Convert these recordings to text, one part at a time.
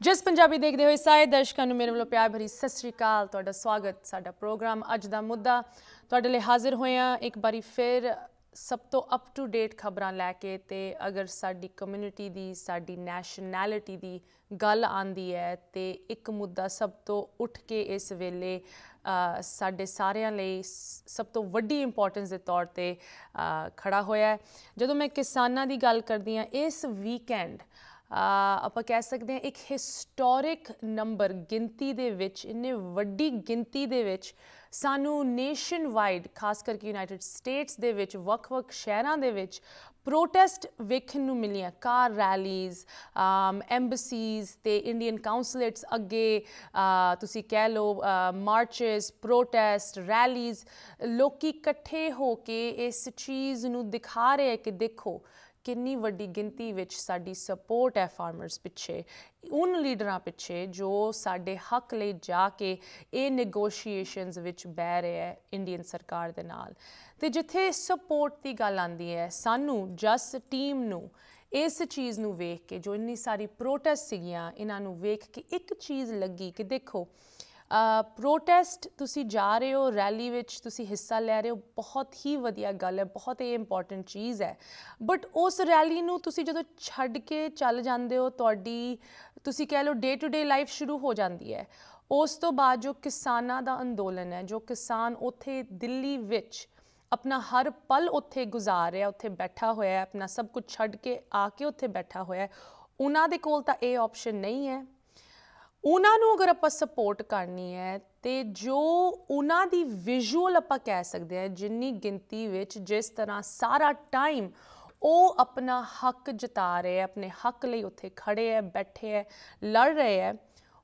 ਜਿਸ ਪੰਜਾਬੀ ਦੇਖਦੇ ਹੋਏ ਸਾਰੇ ਦਰਸ਼ਕਾਂ ਨੂੰ ਮੇਰੇ ਵੱਲੋਂ ਪਿਆਰ ਭਰੀ ਸਤਿ ਸ੍ਰੀ ਅਕਾਲ। ਤੁਹਾਡਾ ਸਵਾਗਤ ਸਾਡਾ ਪ੍ਰੋਗਰਾਮ ਅੱਜ ਦਾ ਮੁੱਦਾ। ਤੁਹਾਡੇ ਲਈ ਹਾਜ਼ਰ ਹੋਏ ਹੋਇਆ ਇੱਕ ਵਾਰੀ ਫਿਰ ਸਭ ਤੋਂ ਅਪ ਟੂ ਡੇਟ ਖਬਰਾਂ ਲੈ ਕੇ ਤੇ ਅਗਰ ਸਾਡੀ ਕਮਿਊਨਿਟੀ ਦੀ ਸਾਡੀ ਨੈਸ਼ਨੈਲਿਟੀ ਦੀ ਗੱਲ ਆਂਦੀ ਹੈ ਤੇ ਇੱਕ ਮੁੱਦਾ ਸਭ ਤੋਂ ਉੱਠ ਕੇ ਇਸ ਵੇਲੇ ਸਾਡੇ ਸਾਰਿਆਂ ਲਈ ਸ- ਸਭ ਤੋਂ ਵੱਡੀ ਇੰਪੋਰਟੈਂਸ ਦੇ ਤੌਰ ਤੇ ਅ, ਖੜਾ ਹੋਇਆ ਹੈ। ਜਦੋਂ ਮੈਂ ਕਿਸਾਨਾਂ ਦੀ ਗੱਲ ਕਰਦੀ ਹਾਂ ਇਸ ਵੀਕਐਂਡ ਆਪਾਂ ਕਹਿ ਸਕਦੇ ਹਾਂ ਇੱਕ ਹਿਸਟੋਰਿਕ ਨੰਬਰ ਗਿਣਤੀ ਦੇ ਵਿੱਚ, ਇੰਨੇ ਵੱਡੀ ਗਿਣਤੀ ਦੇ ਵਿੱਚ ਸਾਨੂੰ ਨੇਸ਼ਨ ਵਾਈਡ ਖਾਸ ਕਰਕੇ ਯੂਨਾਈਟਿਡ ਸਟੇਟਸ ਦੇ ਵਿੱਚ, ਵੱਖ-ਵੱਖ ਸ਼ਹਿਰਾਂ ਦੇ ਵਿੱਚ ਪ੍ਰੋਟੈਸਟ ਵੇਖਣ ਨੂੰ ਮਿਲੀਆਂ। ਕਾਰ ਰੈਲੀਜ਼ ਐਮਬਸੀਜ਼ ਤੇ ਇੰਡੀਅਨ ਕਾਉਂਸਲੇਟਸ ਅੱਗੇ ਤੁਸੀਂ ਕਹਿ ਲਓ ਮਾਰਚਸ ਪ੍ਰੋਟੈਸਟ ਰੈਲੀਜ਼ ਲੋਕੀ ਇਕੱਠੇ ਹੋ ਕੇ ਇਸ ਚੀਜ਼ ਨੂੰ ਦਿਖਾ ਰਹੇ ਕਿ ਦੇਖੋ ਕਿੰਨੀ ਵੱਡੀ ਗਿਣਤੀ ਵਿੱਚ ਸਾਡੀ ਸਪੋਰਟ ਹੈ ਫਾਰਮਰਸ ਪਿੱਛੇ, ਉਨ ਲੀਡਰਾਂ ਪਿੱਛੇ ਜੋ ਸਾਡੇ ਹੱਕ ਲਈ ਜਾ ਕੇ ਇਹ ਨੈਗੋਸ਼ੀਏਸ਼ਨਸ ਵਿੱਚ ਬਹਿ ਰਿਹਾ ਹੈ ਇੰਡੀਅਨ ਸਰਕਾਰ ਦੇ ਨਾਲ। ਤੇ ਜਿੱਥੇ ਸਪੋਰਟ ਦੀ ਗੱਲ ਆਂਦੀ ਹੈ, ਸਾਨੂੰ ਜਸ ਟੀਮ ਨੂੰ ਇਸ ਚੀਜ਼ ਨੂੰ ਵੇਖ ਕੇ ਜੋ ਇੰਨੀ ਸਾਰੀ ਪ੍ਰੋਟੈਸਟ ਸੀਗੀਆਂ, ਇਹਨਾਂ ਨੂੰ ਵੇਖ ਕੇ ਇੱਕ ਚੀਜ਼ ਲੱਗੀ ਕਿ ਦੇਖੋ ਪ੍ਰੋਟੈਸਟ ਤੁਸੀਂ ਜਾ ਰਹੇ ਹੋ ਰੈਲੀ ਵਿੱਚ ਤੁਸੀਂ ਹਿੱਸਾ ਲੈ ਰਹੇ ਹੋ, ਬਹੁਤ ਹੀ ਵਧੀਆ ਗੱਲ ਹੈ, ਬਹੁਤ ਹੀ ਇੰਪੋਰਟੈਂਟ ਚੀਜ਼ ਹੈ। ਬਟ ਉਸ ਰੈਲੀ ਨੂੰ ਤੁਸੀਂ ਜਦੋਂ ਛੱਡ ਕੇ ਚੱਲ ਜਾਂਦੇ ਹੋ, ਤੁਹਾਡੀ, ਤੁਸੀਂ ਕਹਿ ਲਓ ਡੇ ਟੂ ਡੇ ਲਾਈਫ ਸ਼ੁਰੂ ਹੋ ਜਾਂਦੀ ਹੈ। ਉਸ ਤੋਂ ਬਾਅਦ ਜੋ ਕਿਸਾਨਾਂ ਦਾ ਅੰਦੋਲਨ ਹੈ, ਜੋ ਕਿਸਾਨ ਉੱਥੇ ਦਿੱਲੀ ਵਿੱਚ ਆਪਣਾ ਹਰ ਪਲ ਉੱਥੇ ਗੁਜ਼ਾਰ ਰਿਹਾ, ਉੱਥੇ ਬੈਠਾ ਹੋਇਆ ਆਪਣਾ ਸਭ ਕੁਝ ਛੱਡ ਕੇ ਆ ਕੇ ਉੱਥੇ ਬੈਠਾ ਹੋਇਆ ਉਹਨਾਂ ਦੇ ਕੋਲ ਤਾਂ ਇਹ ਆਪਸ਼ਨ ਨਹੀਂ ਹੈ। ਉਹਨਾਂ ਨੂੰ ਅਗਰ ਆਪਾਂ ਸਪੋਰਟ ਕਰਨੀ ਹੈ ਤੇ ਜੋ ਉਹਨਾਂ ਦੀ ਵਿਜ਼ੂਅਲ ਆਪਾਂ ਕਹਿ ਸਕਦੇ ਹਾਂ, ਜਿੰਨੀ ਗਿਣਤੀ ਵਿੱਚ ਜਿਸ ਤਰ੍ਹਾਂ ਸਾਰਾ ਟਾਈਮ ਉਹ ਆਪਣਾ ਹੱਕ ਜਤਾ ਰਹੇ ਹੈ, ਆਪਣੇ ਹੱਕ ਲਈ ਉੱਥੇ ਖੜੇ ਹੈ, ਬੈਠੇ ਹੈ, ਲੜ ਰਹੇ ਹੈ,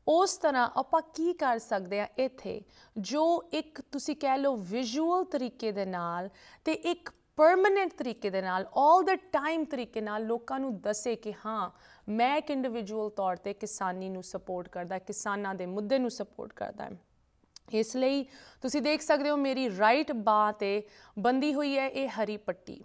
ਉਸ ਤਰ੍ਹਾਂ ਆਪਾਂ ਕੀ ਕਰ ਸਕਦੇ ਹਾਂ ਇੱਥੇ? ਜੋ ਇੱਕ ਤੁਸੀਂ ਕਹਿ ਲਓ ਵਿਜ਼ੂਅਲ ਤਰੀਕੇ ਦੇ ਨਾਲ ਤੇ ਇੱਕ ਪਰਮਨੈਂਟ ਤਰੀਕੇ ਦੇ ਨਾਲ 올 ਦਾ ਟਾਈਮ ਤਰੀਕੇ ਨਾਲ ਲੋਕਾਂ ਨੂੰ ਦੱਸੇ ਕਿ ਹਾਂ ਮੈਂ ਇੱਕ ਇੰਡੀਵਿਜੂਅਲ ਤੌਰ ਤੇ ਕਿਸਾਨੀ ਨੂੰ ਸਪੋਰਟ ਕਰਦਾ, ਕਿਸਾਨਾਂ ਦੇ ਮੁੱਦੇ ਨੂੰ ਸਪੋਰਟ ਕਰਦਾ ਹਾਂ। ਇਸ ਲਈ ਤੁਸੀਂ ਦੇਖ ਸਕਦੇ ਹੋ ਮੇਰੀ ਰਾਈਟ ਬਾਹ ਤੇ ਬੰਦੀ ਹੋਈ ਹੈ ਇਹ ਹਰੀ ਪੱਟੀ।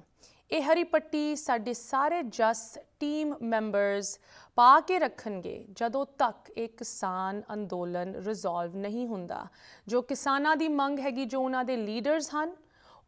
ਇਹ ਹਰੀ ਪੱਟੀ ਸਾਡੇ ਸਾਰੇ ਜਸ ਟੀਮ ਮੈਂਬਰਸ ਪਾ ਕੇ ਰੱਖਣਗੇ ਜਦੋਂ ਤੱਕ ਇਹ ਕਿਸਾਨ ਅੰਦੋਲਨ ਰਿਜ਼ੋਲਵ ਨਹੀਂ ਹੁੰਦਾ। ਜੋ ਕਿਸਾਨਾਂ ਦੀ ਮੰਗ ਹੈਗੀ, ਜੋ ਉਹਨਾਂ ਦੇ ਲੀਡਰਸ ਹਨ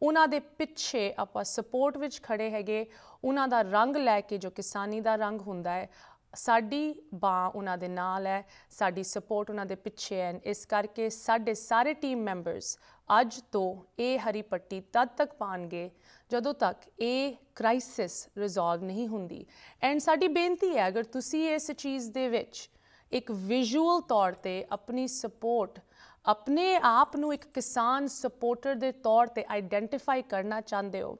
ਉਹਨਾਂ ਦੇ ਪਿੱਛੇ ਆਪਾਂ ਸਪੋਰਟ ਵਿੱਚ ਖੜੇ ਹੈਗੇ। ਉਹਨਾਂ ਦਾ ਰੰਗ ਲੈ ਕੇ ਜੋ ਕਿਸਾਨੀ ਦਾ ਰੰਗ ਹੁੰਦਾ ਹੈ, ਸਾਡੀ ਬਾਹ ਉਹਨਾਂ ਦੇ ਨਾਲ ਹੈ, ਸਾਡੀ ਸਪੋਰਟ ਉਹਨਾਂ ਦੇ ਪਿੱਛੇ ਹੈ। ਇਸ ਕਰਕੇ ਸਾਡੇ ਸਾਰੇ ਟੀਮ ਮੈਂਬਰਸ ਅੱਜ ਤੋਂ ਇਹ ਹਰੀ ਪੱਟੀ ਤਦ ਤੱਕ ਪਾਣਗੇ ਜਦੋਂ ਤੱਕ ਇਹ ਕ੍ਰਾਈਸਿਸ ਰਿਜ਼ੋਲਵ ਨਹੀਂ ਹੁੰਦੀ। ਐਂਡ ਸਾਡੀ ਬੇਨਤੀ ਹੈ, ਅਗਰ ਤੁਸੀਂ ਇਸ ਚੀਜ਼ ਦੇ ਵਿੱਚ ਇੱਕ ਵਿਜ਼ੂਅਲ ਤੌਰ ਤੇ ਆਪਣੀ ਸਪੋਰਟ ਆਪਣੇ ਆਪ ਨੂੰ ਇੱਕ ਕਿਸਾਨ ਸਪੋਰਟਰ ਦੇ ਤੌਰ ਤੇ ਆਈਡੈਂਟੀਫਾਈ ਕਰਨਾ ਚਾਹੁੰਦੇ ਹੋ।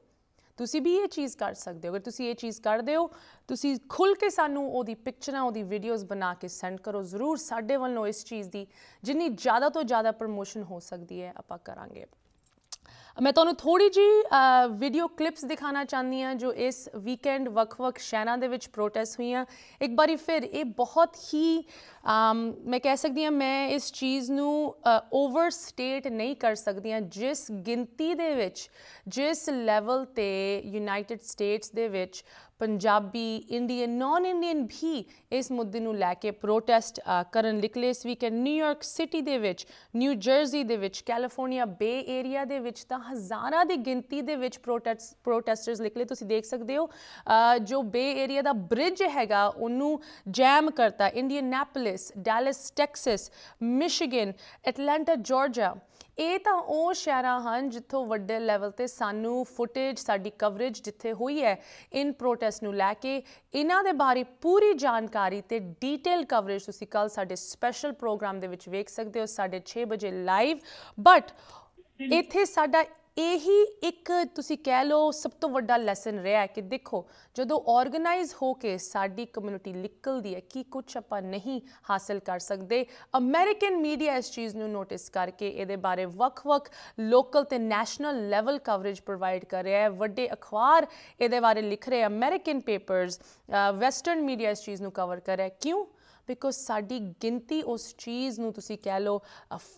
ਤੁਸੀਂ ਵੀ ਇਹ ਚੀਜ਼ ਕਰ ਸਕਦੇ ਹੋ। ਅਗਰ ਤੁਸੀਂ ਇਹ ਚੀਜ਼ ਕਰਦੇ ਹੋ, ਤੁਸੀਂ ਖੁੱਲ ਕੇ ਸਾਨੂੰ ਉਹਦੀ ਪਿਕਚਰਾਂ ਉਹਦੀ ਵੀਡੀਓਜ਼ ਬਣਾ ਕੇ ਸੈਂਡ ਕਰੋ। ਜ਼ਰੂਰ ਸਾਡੇ ਵੱਲੋਂ ਇਸ ਚੀਜ਼ ਦੀ ਜਿੰਨੀ ਜ਼ਿਆਦਾ ਤੋਂ ਜ਼ਿਆਦਾ ਪ੍ਰਮੋਸ਼ਨ ਹੋ ਸਕਦੀ ਹੈ, ਆਪਾਂ ਕਰਾਂਗੇ। ਮੈਂ ਤੁਹਾਨੂੰ ਥੋੜੀ ਜੀ ਵੀਡੀਓ ਕਲਿੱਪਸ ਦਿਖਾਣਾ ਚਾਹੁੰਦੀ ਹਾਂ ਜੋ ਇਸ ਵੀਕਐਂਡ ਵੱਖ-ਵੱਖ ਸ਼ਹਿਰਾਂ ਦੇ ਵਿੱਚ ਪ੍ਰੋਟੈਸਟ ਹੋਈਆਂ। ਇੱਕ ਵਾਰੀ ਫਿਰ ਇਹ ਬਹੁਤ ਹੀ ਮੈਂ ਕਹਿ ਸਕਦੀ ਹਾਂ ਮੈਂ ਇਸ ਚੀਜ਼ ਨੂੰ ਓਵਰ ਸਟੇਟ ਨਹੀਂ ਕਰ ਸਕਦੀ ਹਾਂ। ਜਿਸ ਗਿਣਤੀ ਦੇ ਵਿੱਚ, ਜਿਸ ਲੈਵਲ ਤੇ ਯੂਨਾਈਟਿਡ ਸਟੇਟਸ ਦੇ ਵਿੱਚ ਪੰਜਾਬੀ ਇੰਡੀਅਨ ਨਾਨ ਇੰਡੀਅਨ ਵੀ ਇਸ ਮੁੱਦੇ ਨੂੰ ਲੈ ਕੇ ਪ੍ਰੋਟੈਸਟ ਕਰਨ ਨਿਕਲੇ। ਇਸ ਵੀਕਐਂਡ ਨਿਊਯਾਰਕ ਸਿਟੀ ਦੇ ਵਿੱਚ ਨਿਊ ਜਰਸੀ ਦੇ ਵਿੱਚ ਕੈਲੀਫੋਰਨੀਆ ਬੇ ਏਰੀਆ ਦੇ ਵਿੱਚ ਤਾਂ ਹਜ਼ਾਰਾਂ ਦੀ ਗਿਣਤੀ ਦੇ ਵਿੱਚ ਪ੍ਰੋਟੈਸਟ ਪ੍ਰੋਟੈਸਟਰਸ ਨਿਕਲੇ। ਤੁਸੀਂ ਦੇਖ ਸਕਦੇ ਹੋ ਜੋ ਬੇ ਏਰੀਆ ਦਾ ਬ੍ਰਿਜ ਹੈਗਾ, ਉਹਨੂੰ ਜੈਮ ਕਰਤਾ। Indianapolis Dallas Texas Michigan Atlanta Georgia ਇਹ ਤਾਂ ਉਹ ਸ਼ਹਿਰਾਂ ਹਨ ਜਿੱਥੋਂ ਵੱਡੇ ਲੈਵਲ ਤੇ ਸਾਨੂੰ ਫੁਟੇਜ ਸਾਡੀ ਕਵਰੇਜ ਜਿੱਥੇ ਹੋਈ ਹੈ ਇਨ ਪ੍ਰੋਟੈਸਟ ਨੂੰ ਲੈ ਕੇ ਇਹਨਾਂ ਦੇ ਬਾਰੇ ਪੂਰੀ ਜਾਣਕਾਰੀ ਤੇ ਡੀਟੇਲ ਕਵਰੇਜ ਤੁਸੀਂ ਕੱਲ ਸਾਡੇ ਸਪੈਸ਼ਲ ਪ੍ਰੋਗਰਾਮ ਦੇ ਵਿੱਚ ਵੇਖ ਸਕਦੇ ਹੋ, ਸਾਡੇ 6 ਵਜੇ ਲਾਈਵ ਬਟ ਇੱਥੇ ਸਾਡਾ ਇਹੀ ਇੱਕ ਤੁਸੀਂ ਕਹਿ ਲਓ ਸਭ ਤੋਂ ਵੱਡਾ ਲੈਸਨ ਰਿਹਾ ਹੈ ਕਿ ਦੇਖੋ, ਜਦੋਂ ਆਰਗੇਨਾਈਜ਼ ਹੋ ਕੇ ਸਾਡੀ ਕਮਿਊਨਿਟੀ ਨਿਕਲਦੀ ਹੈ, ਕੀ ਕੁਝ ਆਪਾਂ ਨਹੀਂ ਹਾਸਲ ਕਰ ਸਕਦੇ? ਅਮਰੀਕਨ ਮੀਡੀਆ ਇਸ ਚੀਜ਼ ਨੂੰ ਨੋਟਿਸ ਕਰਕੇ ਇਹਦੇ ਬਾਰੇ ਵੱਖ-ਵੱਖ ਲੋਕਲ ਤੇ ਨੈਸ਼ਨਲ ਲੈਵਲ ਕਵਰੇਜ ਪ੍ਰੋਵਾਈਡ ਕਰ ਰਿਹਾ ਹੈ। ਵੱਡੇ ਅਖਬਾਰ ਇਹਦੇ ਬਾਰੇ ਲਿਖ ਰਹੇ ਅਮਰੀਕਨ ਪੇਪਰਸ ਵੈਸਟਰਨ ਮੀਡੀਆ ਇਸ ਚੀਜ਼ ਨੂੰ ਕਵਰ ਕਰ ਰਿਹਾ ਕਿਉਂ? ਬਿਕੋਜ਼ ਸਾਡੀ ਗਿਣਤੀ ਉਸ ਚੀਜ਼ ਨੂੰ ਤੁਸੀਂ ਕਹਿ ਲਓ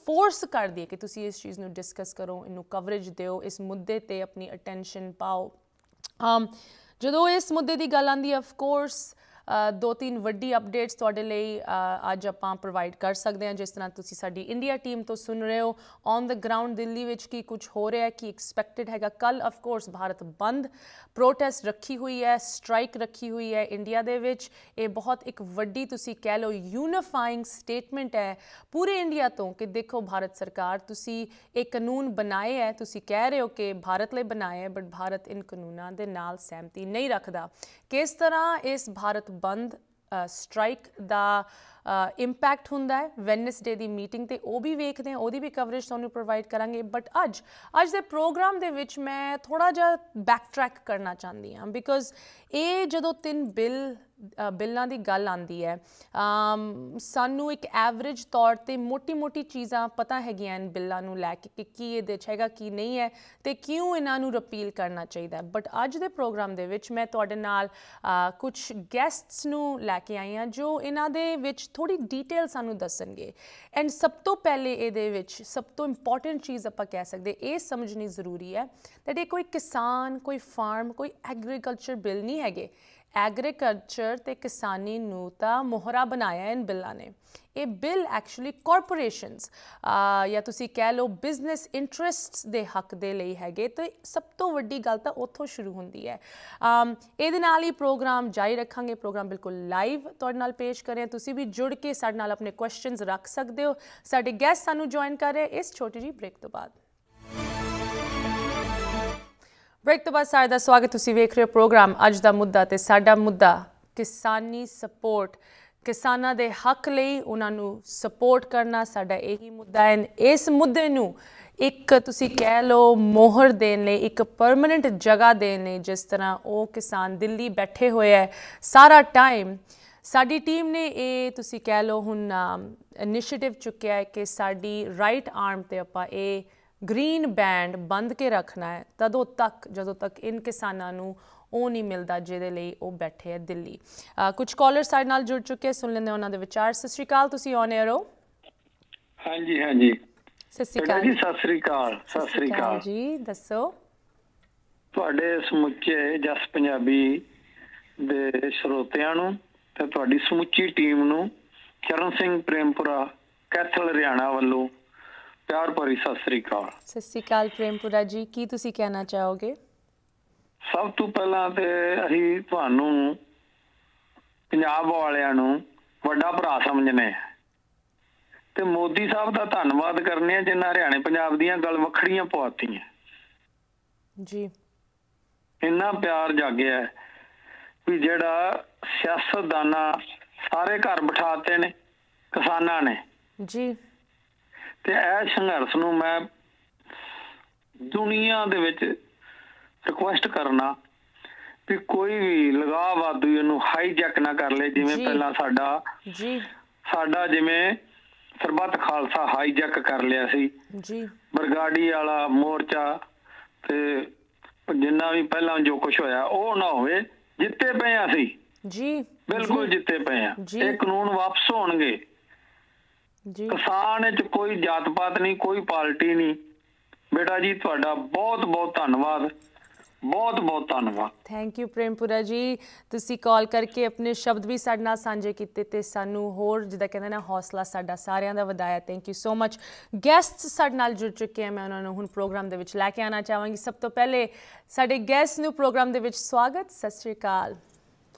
ਫੋਰਸ ਕਰਦੀ ਹੈ ਕਿ ਤੁਸੀਂ ਇਸ ਚੀਜ਼ ਨੂੰ ਡਿਸਕਸ ਕਰੋ ਇਹਨੂੰ ਕਵਰੇਜ ਦਿਓ ਇਸ ਮੁੱਦੇ ਤੇ ਆਪਣੀ ਅਟੈਂਸ਼ਨ ਪਾਓ। um, ਜਦੋਂ ਇਸ ਮੁੱਦੇ ਦੀ ਗੱਲ ਆਂਦੀ ਹੈ ਆਫ ਕੋਰਸ ਦੋ ਤਿੰਨ ਵੱਡੀ ਅਪਡੇਟਸ ਤੁਹਾਡੇ ਲਈ ਅੱਜ ਆਪਾਂ ਪ੍ਰੋਵਾਈਡ ਕਰ ਸਕਦੇ ਹਾਂ, ਜਿਸ ਤਰ੍ਹਾਂ ਤੁਸੀਂ ਸਾਡੀ ਇੰਡੀਆ ਟੀਮ ਤੋਂ ਸੁਣ ਰਹੇ ਹੋ। ਔਨ ਦ ਗਰਾਊਂਡ ਦਿੱਲੀ ਵਿੱਚ ਕੀ ਕੁਝ ਹੋ ਰਿਹਾ ਹੈ, ਕੀ ਐਕਸਪੈਕਟਡ ਹੈਗਾ? ਕੱਲ ਆਫ ਕੋਰਸ ਭਾਰਤ ਬੰਦ ਪ੍ਰੋਟੈਸਟ ਰੱਖੀ ਹੋਈ ਹੈ ਸਟ੍ਰਾਈਕ ਰੱਖੀ ਹੋਈ ਹੈ ਇੰਡੀਆ ਦੇ ਵਿੱਚ। ਇਹ ਬਹੁਤ ਇੱਕ ਵੱਡੀ, ਤੁਸੀਂ ਕਹਿ ਲਓ ਯੂਨੀਫਾਈਂਗ ਸਟੇਟਮੈਂਟ ਹੈ ਪੂਰੇ ਇੰਡੀਆ ਤੋਂ ਕਿ ਦੇਖੋ ਭਾਰਤ ਸਰਕਾਰ, ਤੁਸੀਂ ਇਹ ਕਾਨੂੰਨ ਬਣਾਏ ਹੈ, ਤੁਸੀਂ ਕਹਿ ਰਹੇ ਹੋ ਕਿ ਭਾਰਤ ਲਈ ਬਣਾਏ ਹੈ ਬਟ ਭਾਰਤ ਇਨ ਕਾਨੂੰਨਾਂ ਦੇ ਨਾਲ ਸਹਿਮਤੀ ਨਹੀਂ ਰੱਖਦਾ। ਕਿਸ ਤਰ੍ਹਾਂ ਇਸ ਭਾਰਤ ਬੰਦ ਸਟ੍ਰਾਈਕ ਦਾ ਇੰਪੈਕਟ ਹੁੰਦਾ ਹੈ। ਵੈਨਸਡੇ ਦੀ ਮੀਟਿੰਗ ਤੇ ਉਹ ਵੀ ਵੇਖਦੇ ਹਾਂ, ਉਹਦੀ ਵੀ ਕਵਰੇਜ ਤੁਹਾਨੂੰ ਪ੍ਰੋਵਾਈਡ ਕਰਾਂਗੇ। ਬਟ ਅੱਜ ਅੱਜ ਦੇ ਪ੍ਰੋਗਰਾਮ ਦੇ ਵਿੱਚ ਮੈਂ ਥੋੜਾ ਜਿਹਾ ਬੈਕ ਟਰੈਕ ਕਰਨਾ ਚਾਹੁੰਦੀ ਹਾਂ। ਬਿਕੋਜ਼ ਇਹ ਜਦੋਂ ਤਿੰਨ ਬਿੱਲ ਬਿੱਲਾਂ ਦੀ ਗੱਲ ਆਂਦੀ ਹੈ ਸਾਨੂੰ ਇੱਕ ਐਵਰੇਜ ਤੌਰ ਤੇ ਮੋਟੀ-ਮੋਟੀ ਚੀਜ਼ਾਂ ਪਤਾ ਹੈਗੀਆਂ ਇਨ ਬਿੱਲਾਂ ਨੂੰ ਲੈ ਕੇ ਕਿ ਕੀ ਇਹ ਦੇ ਹੈਗਾ, ਕੀ ਨਹੀਂ ਹੈ ਤੇ ਕਿਉਂ ਇਹਨਾਂ ਨੂੰ ਰਿਪੀਲ ਕਰਨਾ ਚਾਹੀਦਾ ਬਟ ਅੱਜ ਦੇ ਪ੍ਰੋਗਰਾਮ ਦੇ ਵਿੱਚ ਮੈਂ ਤੁਹਾਡੇ ਨਾਲ ਕੁਝ ਗੈਸਟਸ ਨੂੰ ਲੈ ਕੇ ਆਈ ਹਾਂ ਜੋ ਇਹਨਾਂ ਦੇ ਵਿੱਚ ਥੋੜੀ ਡੀਟੇਲ ਸਾਨੂੰ ਦੱਸਣਗੇ। ਐਂਡ ਸਭ ਤੋਂ ਪਹਿਲੇ ਇਹਦੇ ਵਿੱਚ, ਸਭ ਤੋਂ ਇੰਪੋਰਟੈਂਟ ਚੀਜ਼ ਆਪਾਂ ਕਹਿ ਸਕਦੇ, ਇਹ ਸਮਝਣੀ ਜ਼ਰੂਰੀ ਹੈ ਕਿ ਇਹ ਕੋਈ ਕਿਸਾਨ, ਕੋਈ ਫਾਰਮ ਕੋਈ ਐਗਰੀਕਲਚਰ ਬਿੱਲ ਨਹੀਂ ਹੈਗੇ। ਐਗਰੀਕਲਚਰ ਤੇ ਕਿਸਾਨੀ ਨੂੰ ਤਾਂ ਮੋਹਰਾ ਬਣਾਇਆ ਇਨ ਬਿੱਲਾਂ ਨੇ। ਇਹ ਬਿੱਲ ਐਕਚੁਅਲੀ ਕਾਰਪੋਰੇਸ਼ਨਸ ਜਾਂ ਤੁਸੀਂ ਕਹਿ ਲਓ ਬਿਜ਼ਨਸ ਇੰਟਰਸਟਸ ਦੇ ਹੱਕ ਦੇ ਲਈ ਹੈਗੇ। ਤੇ ਸਭ ਤੋਂ ਵੱਡੀ ਗੱਲ ਤਾਂ ਉੱਥੋਂ ਸ਼ੁਰੂ ਹੁੰਦੀ ਹੈ। ਇਹਦੇ ਨਾਲ ਹੀ ਪ੍ਰੋਗਰਾਮ ਜਾਰੀ ਰੱਖਾਂਗੇ। ਪ੍ਰੋਗਰਾਮ ਬਿਲਕੁਲ ਲਾਈਵ ਤੁਹਾਡੇ ਨਾਲ ਪੇਸ਼ ਕਰਿਆ ਤੁਸੀਂ ਵੀ ਜੁੜ ਕੇ ਸਾਡੇ ਨਾਲ ਆਪਣੇ ਕੁਐਸਚਨਸ ਰੱਖ ਸਕਦੇ ਹੋ। ਸਾਡੇ ਗੈਸਟ ਸਾਨੂੰ ਜੁਆਇਨ ਕਰ ਰਹੇ ਇਸ ਛੋਟੀ ਜੀ ਬ੍ਰੇਕ ਤੋਂ ਬਾਅਦ। ਬ੍ਰੇਕ ਤੋਂ ਬਾਅਦ ਸਾਰੇ ਦਾ ਸਵਾਗਤ, ਤੁਸੀਂ ਵੇਖ ਰਹੇ ਹੋ ਪ੍ਰੋਗਰਾਮ ਅੱਜ ਦਾ ਮੁੱਦਾ ਤੇ ਸਾਡਾ ਮੁੱਦਾ, ਕਿਸਾਨੀ ਸਪੋਰਟ। ਕਿਸਾਨਾਂ ਦੇ ਹੱਕ ਲਈ ਉਹਨਾਂ ਨੂੰ ਸਪੋਰਟ ਕਰਨਾ ਸਾਡਾ ਇਹੀ ਮੁੱਦਾ ਹੈ। ਇਸ ਮੁੱਦੇ ਨੂੰ ਇੱਕ ਤੁਸੀਂ ਕਹਿ ਲਓ ਮੋਹਰ ਦੇਣ ਲਈ, ਇੱਕ ਪਰਮਨੈਂਟ ਜਗ੍ਹਾ ਦੇਣ ਲਈ ਜਿਸ ਤਰ੍ਹਾਂ ਉਹ ਕਿਸਾਨ ਦਿੱਲੀ ਬੈਠੇ ਹੋਏ ਹੈ। ਸਾਰਾ ਟਾਈਮ ਸਾਡੀ ਟੀਮ ਨੇ ਇਹ ਤੁਸੀਂ ਕਹਿ ਲਓ ਹੁਣ ਇਨੀਸ਼ੀਏਟਿਵ ਚੁੱਕਿਆ ਹੈ ਕਿ ਸਾਡੀ ਰਾਈਟ ਆਰਮ ਤੇ ਆਪਾਂ ਇਹ ਗ੍ਰੀਨ ਬੈਂਡ ਬੰਦ ਕੇ ਰੱਖਣਾ ਹੈ ਤਦੋਂ ਤੱਕ ਜਦੋਂ ਤੱਕ ਇਨ ਕਿਸਾਨਾਂ ਨੂੰ ਉਹ ਨਹੀਂ ਮਿਲਦਾ ਜਿਹਦੇ ਲਈ ਉਹ ਬੈਠੇ ਆ ਦਿੱਲੀ। ਕੁਝ ਕਾਲਰ ਸਾਡੇ ਨਾਲ ਜੁੜ ਚੁੱਕੇ ਸੁਣ ਲੈਂਦੇ ਉਹਨਾਂ ਦੇ ਵਿਚਾਰ। ਸਤਿ ਸ਼੍ਰੀ ਅਕਾਲ ਤੁਸੀਂ ਔਨ 에ਅਰ ਹੋ? ਹਾਂਜੀ ਹਾਂਜੀ। ਸਤਿ ਸ਼੍ਰੀ ਅਕਾਲ। ਜੀ ਸਤਿ ਸ਼੍ਰੀ ਅਕਾਲ ਸਤਿ ਸ਼੍ਰੀ ਅਕਾਲ। ਜੀ ਦੱਸੋ। ਤੁਹਾਡੇ ਸਮੁੱਚੇ ਜਸ ਪੰਜਾਬੀ ਦੇ ਸਰੋਤਿਆਂ ਨੂੰ ਤੇ ਤੁਹਾਡੀ ਸਮੁੱਚੀ ਟੀਮ ਨੂੰ ਚਰਨ ਸਿੰਘ ਪ੍ਰੇਮਪੁਰਾ ਕੈਥਲ ਹਰਿਆਣਾ ਵੱਲੋਂ ਪਿਆਰ ਭਰੀ ਸਤਿ ਸ੍ਰੀ ਅਕਾਲ। ਸਤਿ ਸ੍ਰੀ ਅਕਾਲ ਪ੍ਰੇਮਪੁਰਾ ਜੀ ਕੀ ਤੁਸੀਂ ਕਹਿਣਾ ਚਾਹੋਗੇ? ਸਭ ਤੋਂ ਪਹਿਲਾਂ ਤੇ ਅਸੀਂ ਤੁਹਾਨੂੰ ਪੰਜਾਬ ਵਾਲਿਆਂ ਨੂੰ ਵੱਡਾ ਭਰਾ ਸਮਝਨੇ ਤੇ ਮੋਦੀ ਸਾਹਿਬ ਦਾ ਧੰਨਵਾਦ ਕਰਨੇ ਆ ਜਿਨ੍ਹਾਂ ਹਰਿਆਣੇ ਪੰਜਾਬ ਦੀਆਂ ਗੱਲ ਵੱਖਰੀਆਂ ਪਵਾਤੀਆਂ ਜੀ। ਇੰਨਾ ਪਿਆਰ ਜਾਗਿਆ ਵੀ ਜਿਹੜਾ ਸਿਆਸਤਦਾਨਾ ਸਾਰੇ ਘਰ ਬਿਠਾਤੇ ਨੇ ਕਿਸਾਨਾਂ ਨੇ। ਜੀ। ਤੇ ਇਹ ਸੰਘਰਸ਼ ਨੂੰ ਮੈਂ ਦੁਨੀਆ ਦੇ ਵਿੱਚ ਰਿਕੁਐਸਟ ਕਰਨਾ ਕਿ ਕੋਈ ਵੀ ਲਗਾਵਾਦੂ ਇਹਨੂੰ ਹਾਈਜੈਕ ਨਾ ਕਰ ਲੇ ਜਿਵੇਂ ਪਹਿਲਾਂ ਸਾਡਾ ਜੀ। ਸਾਡਾ ਜਿਵੇਂ ਸਰਬੱਤ ਖਾਲਸਾ ਹਾਈਜੈਕ ਕਰ ਲਿਆ ਸੀ। ਜੀ। ਬਰਗਾੜੀ ਵਾਲਾ ਮੋਰਚਾ ਤੇ ਜਿੰਨਾ ਵੀ ਪਹਿਲਾਂ ਜੋ ਕੁਝ ਹੋਇਆ ਉਹ ਨਾ ਹੋਵੇ ਜਿੱਤੇ ਪਏ ਆ ਸੀ ਜੀ। ਬਿਲਕੁਲ ਜਿੱਤੇ ਪਏ ਆ। ਇਹ ਕਾਨੂੰਨ ਵਾਪਸ ਹੋਣਗੇ। ਜੀ। ਕਿਸਾਨ ਵਿੱਚ ਕੋਈ ਜਾਤ ਪਾਤ ਨਹੀਂ ਕੋਈ ਪਾਰਟੀ ਨਹੀਂ। ਬੇਟਾ ਜੀ ਤੁਹਾਡਾ ਬਹੁਤ ਬਹੁਤ ਧੰਨਵਾਦ। ਬਹੁਤ ਬਹੁਤ ਧੰਨਵਾਦ। ਥੈਂਕ ਯੂ ਪ੍ਰੇਮਪੁਰਾ ਜੀ। ਤੁਸੀਂ ਕਾਲ ਕਰਕੇ ਆਪਣੇ ਸ਼ਬਦ ਵੀ ਸਾਡੇ ਨਾਲ ਸਾਂਝੇ ਕੀਤੇ ਤੇ ਸਾਨੂੰ ਹੋਰ ਜਿੱਦਾਂ ਕਹਿੰਦੇ ਨੇ ਹੌਸਲਾ ਸਾਡਾ ਸਾਰਿਆਂ ਦਾ ਵਧਾਇਆ। Thank you so much guests ਸਾਡੇ ਨਾਲ ਜੁੜ ਚੁੱਕੇ ਆ। ਮੈਂ ਉਹਨਾਂ ਨੂੰ ਹੁਣ ਪ੍ਰੋਗਰਾਮ ਦੇ ਵਿੱਚ ਲੈ ਕੇ ਆਣਾ ਚਾਹਾਂਗੀ। ਸਭ ਤੋਂ ਪਹਿਲੇ ਸਾਡੇ ਗੈਸਟ ਨੂੰ ਪ੍ਰੋਗਰਾਮ ਦੇ ਵਿੱਚ ਸਵਾਗਤ। ਸਤਿ ਸ਼੍ਰੀ ਅਕਾਲ।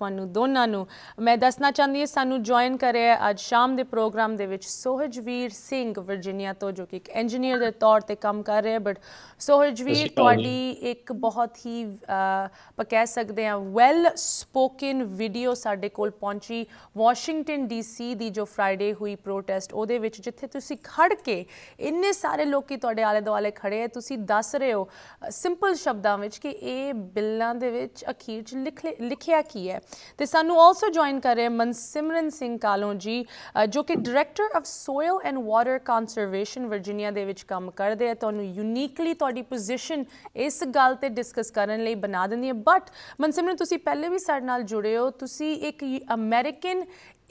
ਤੁਹਾਨੂੰ ਦੋਨਾਂ ਨੂੰ। ਮੈਂ ਦੱਸਣਾ ਚਾਹੁੰਦੀ ਹਾਂ ਸਾਨੂੰ ਜੁਆਇਨ ਕਰਿਆ ਅੱਜ ਸ਼ਾਮ ਦੇ ਪ੍ਰੋਗਰਾਮ ਦੇ ਵਿੱਚ ਸੋਹਜਵੀਰ ਸਿੰਘ ਵਰਜੀਨੀਆ ਤੋਂ ਜੋ ਕਿ ਇੱਕ ਇੰਜੀਨੀਅਰ ਦੇ ਤੌਰ ਤੇ ਕੰਮ ਕਰ ਰਿਹਾ ਬਟ ਸੋਹਜਵੀਰ ਤੁਹਾਡੀ ਇੱਕ ਬਹੁਤ ਹੀ ਆਪਾਂ ਕਹਿ ਸਕਦੇ ਹਾਂ ਵੈਲ ਸਪੋਕਨ ਵੀਡੀਓ ਸਾਡੇ ਕੋਲ ਪਹੁੰਚੀ ਵਾਸ਼ਿੰਗਟਨ ਡੀਸੀ ਦੀ ਜੋ ਫਰਾਈਡੇ ਹੋਈ ਪ੍ਰੋਟੈਸਟ ਉਹਦੇ ਵਿੱਚ ਜਿੱਥੇ ਤੁਸੀਂ ਖੜ ਕੇ ਇੰਨੇ ਸਾਰੇ ਲੋਕੀ ਤੁਹਾਡੇ ਆਲੇ ਦੁਆਲੇ ਖੜੇ ਆ ਤੁਸੀਂ ਦੱਸ ਰਹੇ ਹੋ ਸਿੰਪਲ ਸ਼ਬਦਾਂ ਵਿੱਚ ਕਿ ਇਹ ਬਿੱਲਾਂ ਦੇ ਵਿੱਚ ਅਖੀਰ ਚ ਲਿਖਿਆ ਕੀ ਹੈ? ਤੇ ਸਾਨੂੰ ਆਲਸੋ ਜੁਆਇਨ ਕਰ ਰਹੇ ਮਨਸਿਮਰਨ ਸਿੰਘ ਕਾਲੋਂ ਜੀ ਜੋ ਕਿ director of soil and water conservation Virginia ਦੇ ਵਿੱਚ ਕੰਮ ਕਰਦੇ ਆ। ਤੁਹਾਨੂੰ ਯੂਨੀਕਲੀ ਤੁਹਾਡੀ ਪੋਜੀਸ਼ਨ ਇਸ ਗੱਲ ਤੇ ਡਿਸਕਸ ਕਰਨ ਲਈ ਬਣਾ ਦਿੰਦੀ ਹੈ। ਬਟ ਮਨਸਿਮਰਨ, ਤੁਸੀਂ ਪਹਿਲੇ ਵੀ ਸਾਡੇ ਨਾਲ ਜੁੜੇ ਹੋ। ਤੁਸੀਂ ਇੱਕ ਅਮਰੀਕਨ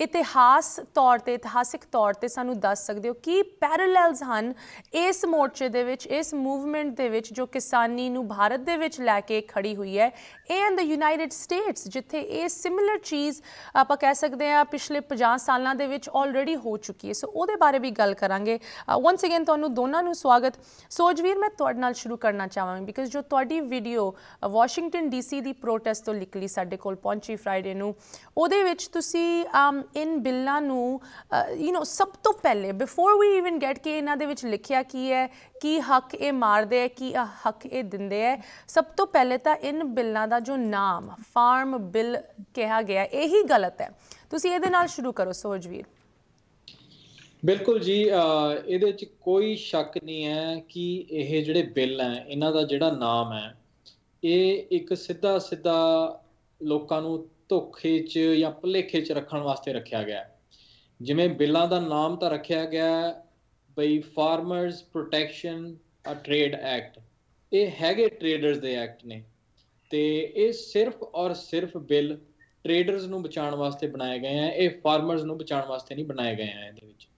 ਇਤਿਹਾਸ ਤੌਰ ਤੇ, ਇਤਿਹਾਸਿਕ ਤੌਰ ਤੇ ਸਾਨੂੰ ਦੱਸ ਸਕਦੇ ਹੋ ਕੀ ਪੈਰਲਲਸ ਹਨ ਇਸ ਮੋਰਚੇ ਦੇ ਵਿੱਚ, ਇਸ ਮੂਵਮੈਂਟ ਦੇ ਵਿੱਚ ਜੋ ਕਿਸਾਨੀ ਨੂੰ ਭਾਰਤ ਦੇ ਵਿੱਚ ਲੈ ਕੇ ਖੜੀ ਹੋਈ ਹੈ ਐਂਡ ਦ ਯੂਨਾਈਟਿਡ ਸਟੇਟਸ ਜਿੱਥੇ ਇਹ ਸਿਮਿਲਰ ਚੀਜ਼ ਆਪਾਂ ਕਹਿ ਸਕਦੇ ਹਾਂ ਪਿਛਲੇ 50 ਸਾਲਾਂ ਦੇ ਵਿੱਚ ਆਲਰੇਡੀ ਹੋ ਚੁੱਕੀ ਹੈ। ਸੋ ਉਹਦੇ ਬਾਰੇ ਵੀ ਗੱਲ ਕਰਾਂਗੇ। ਵਾਂਸ ਅਗੇਨ ਤੁਹਾਨੂੰ ਦੋਨਾਂ ਨੂੰ ਸਵਾਗਤ। ਸੋਜਵੀਰ ਮੈਂ ਤੁਹਾਡੇ ਨਾਲ ਸ਼ੁਰੂ ਕਰਨਾ ਚਾਹਾਂਗੀ ਬਿਕਾਜ਼ ਜੋ ਤੁਹਾਡੀ ਵੀਡੀਓ ਵਾਸ਼ਿੰਗਟਨ ਡੀਸੀ ਦੀ ਪ੍ਰੋਟੈਸਟ ਤੋਂ ਨਿਕਲੀ ਸਾਡੇ ਕੋਲ ਪਹੁੰਚੀ ਫਰਾਈਡੇ ਨੂੰ, ਉਹਦੇ ਵਿੱਚ ਤੁਸੀਂ ਇਨ ਬਿੱਲਾਂ ਨੂੰ ਯੂ نو ਸਭ ਤੋਂ ਪਹਿਲੇ ਬਿਫੋਰ ਵੀ ਇਵਨ ਗੈਟ ਕਿ ਇਹਨਾਂ ਦੇ ਵਿੱਚ ਲਿਖਿਆ ਕੀ ਹੈ, ਕੀ ਹੱਕ ਇਹ ਮਾਰਦੇ ਹੈ, ਕੀ ਹੱਕ ਇਹ ਦਿੰਦੇ ਹੈ, ਸਭ ਤੋਂ ਪਹਿਲੇ ਤਾਂ ਇਨ ਬਿੱਲਾਂ ਦਾ ਜੋ ਨਾਮ ਫਾਰਮ ਬਿੱਲ ਕਿਹਾ ਗਿਆ, ਇਹੀ ਗਲਤ ਹੈ। ਤੁਸੀਂ ਇਹਦੇ ਨਾਲ ਸ਼ੁਰੂ ਕਰੋ, ਸੋਜਵੀਰ। ਬਿਲਕੁਲ ਜੀ ਇਹਦੇ ਵਿੱਚ ਕੋਈ ਸ਼ੱਕ ਨਹੀਂ ਹੈ ਕਿ ਇਹ ਜਿਹੜੇ ਬਿੱਲ ਹੈ, ਇਹਨਾਂ ਦਾ ਜਿਹੜਾ ਨਾਮ ਹੈ, ਇਹ ਇੱਕ ਸਿੱਧਾ ਸਿੱਧਾ ਲੋਕਾਂ ਨੂੰ ਧੋਖੇ 'ਚ ਜਾਂ ਭੁਲੇਖੇ 'ਚ ਰੱਖਣ ਵਾਸਤੇ ਰੱਖਿਆ ਗਿਆ ਜਿਵੇਂ ਬਿੱਲਾਂ ਦਾ ਨਾਮ ਤਾਂ ਰੱਖਿਆ ਗਿਆ ਬਈ farmers protection a trade act ਇਹ ਹੈਗੇ ਟ੍ਰੇਡਰਸ ਦੇ ਐਕਟ ਨੇ। ਤੇ ਇਹ ਸਿਰਫ ਔਰ ਸਿਰਫ ਬਿੱਲ ਟ੍ਰੇਡਰਸ ਨੂੰ ਬਚਾਉਣ ਵਾਸਤੇ ਬਣਾਏ ਗਏ ਆ ਇਹ ਫਾਰਮਰਸ ਨੂੰ ਬਚਾਉਣ ਵਾਸਤੇ ਨਹੀਂ ਬਣਾਏ ਗਏ ਆ ਇਹਦੇ ਵਿੱਚ।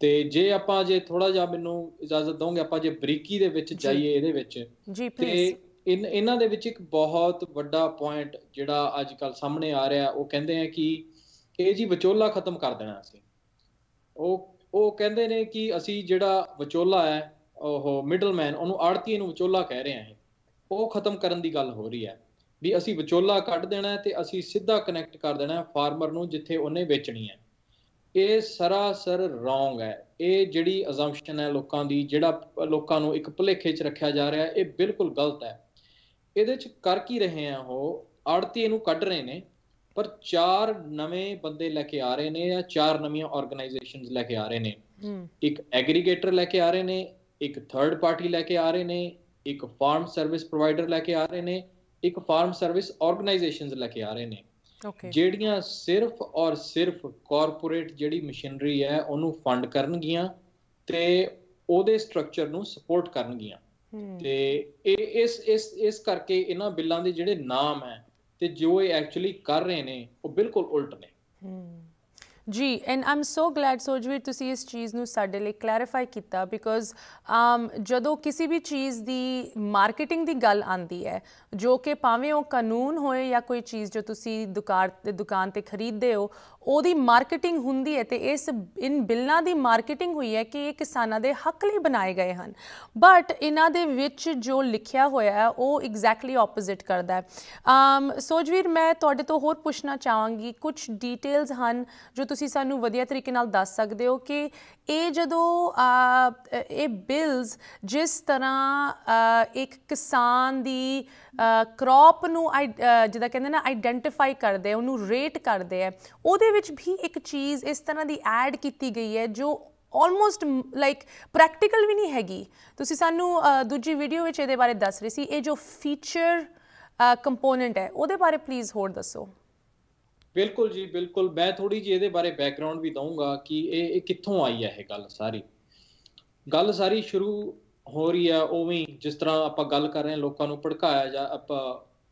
ਤੇ ਜੇ ਆਪਾਂ ਜੇ ਥੋੜਾ ਜਿਹਾ ਮੈਨੂੰ ਇਜਾਜ਼ਤ ਦੋਗੇ ਆਪਾਂ ਜੇ ਬਰੀਕੀ ਦੇ ਵਿੱਚ ਜਾਈਏ ਇਹਦੇ ਵਿੱਚ ਜੀ ਪਲੀਜ਼ ਇਨ, ਇਹਨਾਂ ਦੇ ਵਿੱਚ ਇੱਕ ਬਹੁਤ ਵੱਡਾ ਪੁਆਇੰਟ ਜਿਹੜਾ ਅੱਜ ਕੱਲ ਸਾਹਮਣੇ ਆ ਰਿਹਾ, ਉਹ ਕਹਿੰਦੇ ਆ ਕਿ ਇਹ ਜੀ ਵਿਚੋਲਾ ਖਤਮ ਕਰ ਦੇਣਾ ਅਸੀਂ। ਉਹ ਉਹ ਕਹਿੰਦੇ ਨੇ ਕਿ ਅਸੀਂ ਜਿਹੜਾ ਵਿਚੋਲਾ ਹੈ, ਉਹ ਮਿਡਲਮੈਨ ਉਹਨੂੰ ਆੜਤੀ ਨੂੰ ਵਿਚੋਲਾ ਕਹਿ ਰਹੇ ਆ ਇਹ ਉਹ ਖਤਮ ਕਰਨ ਦੀ ਗੱਲ ਹੋ ਰਹੀ ਹੈ ਵੀ ਅਸੀਂ ਵਿਚੋਲਾ ਕੱਢ ਦੇਣਾ ਤੇ ਅਸੀਂ ਸਿੱਧਾ ਕਨੈਕਟ ਕਰ ਦੇਣਾ ਫਾਰਮਰ ਨੂੰ ਜਿੱਥੇ ਉਹਨੇ ਵੇਚਣੀ ਹੈ। ਇਹ ਸਰਾਸਰ ਰੋਂਗ ਹੈ। ਇਹ ਜਿਹੜੀ ਅਜ਼ੰਪਸ਼ਨ ਹੈ ਲੋਕਾਂ ਦੀ, ਜਿਹੜਾ ਲੋਕਾਂ ਨੂੰ ਇੱਕ ਭੁਲੇਖੇ 'ਚ ਰੱਖਿਆ ਜਾ ਰਿਹਾ, ਇਹ ਬਿਲਕੁਲ ਗਲਤ ਹੈ। ਇਹਦੇ 'ਚ ਕਰ ਕੀ ਰਹੇ ਆ ਉਹ? ਆੜਤੀ ਇਹਨੂੰ ਕੱਢ ਰਹੇ ਨੇ ਪਰ ਚਾਰ ਨਵੇਂ ਬੰਦੇ ਲੈ ਕੇ ਆ ਰਹੇ ਨੇ ਜਾਂ ਚਾਰ ਨਵੀਆਂ ਆਰਗੇਨਾਈਜੇਸ਼ਨਸ ਲੈ ਕੇ ਆ ਰਹੇ ਨੇ। ਇੱਕ ਐਗਰੀਗੇਟਰ ਲੈ ਕੇ ਆ ਰਹੇ ਨੇ ਇੱਕ ਥਰਡ ਪਾਰਟੀ ਲੈ ਕੇ ਆ ਰਹੇ ਨੇ ਇੱਕ ਫਾਰਮ ਸਰਵਿਸ ਪ੍ਰੋਵਾਈਡਰ ਲੈ ਕੇ ਆ ਰਹੇ ਨੇ ਇੱਕ ਫਾਰਮ ਸਰਵਿਸ ਆਰਗੇਨਾਈਜੇਸ਼ਨਸ ਲੈ ਕੇ ਆ ਰਹੇ ਨੇ। ਜਿਹੜੀਆਂ ਸਿਰਫ ਔਰ ਸਿਰਫ ਕਾਰਪੋਰੇਟ ਜਿਹੜੀ ਮਸ਼ੀਨਰੀ ਹੈ ਉਹਨੂੰ ਫੰਡ ਕਰਨਗੀਆਂ ਤੇ ਉਹਦੇ ਸਟਰਕਚਰ ਨੂੰ ਸਪੋਰਟ ਕਰਨਗੀਆਂ। ਤੇ ਇਹ ਇਸ ਇਸ ਇਸ ਕਰਕੇ ਇਹਨਾਂ ਬਿੱਲਾਂ ਦੇ ਜਿਹੜੇ ਨਾਮ ਹੈ ਤੇ ਜੋ ਇਹ ਐਕਚੁਅਲੀ ਕਰ ਰਹੇ ਨੇ ਉਹ ਬਿਲਕੁਲ ਉਲਟ ਨੇ। ਜੀ ਐਂਡ ਆਮ ਸੋ ਗਲੈਡ ਸੋਜਵੀਰ ਤੁਸੀਂ ਇਸ ਚੀਜ਼ ਨੂੰ ਸਾਡੇ ਲਈ ਕਲੈਰੀਫਾਈ ਕੀਤਾ ਬਿਕੋਜ਼ ਜਦੋਂ ਕਿਸੇ ਵੀ ਚੀਜ਼ ਦੀ ਮਾਰਕੀਟਿੰਗ ਦੀ ਗੱਲ ਆਂਦੀ ਹੈ ਜੋ ਕਿ ਭਾਵੇਂ ਉਹ ਕਾਨੂੰਨ ਹੋਏ ਜਾਂ ਕੋਈ ਚੀਜ਼ ਜੋ ਤੁਸੀਂ ਦੁਕਾਨ ਤੇ ਦੁਕਾਨ ਤੇ ਖਰੀਦਦੇ ਹੋ, ਉਹਦੀ ਮਾਰਕੀਟਿੰਗ ਹੁੰਦੀ ਹੈ ਤੇ ਇਸ ਇਨ ਬਿੱਲਾਂ ਦੀ ਮਾਰਕੀਟਿੰਗ ਹੋਈ ਹੈ ਕਿ ਇਹ ਕਿਸਾਨਾਂ ਦੇ ਹੱਕ ਲਈ ਬਣਾਏ ਗਏ ਹਨ। ਬਟ ਇਹਨਾਂ ਦੇ ਵਿੱਚ ਜੋ ਲਿਖਿਆ ਹੋਇਆ ਹੈ, ਉਹ ਐਗਜ਼ੈਕਟਲੀ ਆਪੋਜ਼ਿਟ ਕਰਦਾ ਹੈ। um ਸੋਜਵੀਰ, ਮੈਂ ਤੁਹਾਡੇ ਤੋਂ ਹੋਰ ਪੁੱਛਣਾ ਚਾਹਾਂਗੀ ਕੁਝ ਡੀਟੇਲਸ ਹਨ ਜੋ ਤੁਸੀਂ ਸਾਨੂੰ ਵਧੀਆ ਤਰੀਕੇ ਨਾਲ ਦੱਸ ਸਕਦੇ ਹੋ ਕਿ ਇਹ ਜਦੋਂ ਇਹ ਬਿਲਸ ਜਿਸ ਤਰ੍ਹਾਂ ਇੱਕ ਕਿਸਾਨ ਦੀ ਕ੍ਰੌਪ ਨੂੰ ਜਿਹਦਾ ਕਹਿੰਦੇ ਨਾ ਆਈਡੈਂਟੀਫਾਈ ਕਰਦੇ ਉਹਨੂੰ ਰੇਟ ਕਰਦੇ ਆ। ਉਹਦੇ ਵਿੱਚ ਵੀ ਇੱਕ ਚੀਜ਼ ਇਸ ਤਰ੍ਹਾਂ ਦੀ ਐਡ ਕੀਤੀ ਗਈ ਹੈ ਜੋ ਆਲਮੋਸਟ ਲਾਈਕ ਪ੍ਰੈਕਟੀਕਲ ਵੀ ਨਹੀਂ ਹੈਗੀ। ਤੁਸੀਂ ਸਾਨੂੰ ਦੂਜੀ ਵੀਡੀਓ ਵਿੱਚ ਇਹਦੇ ਬਾਰੇ ਦੱਸ ਰਹੇ ਸੀ। ਇਹ ਜੋ ਫੀਚਰ ਕੰਪੋਨੈਂਟ ਹੈ, ਉਹਦੇ ਬਾਰੇ ਪਲੀਜ਼ ਹੋਰ ਦੱਸੋ। ਬਿਲਕੁਲ ਜੀ, ਬਿਲਕੁਲ। ਮੈਂ ਥੋੜੀ ਜਿਹੀ ਇਹਦੇ ਬਾਰੇ ਬੈਕਗ੍ਰਾਉਂਡ ਵੀ ਦਊਂਗਾ ਕਿ ਇਹ ਇਹ ਕਿੱਥੋਂ ਆਈ ਹੈ ਇਹ ਗੱਲ ਸਾਰੀ। ਗੱਲ ਸਾਰੀ ਸ਼ੁਰੂ ਹੋ ਰਹੀ ਹੈ, ਉਵੇਂ ਜਿਸ ਤਰ੍ਹਾਂ ਆਪਾਂ ਗੱਲ ਕਰ ਰਹੇ ਹਾਂ, ਲੋਕਾਂ ਨੂੰ ਭੜਕਾਇਆ ਜਾ, ਆਪਾਂ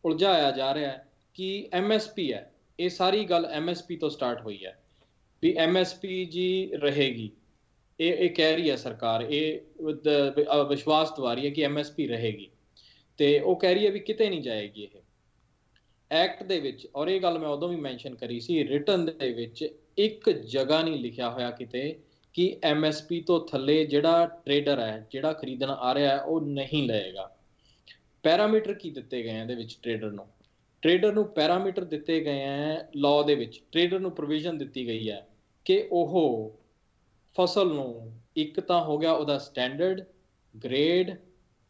ਉਲਝਾਇਆ ਜਾ ਰਿਹਾ ਹੈ ਕਿ ਐਮਐਸਪੀ ਹੈ, ਇਹ ਸਾਰੀ ਗੱਲ ਐਮਐਸਪੀ ਤੋਂ ਸਟਾਰਟ ਹੋਈ ਹੈ ਵੀ ਐਮਐਸਪੀ ਜੀ ਰਹੇਗੀ। ਇਹ ਇਹ ਕਹਿ ਰਹੀ ਹੈ ਸਰਕਾਰ, ਇਹ ਵਿਸ਼ਵਾਸ ਦਵਾ ਰਹੀ ਹੈ ਕਿ ਐਮਐਸਪੀ ਰਹੇਗੀ। ਤੇ ਉਹ ਕਹਿ ਰਹੀ ਹੈ ਵੀ ਕਿਤੇ ਨਹੀਂ ਜਾਏਗੀ ਇਹ। ਐਕਟ ਦੇ ਵਿੱਚ, ਔਰ ਇਹ ਗੱਲ ਮੈਂ ਉਦੋਂ ਵੀ ਮੈਂਸ਼ਨ ਕਰੀ ਸੀ ਰਿਟਨ ਦੇ ਵਿੱਚ ਇੱਕ ਜਗ੍ਹਾ ਨਹੀਂ ਲਿਖਿਆ ਹੋਇਆ ਕਿਤੇ ਕਿ ਐਮਐਸਪੀ ਤੋਂ ਥੱਲੇ ਜਿਹੜਾ ਟ੍ਰੇਡਰ ਹੈ, ਜਿਹੜਾ ਖਰੀਦਣ ਆ ਰਿਹਾ ਹੈ, ਉਹ ਨਹੀਂ ਲਏਗਾ। ਪੈਰਾਮੀਟਰ ਕੀ ਦਿੱਤੇ ਗਏ ਇਹਦੇ ਵਿੱਚ ਟ੍ਰੇਡਰ ਨੂੰ? ਟ੍ਰੇਡਰ ਨੂੰ ਪੈਰਾਮੀਟਰ ਦਿੱਤੇ ਗਏ ਹੈ ਲਾਅ ਦੇ ਵਿੱਚ। ਟ੍ਰੇਡਰ ਨੂੰ ਪ੍ਰੋਵੀਜ਼ਨ ਦਿੱਤੀ ਗਈ ਹੈ ਕਿ ਉਹ ਫਸਲ ਨੂੰ ਇੱਕ ਤਾਂ ਹੋ ਗਿਆ ਉਹਦਾ ਸਟੈਂਡਰਡ ਗ੍ਰੇਡ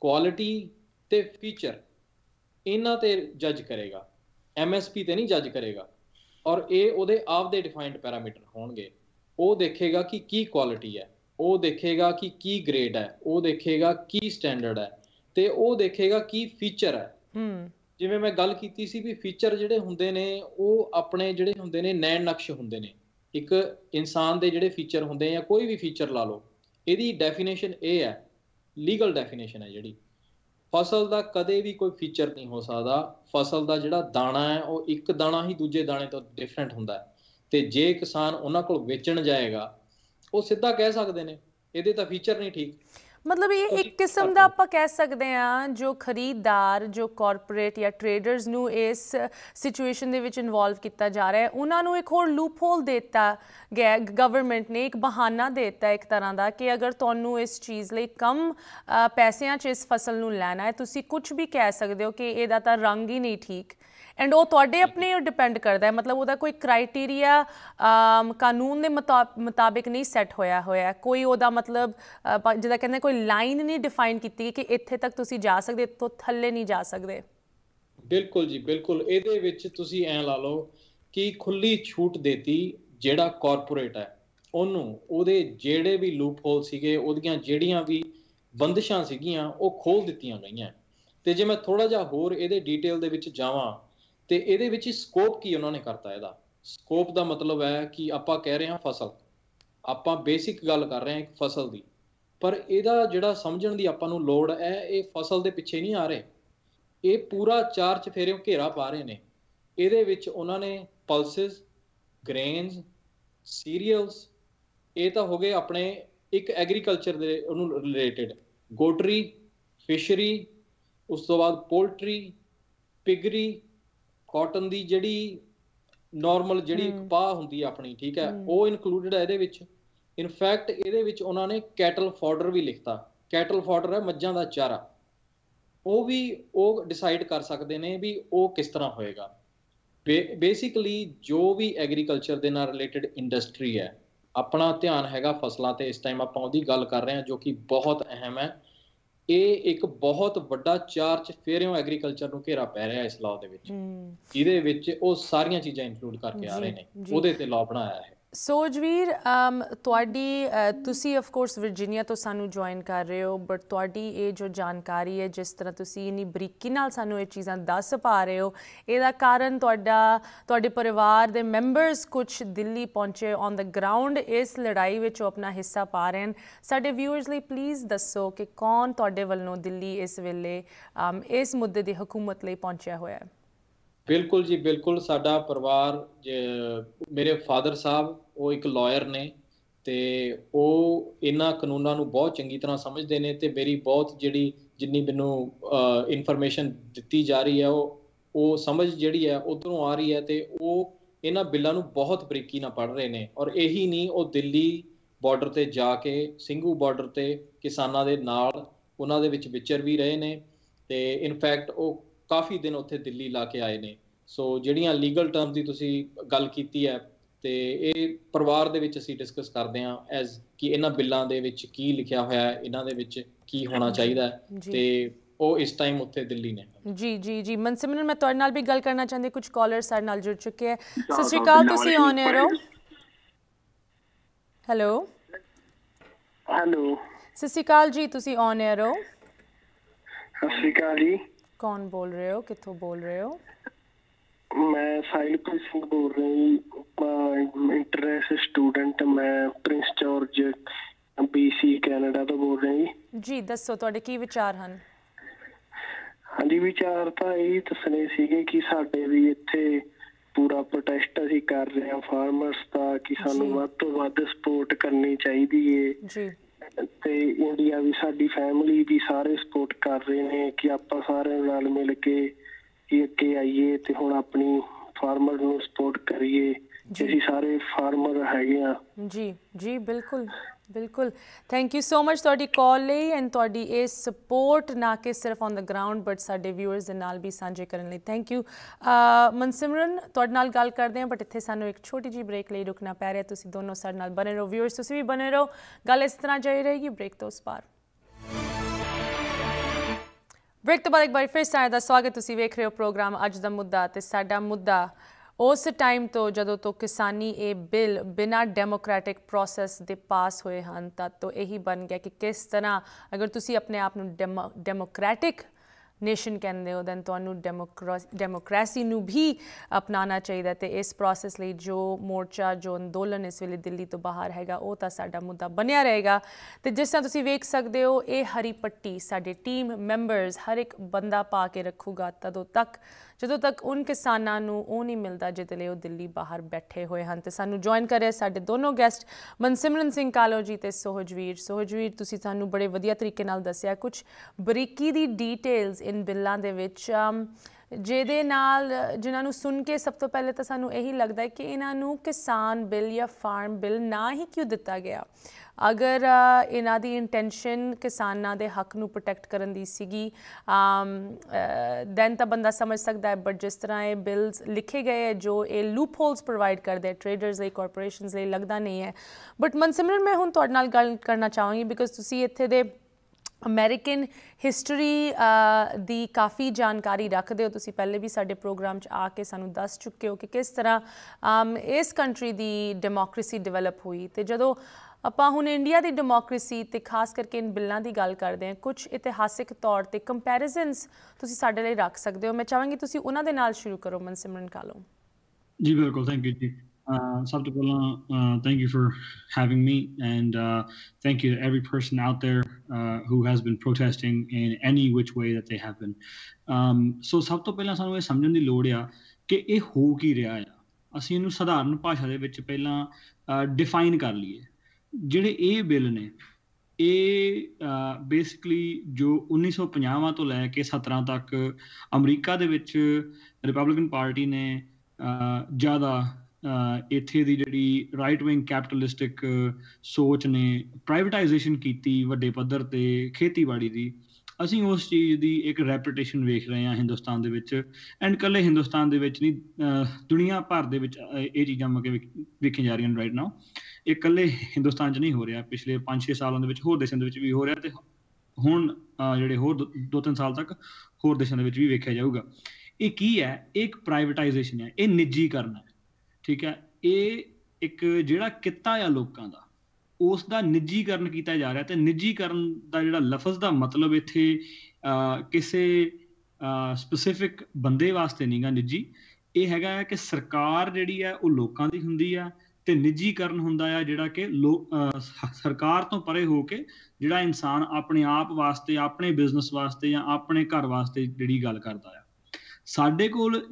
ਕੁਆਲਿਟੀ ਤੇ ਫੀਚਰ ਇਹਨਾਂ ਤੇ ਜੱਜ ਕਰੇਗਾ। ਐਮਐਸਪੀ ਤੇ ਨਹੀਂ ਜੱਜ ਕਰੇਗਾ। ਔਰ ਇਹ ਉਹਦੇ ਆਪ ਦੇ ਡਿਫਾਈਨਡ ਪੈਰਾਮੀਟਰ ਹੋਣਗੇ। ਉਹ ਦੇਖੇਗਾ ਕਿ ਕੀ ਕੁਆਲਿਟੀ ਹੈ ਉਹ ਦੇਖੇਗਾ ਕਿ ਕੀ ਗ੍ਰੇਡ ਹੈ ਉਹ ਦੇਖੇਗਾ ਕੀ ਸਟੈਂਡਰਡ ਹੈ ਤੇ ਉਹ ਦੇਖੇਗਾ ਕੀ ਫੀਚਰ ਹੈ। ਹੂੰ। ਜਿਵੇਂ ਮੈਂ ਗੱਲ ਕੀਤੀ ਸੀ ਵੀ ਫੀਚਰ ਜਿਹੜੇ ਹੁੰਦੇ ਨੇ ਉਹ ਆਪਣੇ ਜਿਹੜੇ ਹੁੰਦੇ ਨੇ ਨੈਣ ਨਕਸ਼ ਹੁੰਦੇ ਨੇ। ਇੱਕ ਇਨਸਾਨ ਦੇ ਜਿਹੜੇ ਫੀਚਰ ਹੁੰਦੇ ਆ ਕੋਈ ਵੀ ਫੀਚਰ ਲਾ ਲਓ ਇਹਦੀ ਡੈਫੀਨੇਸ਼ਨ ਇਹ ਹੈ ਲੀਗਲ ਡੈਫੀਨੇਸ਼ਨ ਹੈ ਜਿਹੜੀ। ਫਸਲ ਦਾ ਕਦੇ ਵੀ ਕੋਈ ਫੀਚਰ ਨਹੀਂ ਹੋ ਸਕਦਾ ਫਸਲ ਦਾ ਜਿਹੜਾ ਦਾਣਾ ਹੈ ਉਹ ਇੱਕ ਦਾਣਾ ਹੀ ਦੂਜੇ ਦਾਣੇ ਤੋਂ ਡਿਫਰੈਂਟ ਹੁੰਦਾ ਹੈ। ਤੇ ਜੇ ਕਿਸਾਨ ਉਹਨਾਂ ਕੋਲ ਵੇਚਣ ਜਾਏਗਾ ਉਹ ਸਿੱਧਾ ਕਹਿ ਸਕਦੇ ਨੇ ਇਹਦੇ ਤਾਂ ਫੀਚਰ ਨਹੀਂ ਠੀਕ। ਮਤਲਬ ਇਹ ਇੱਕ ਕਿਸਮ ਦਾ ਆਪਾਂ ਕਹਿ ਸਕਦੇ ਹਾਂ ਜੋ ਖਰੀਦਦਾਰ ਜੋ ਕਾਰਪੋਰੇਟ ਜਾਂ ਟਰੇਡਰਸ ਨੂੰ ਇਸ ਸਿਚੁਏਸ਼ਨ ਦੇ ਵਿੱਚ ਇਨਵੋਲਵ ਕੀਤਾ ਜਾ ਰਿਹਾ ਹੈ ਉਹਨਾਂ ਨੂੰ ਇੱਕ ਹੋਰ ਲੂਪ ਹੋਲ ਦਿੱਤਾ ਗਿਆ ਗਵਰਨਮੈਂਟ ਨੇ ਇੱਕ ਬਹਾਨਾ ਦਿੱਤਾ ਇੱਕ ਤਰ੍ਹਾਂ ਦਾ ਕਿ ਅਗਰ ਤੁਹਾਨੂੰ ਇਸ ਚੀਜ਼ ਲਈ ਕਮ ਪੈਸਿਆਂ 'ਚ ਇਸ ਫਸਲ ਨੂੰ ਲੈਣਾ ਹੈ ਤੁਸੀਂ ਕੁਝ ਵੀ ਕਹਿ ਸਕਦੇ ਹੋ ਕਿ ਇਹਦਾ ਤਾਂ ਰੰਗ ਹੀ ਨਹੀਂ ਠੀਕ। ਐਂਡ ਉਹ ਤੁਹਾਡੇ ਆਪਣੇ ਡਿਪੈਂਡ ਕਰਦਾ ਹੈ। ਮਤਲਬ ਉਹਦਾ ਕੋਈ ਕ੍ਰਾਈਟੇਰੀਆ ਕਾਨੂੰਨ ਦੇ ਮੁਤਾਬਿਕ ਨਹੀਂ ਸੈੱਟ ਹੋਇਆ ਹੋਇਆ ਕੋਈ ਉਹਦਾ ਮਤਲਬ ਜਿਹਦਾ ਕਹਿੰਦੇ ਕੋਈ ਲਾਈਨ ਨਹੀਂ ਡਿਫਾਈਨ ਕੀਤੀ ਕਿ ਇੱਥੇ ਤੱਕ ਤੁਸੀਂ ਜਾ ਸਕਦੇ, ਇੱਥੋਂ ਥੱਲੇ ਨਹੀਂ ਜਾ ਸਕਦੇ। ਬਿਲਕੁਲ ਜੀ, ਬਿਲਕੁਲ। ਇਹਦੇ ਵਿੱਚ ਤੁਸੀਂ ਐ ਲਾ ਲਓ ਕਿ ਖੁੱਲੀ ਛੂਟ ਦੇਤੀ ਜਿਹੜਾ ਕਾਰਪੋਰੇਟ ਹੈ, ਉਹਨੂੰ, ਉਹਦੇ ਜਿਹੜੇ ਵੀ ਲੂਪ ਹੋਲ ਸੀਗੇ, ਉਹਦੀਆਂ ਜਿਹੜੀਆਂ ਵੀ ਬੰਦਸ਼ਾਂ ਸੀਗੀਆਂ, ਉਹ ਖੋਲ ਦਿੱਤੀਆਂ ਗਈਆਂ। ਤੇ ਜੇ ਮੈਂ ਥੋੜਾ ਜਿਹਾ ਹੋਰ ਇਹਦੇ ਡੀਟੇਲ ਦੇ ਵਿੱਚ ਜਾਵਾਂ ਤੇ ਇਹਦੇ ਵਿੱਚ ਸਕੋਪ ਕੀ ਉਹਨਾਂ ਨੇ ਕਰਤਾ ਇਹਦਾ? ਸਕੋਪ ਦਾ ਮਤਲਬ ਹੈ ਕਿ ਆਪਾਂ ਕਹਿ ਰਹੇ ਹਾਂ ਫਸਲ। ਆਪਾਂ ਬੇਸਿਕ ਗੱਲ ਕਰ ਰਹੇ ਹਾਂ ਇੱਕ ਫਸਲ ਦੀ। ਪਰ ਇਹਦਾ ਜਿਹੜਾ ਸਮਝਣ ਦੀ ਆਪਾਂ ਨੂੰ ਲੋੜ ਹੈ, ਇਹ ਫਸਲ ਦੇ ਪਿੱਛੇ ਨਹੀਂ ਆ ਰਹੇ। ਇਹ ਪੂਰਾ ਚਾਰ ਚਫੇਰੇ ਘੇਰਾ ਪਾ ਰਹੇ ਨੇ। ਇਹਦੇ ਵਿੱਚ ਉਹਨਾਂ ਨੇ ਪਲਸਸ ਗ੍ਰੇਨਸ ਸੀਰੀਅਲਸ ਇਹ ਤਾਂ ਹੋ ਗਏ ਆਪਣੇ ਇੱਕ ਐਗਰੀਕਲਚਰ ਦੇ ਉਹਨੂੰ ਰਿਲੇਟਡ ਗੋਟਰੀ ਫਿਸ਼ਰੀ ਉਸ ਤੋਂ ਬਾਅਦ ਪੋਲਟਰੀ ਪਿਗਰੀ ਕਾਟਨ ਦੀ ਜਿਹੜੀ ਨਾਰਮਲ ਜਿਹੜੀ ਕਪਾਹ ਹੁੰਦੀ ਹੈ ਆਪਣੀ ਠੀਕ ਹੈ ਉਹ ਇਨਕਲੂਡਡ ਹੈ ਇਹਦੇ ਵਿੱਚ। ਇਨਫੈਕਟ ਇਹਦੇ ਵਿੱਚ ਉਹਨਾਂ ਨੇ ਕੈਟਲ ਫਾਡਰ ਵੀ ਲਿਖਤਾ। ਕੈਟਲ ਫਾਡਰ ਹੈ ਮੱਝਾਂ ਦਾ ਚਾਰਾ। ਉਹ ਵੀ ਉਹ ਡਿਸਾਈਡ ਕਰ ਸਕਦੇ ਨੇ ਵੀ ਉਹ ਕਿਸ ਤਰ੍ਹਾਂ ਹੋਏਗਾ। ਬੇਸਿਕਲੀ ਜੋ ਵੀ ਐਗਰੀਕਲਚਰ ਦੇ ਨਾਲ ਰਿਲੇਟਡ ਇੰਡਸਟਰੀ ਹੈ ਆਪਣਾ ਧਿਆਨ ਹੈਗਾ ਫਸਲਾਂ ਤੇ। ਇਸ ਟਾਈਮ ਆਪਾਂ ਉਹਦੀ ਗੱਲ ਕਰ ਰਹੇ ਹਾਂ ਜੋ ਕਿ ਬਹੁਤ ਅਹਿਮ ਹੈ। ਇਹ ਇੱਕ ਬਹੁਤ ਵੱਡਾ ਚਾਰਜ ਫੇਰਿਓ ਐਗਰੀਕਲਚਰ ਨੂੰ ਘੇਰਾ ਪੈ ਰਿਹਾ ਇਸ ਲਾਅ ਦੇ ਵਿੱਚ। ਜਿਹਦੇ ਵਿੱਚ ਉਹ ਸਾਰੀਆਂ ਚੀਜ਼ਾਂ ਇਨਕਲੂਡ ਕਰਕੇ ਆ ਰਹੇ ਨੇ। ਉਹਦੇ ਤੇ ਲਾਅ ਬਣਾਇਆ ਹੈ। ਸੋਜਵੀਰ um, ਤੁਹਾਡੀ ਤੁਸੀਂ ਆਫ ਕੋਰਸ ਵਰਜੀਨੀਆ ਤੋਂ ਸਾਨੂੰ ਜੁਆਇਨ ਕਰ ਰਹੇ ਹੋ ਬਟ ਤੁਹਾਡੀ ਇਹ ਜੋ ਜਾਣਕਾਰੀ ਹੈ, ਜਿਸ ਤਰ੍ਹਾਂ ਤੁਸੀਂ ਇਨੀ ਬਰੀਕੀ ਨਾਲ ਸਾਨੂੰ ਇਹ ਚੀਜ਼ਾਂ ਦੱਸ ਪਾ ਰਹੇ ਹੋ, ਇਹਦਾ ਕਾਰਨ ਤੁਹਾਡਾ, ਤੁਹਾਡੇ ਪਰਿਵਾਰ ਦੇ ਮੈਂਬਰਸ ਕੁਝ ਦਿੱਲੀ ਪਹੁੰਚੇ ਔਨ ਦਾ ਗਰਾਊਂਡ ਇਸ ਲੜਾਈ ਵਿੱਚ ਉਹ ਆਪਣਾ ਹਿੱਸਾ ਪਾ ਰਹੇ ਹਨ। ਸਾਡੇ ਵਿਊਅਰਸ ਲਈ ਪਲੀਜ਼ ਦੱਸੋ ਕਿ ਕੌਣ ਤੁਹਾਡੇ ਵੱਲੋਂ ਦਿੱਲੀ ਇਸ ਵੇਲੇ um, ਇਸ ਮੁੱਦੇ ਦੀ ਹਕੂਮਤ ਲਈ ਪਹੁੰਚਿਆ ਹੋਇਆ ਹੈ। ਬਿਲਕੁਲ ਜੀ, ਬਿਲਕੁਲ। ਸਾਡਾ ਪਰਿਵਾਰ ਮੇਰੇ ਫਾਦਰ ਸਾਹਿਬ ਉਹ ਇੱਕ ਲਾਇਰ ਨੇ ਤੇ ਉਹ ਇਹਨਾਂ ਕਾਨੂੰਨਾਂ ਨੂੰ ਬਹੁਤ ਚੰਗੀ ਤਰ੍ਹਾਂ ਸਮਝਦੇ ਨੇ ਤੇ ਮੇਰੀ ਬਹੁਤ ਜਿਹੜੀ ਜਿੰਨੀ ਮੈਨੂੰ ਇਨਫੋਰਮੇਸ਼ਨ ਦਿੱਤੀ ਜਾ ਰਹੀ ਹੈ, ਉਹ ਉਹ ਸਮਝ ਜਿਹੜੀ ਹੈ, ਉਧਰੋਂ ਆ ਰਹੀ ਹੈ ਤੇ ਉਹ ਇਹਨਾਂ ਬਿੱਲਾਂ ਨੂੰ ਬਹੁਤ ਬਰੀਕੀ ਨਾਲ ਪੜ੍ਹ ਰਹੇ ਨੇ ਔਰ ਇਹੀ ਨਹੀਂ ਉਹ ਦਿੱਲੀ ਬਾਰਡਰ ਤੇ ਜਾ ਕੇ, ਸਿੰਘੂ ਬਾਰਡਰ ਤੇ ਕਿਸਾਨਾਂ ਦੇ ਨਾਲ ਉਹਨਾਂ ਦੇ ਵਿੱਚ ਵਿਚਰ ਵੀ ਰਹੇ ਨੇ ਤੇ ਇਨਫੈਕਟ ਉਹ ਕਾਫੀ ਦਿਨ ਉੱਥੇ ਦਿੱਲੀ ਲਾ ਕੇ ਆਏ ਨੇ। ਸੋ ਜਿਹੜੀਆਂ ਲੀਗਲ ਟਰਮਸ ਦੀ ਤੁਸੀਂ ਗੱਲ ਕੀਤੀ ਹੈ ਤੇ ਇਹ ਪਰਿਵਾਰ ਦੇ ਵਿੱਚ ਅਸੀਂ ਡਿਸਕਸ ਕਰਦੇ ਹਾਂ ਐਜ਼ ਕਿ ਇਹਨਾਂ ਬਿੱਲਾਂ ਦੇ ਵਿੱਚ ਕੀ ਲਿਖਿਆ ਹੋਇਆ ਹੈ ਇਹਨਾਂ ਦੇ ਵਿੱਚ ਕੀ ਹੋਣਾ ਚਾਹੀਦਾ ਤੇ ਉਹ ਇਸ ਟਾਈਮ ਉੱਥੇ ਦਿੱਲੀ ਨੇ। ਜੀ ਜੀ ਜੀ। ਮਨਸਿਮਰਨ ਮੈਂ ਤੁਹਾਡੇ ਨਾਲ ਵੀ ਗੱਲ ਕਰਨਾ ਚਾਹੁੰਦੀ ਕੁਝ ਕਾਲਰ ਸਾਡੇ ਨਾਲ ਜੁੜ ਚੁੱਕੇ ਹੈ। ਸਤਿ ਸ਼੍ਰੀ ਅਕਾਲ ਤੁਸੀਂ ਔਨ 에ਅਰ ਹੋ? ਹੈਲੋ ਹੈਲੋ ਸਤਿ ਸ਼੍ਰੀ ਅਕਾਲ ਜੀ ਤੁਸੀਂ ਔਨ 에ਅਰ ਹੋ? ਸਤਿ ਸ਼੍ਰੀ ਅਕਾਲ ਜੀ। ਕੌਣ ਬੋਲ ਰਹੇ ਹੋ? ਕਿੱਥੋਂ ਬੋਲ ਰਹੇ ਹੋ? ਮੈਂ ਸਾਹਿਲਪ੍ਰੀਤ ਸਿੰਘ ਬੋਲ ਰਹੀ ਇੰਟਰਨੈਸ਼ਨਲ ਸਟੂਡੈਂਟ ਮੈਂ ਪ੍ਰਿੰਸ ਜਾਰਜ ਬੀਸੀ ਕੈਨੇਡਾ ਤੋਂ ਬੋਲ ਰਹੀ ਜੀ। ਦੱਸੋ ਤੁਹਾਡੇ ਕੀ ਵਿਚਾਰ ਹਨ? ਹਾਂਜੀ ਵਿਚਾਰ ਤਾਂ ਇਹ ਦੱਸਣੇ ਸੀਗੇ ਕਿ ਸਾਡੇ ਵੀ ਇੱਥੇ ਪੂਰਾ ਪ੍ਰੋਟੈਸਟ ਅਸੀਂ ਕਰ ਰਹੇ ਹਾਂ ਫਾਰਮਰਸ ਦਾ ਕਿ ਸਾਨੂੰ ਵੱਧ ਤੋਂ ਵੱਧ ਸਪੋਰਟ ਕਰਨੀ ਚਾਹੀਦੀ ਏ। ਜੀ। ਤੇ ਇੰਡੀਆ ਵੀ ਸਾਡੀ ਫੈਮਿਲੀ ਵੀ ਸਾਰੇ ਸਪੋਰਟ ਕਰ ਰਹੇ ਨੇ ਕਿ ਆਪਾਂ ਸਾਰੇ ਨਾਲ ਮਿਲ ਕੇ ਕਿ ਅੱਗੇ ਆਈਏ ਤੇ ਹੁਣ ਆਪਣੀ ਫਾਰਮਰ ਨੂੰ ਸਪੋਰਟ ਕਰੀਏ। ਅਸੀਂ ਸਾਰੇ ਫਾਰਮਰ ਹੈਗੇ ਆ। ਜੀ ਜੀ ਬਿਲਕੁਲ ਬਿਲਕੁਲ। ਥੈਂਕ ਯੂ ਸੋ ਮਚ ਤੁਹਾਡੀ ਕਾਲ ਲਈ ਐਂਡ ਤੁਹਾਡੀ ਇਹ ਸਪੋਰਟ ਨਾ ਕਿ ਸਿਰਫ ਔਨ ਦਾ ਗਰਾਊਂਡ ਬਟ ਸਾਡੇ ਵਿਊਅਰਸ ਦੇ ਨਾਲ ਵੀ ਸਾਂਝੇ ਕਰਨ ਲਈ। ਥੈਂਕ ਯੂ ਮਨਸਿਮਰਨ ਤੁਹਾਡੇ ਨਾਲ ਗੱਲ ਕਰਦੇ ਹਾਂ ਬਟ ਇੱਥੇ ਸਾਨੂੰ ਇੱਕ ਛੋਟੀ ਜੀ ਬ੍ਰੇਕ ਲਈ ਰੁਕਣਾ ਪੈ ਰਿਹਾ। ਤੁਸੀਂ ਦੋਨੋਂ ਸਾਡੇ ਨਾਲ ਬਨੇ ਰਹੋ। ਵਿਊਅਰਸ ਤੁਸੀਂ ਵੀ ਬਨੇ ਰਹੋ। ਗੱਲ ਇਸ ਤਰ੍ਹਾਂ ਜਾਰੀ ਰਹੇਗੀ। ਬ੍ਰੇਕ ਤੋਂ ਉਸ ਪਾਰ। ਬ੍ਰੇਕ ਤੋਂ ਬਾਅਦ ਇੱਕ ਵਾਰ ਫਿਰ ਸਾਰੇ ਦਾ ਸਵਾਗਤ ਤੁਸੀਂ ਵੇਖ ਰਹੇ ਹੋ ਪ੍ਰੋਗਰਾਮ ਅੱਜ ਦਾ ਮੁੱਦਾ ਤੇ ਸਾਡਾ ਮੁੱਦਾ ਉਸ ਟਾਈਮ ਤੋਂ ਜਦੋਂ ਤੋਂ ਕਿਸਾਨੀ ਇਹ ਬਿੱਲ ਬਿਨਾ ਡੈਮੋਕ੍ਰੈਟਿਕ ਪ੍ਰੋਸੈਸ ਦੇ ਪਾਸ ਹੋਏ ਹਨ, ਤਦ ਤੋਂ ਇਹੀ ਬਣ ਗਿਆ ਕਿ ਕਿਸ ਤਰ੍ਹਾਂ ਅਗਰ ਤੁਸੀਂ ਆਪਣੇ ਆਪ ਨੂੰ ਡੈਮੋਕ੍ਰੈਟਿਕ ਨੇਸ਼ਨ ਕਹਿੰਦੇ ਹੋ ਦੈਨ ਤੁਹਾਨੂੰ ਡੈਮੋਕ੍ਰੇਸੀ ਨੂੰ ਵੀ ਅਪਣਾਉਣਾ ਚਾਹੀਦਾ ਤੇ ਇਸ ਪ੍ਰੋਸੈਸ ਲਈ ਜੋ ਮੋਰਚਾ, ਜੋ ਅੰਦੋਲਨ ਇਸ ਵੇਲੇ ਦਿੱਲੀ ਤੋਂ ਬਾਹਰ ਹੈਗਾ, ਉਹ ਤਾਂ ਸਾਡਾ ਮੁੱਦਾ ਬਣਿਆ ਰਹੇਗਾ। ਤੇ ਜਿਸ ਤਰ੍ਹਾਂ ਤੁਸੀਂ ਵੇਖ ਸਕਦੇ ਹੋ, ਇਹ ਹਰੀ ਪੱਟੀ ਸਾਡੇ ਟੀਮ ਮੈਂਬਰਸ ਹਰ ਇੱਕ ਬੰਦਾ ਪਾ ਕੇ ਰੱਖੂਗਾ ਤਦੋਂ ਤੱਕ ਜਦੋਂ ਤੱਕ ਉਨ ਕਿਸਾਨਾਂ ਨੂੰ ਉਹ ਨਹੀਂ ਮਿਲਦਾ ਜਿਹਦੇ ਲਈ ਉਹ ਦਿੱਲੀ ਬਾਹਰ ਬੈਠੇ ਹੋਏ ਹਨ ਤੇ ਸਾਨੂੰ ਜੁਆਇਨ ਕਰਿਆ ਸਾਡੇ ਦੋਨੋਂ ਗੈਸਟ ਮਨਸਿਮਰਨ ਸਿੰਘ ਕਾਲੋ ਜੀ ਤੇ ਸੋਹਜਵੀਰ। ਸੋਹਜਵੀਰ, ਤੁਸੀਂ ਸਾਨੂੰ ਬੜੇ ਵਧੀਆ ਤਰੀਕੇ ਨਾਲ ਦੱਸਿਆ ਕੁਝ ਬਰੀਕੀ ਦੀ ਡੀਟੇਲਸ ਇਨ ਬਿੱਲਾਂ ਦੇ ਵਿੱਚ ਜਿਹਦੇ ਨਾਲ, ਜਿਨ੍ਹਾਂ ਨੂੰ ਸੁਣ ਕੇ ਸਭ ਤੋਂ ਪਹਿਲੇ ਤਾਂ ਸਾਨੂੰ ਇਹੀ ਲੱਗਦਾ ਹੈ ਕਿ ਇਹਨਾਂ ਨੂੰ ਕਿਸਾਨ ਬਿੱਲ ਜਾਂ ਫਾਰਮ ਬਿੱਲ ਨਾ ਹੀ ਕਿਉਂ ਦਿੱਤਾ ਗਿਆ? ਅਗਰ ਇਹਨਾਂ ਦੀ ਇੰਟੈਂਸ਼ਨ ਕਿਸਾਨਾਂ ਦੇ ਹੱਕ ਨੂੰ ਪ੍ਰੋਟੈਕਟ ਕਰਨ ਦੀ ਸੀਗੀ ਦੈਨ ਤਾਂ ਬੰਦਾ ਸਮਝ ਸਕਦਾ ਹੈ ਬਟ ਜਿਸ ਤਰ੍ਹਾਂ ਇਹ ਬਿਲਸ ਲਿਖੇ ਗਏ ਹੈ, ਜੋ ਇਹ ਲੂਪ ਹੋਲਸ ਪ੍ਰੋਵਾਈਡ ਕਰਦੇ ਟ੍ਰੇਡਰਸ ਲਈ ਕਾਰਪੋਰੇਸ਼ਨਸ ਲਈ, ਲੱਗਦਾ ਨਹੀਂ ਹੈ। ਬਟ ਮਨਸਿਮਰਨ, ਮੈਂ ਹੁਣ ਤੁਹਾਡੇ ਨਾਲ ਗੱਲ ਕਰਨਾ ਚਾਹਾਂਗੀ ਬਿਕਾਜ਼ ਤੁਸੀਂ ਇੱਥੇ ਦੇ ਅਮਰੀਕਨ ਹਿਸਟਰੀ ਦੀ ਕਾਫੀ ਜਾਣਕਾਰੀ ਰੱਖਦੇ ਹੋ। ਤੁਸੀਂ ਪਹਿਲੇ ਵੀ ਸਾਡੇ ਪ੍ਰੋਗਰਾਮ 'ਚ ਆ ਕੇ ਸਾਨੂੰ ਦੱਸ ਚੁੱਕੇ ਹੋ ਕਿ ਕਿਸ ਤਰ੍ਹਾਂ ਇਸ ਕੰਟਰੀ ਦੀ ਡੈਮੋਕ੍ਰੇਸੀ ਡਿਵੈਲਪ ਹੋਈ। ਤੇ ਜਦੋਂ ਆਪਾਂ ਹੁਣ ਇੰਡੀਆ ਦੀ ਡੈਮੋਕ੍ਰੇਸੀ ਤੇ ਖਾਸ ਕਰਕੇ ਇਨ ਬਿੱਲਾਂ ਦੀ ਗੱਲ ਕਰਦੇ ਹਾਂ ਕੁਝ ਇਤਿਹਾਸਿਕ ਤੌਰ ਤੇ ਕੰਪੈਰੀਜ਼ਨਸ ਤੁਸੀਂ ਸਾਡੇ ਲਈ ਰੱਖ ਸਕਦੇ ਹੋ। ਮੈਂ ਚਾਹਾਂਗੀ ਤੁਸੀਂ ਉਹਨਾਂ ਦੇ ਨਾਲ ਸ਼ੁਰੂ ਕਰੋ, ਮਨਸਿਮਰਨ ਕਾਲੋ। ਜੀ, ਬਿਲਕੁਲ। ਥੈਂਕ ਯੂ ਜੀ। ਸਭ ਤੋਂ ਪਹਿਲਾਂ thank you for having me and thank you to every person out there who has been protesting in any which way that they have been um so ਸਭ ਤੋਂ ਪਹਿਲਾਂ ਸਾਨੂੰ ਇਹ ਸਮਝਣ ਦੀ ਲੋੜ ਆ ਕਿ ਇਹ ਹੋ ਕੀ ਰਿਹਾ ਆ। ਅਸੀਂ ਇਹਨੂੰ ਸਧਾਰਨ ਭਾਸ਼ਾ ਦੇ ਵਿੱਚ ਪਹਿਲਾਂ ਡਿਫਾਈਨ ਕਰ ਲਈਏ। ਜਿਹੜੇ ਇਹ ਬਿੱਲ ਨੇ, ਇਹ ਬੇਸਿਕਲੀ ਜੋ 1950ਵਾਂ ਤੋਂ ਲੈ ਕੇ 17 ਤੱਕ ਅਮਰੀਕਾ ਦੇ ਵਿੱਚ ਰਿਪਬਲਿਕਨ ਪਾਰਟੀ ਨੇ ਜ਼ਿਆਦਾ ਇੱਥੇ ਦੀ ਜਿਹੜੀ ਰਾਈਟ ਵਿੰਗ ਕੈਪੀਟਲਿਸਟਿਕ ਸੋਚ ਨੇ ਪ੍ਰਾਈਵੇਟਾਈਜੇਸ਼ਨ ਕੀਤੀ ਵੱਡੇ ਪੱਧਰ ਤੇ ਖੇਤੀਬਾੜੀ ਦੀ, ਅਸੀਂ ਉਸ ਚੀਜ਼ ਦੀ ਇੱਕ ਰੈਪੂਟੇਸ਼ਨ ਵੇਖ ਰਹੇ ਹਾਂ ਹਿੰਦੁਸਤਾਨ ਦੇ ਵਿੱਚ ਐਂਡ ਕੱਲੇ ਹਿੰਦੁਸਤਾਨ ਦੇ ਵਿੱਚ ਨਹੀਂ ਦੁਨੀਆ ਭਰ ਦੇ ਵਿੱਚ ਇਹ ਚੀਜ਼ਾਂ ਮਗੇ ਵੇਖੀਆਂ ਜਾ ਰਹੀਆਂ ਨੇ ਰਾਈਟ ਨਾਓ ਇਹ ਕੱਲੇ ਹਿੰਦੁਸਤਾਨ 'ਚ ਨਹੀਂ ਹੋ ਰਿਹਾ, ਪਿਛਲੇ 5-6 ਸਾਲਾਂ ਦੇ ਵਿੱਚ ਹੋਰ ਦੇਸ਼ਾਂ ਦੇ ਵਿੱਚ ਵੀ ਹੋ ਰਿਹਾ ਤੇ ਹੁਣ ਜਿਹੜੇ ਹੋਰ 2-3 ਸਾਲ ਤੱਕ ਹੋਰ ਦੇਸ਼ਾਂ ਦੇ ਵਿੱਚ ਵੀ ਵੇਖਿਆ ਜਾਊਗਾ। ਇਹ ਕੀ ਹੈ? ਇੱਕ ਪ੍ਰਾਈਵੇਟਾਈਜੇਸ਼ਨ ਹੈ, ਇਹ ਨਿੱਜੀਕਰਨ ਹੈ। ਠੀਕ ਹੈ, ਇਹ ਇੱਕ ਜਿਹੜਾ ਕਿੱਤਾ ਆ ਲੋਕਾਂ ਦਾ ਉਸ ਦਾ ਨਿੱਜੀਕਰਨ ਕੀਤਾ ਜਾ ਰਿਹਾ ਤੇ ਨਿੱਜੀਕਰਨ ਦਾ ਜਿਹੜਾ ਲਫ਼ਜ਼ ਦਾ ਮਤਲਬ ਇੱਥੇ ਕਿਸੇ ਸਪੈਸੀਫਿਕ ਬੰਦੇ ਵਾਸਤੇ ਨਹੀਂਗਾ ਨਿੱਜੀ। ਇਹ ਹੈਗਾ ਹੈ ਕਿ ਸਰਕਾਰ ਜਿਹੜੀ ਹੈ, ਉਹ ਲੋਕਾਂ ਦੀ ਹੁੰਦੀ ਆ ਤੇ ਨਿੱਜੀਕਰਨ ਹੁੰਦਾ ਆ ਜਿਹੜਾ ਕਿ ਸਰਕਾਰ ਤੋਂ ਪਰੇ ਹੋ ਕੇ ਜਿਹੜਾ ਇਨਸਾਨ ਆਪਣੇ ਆਪ ਵਾਸਤੇ, ਆਪਣੇ ਬਿਜ਼ਨਸ ਵਾਸਤੇ ਜਾਂ ਆਪਣੇ ਘਰ ਵਾਸਤੇ ਜਿਹੜੀ ਗੱਲ ਕਰਦਾ ਆ। ਸਾਡੇ ਕੋਲ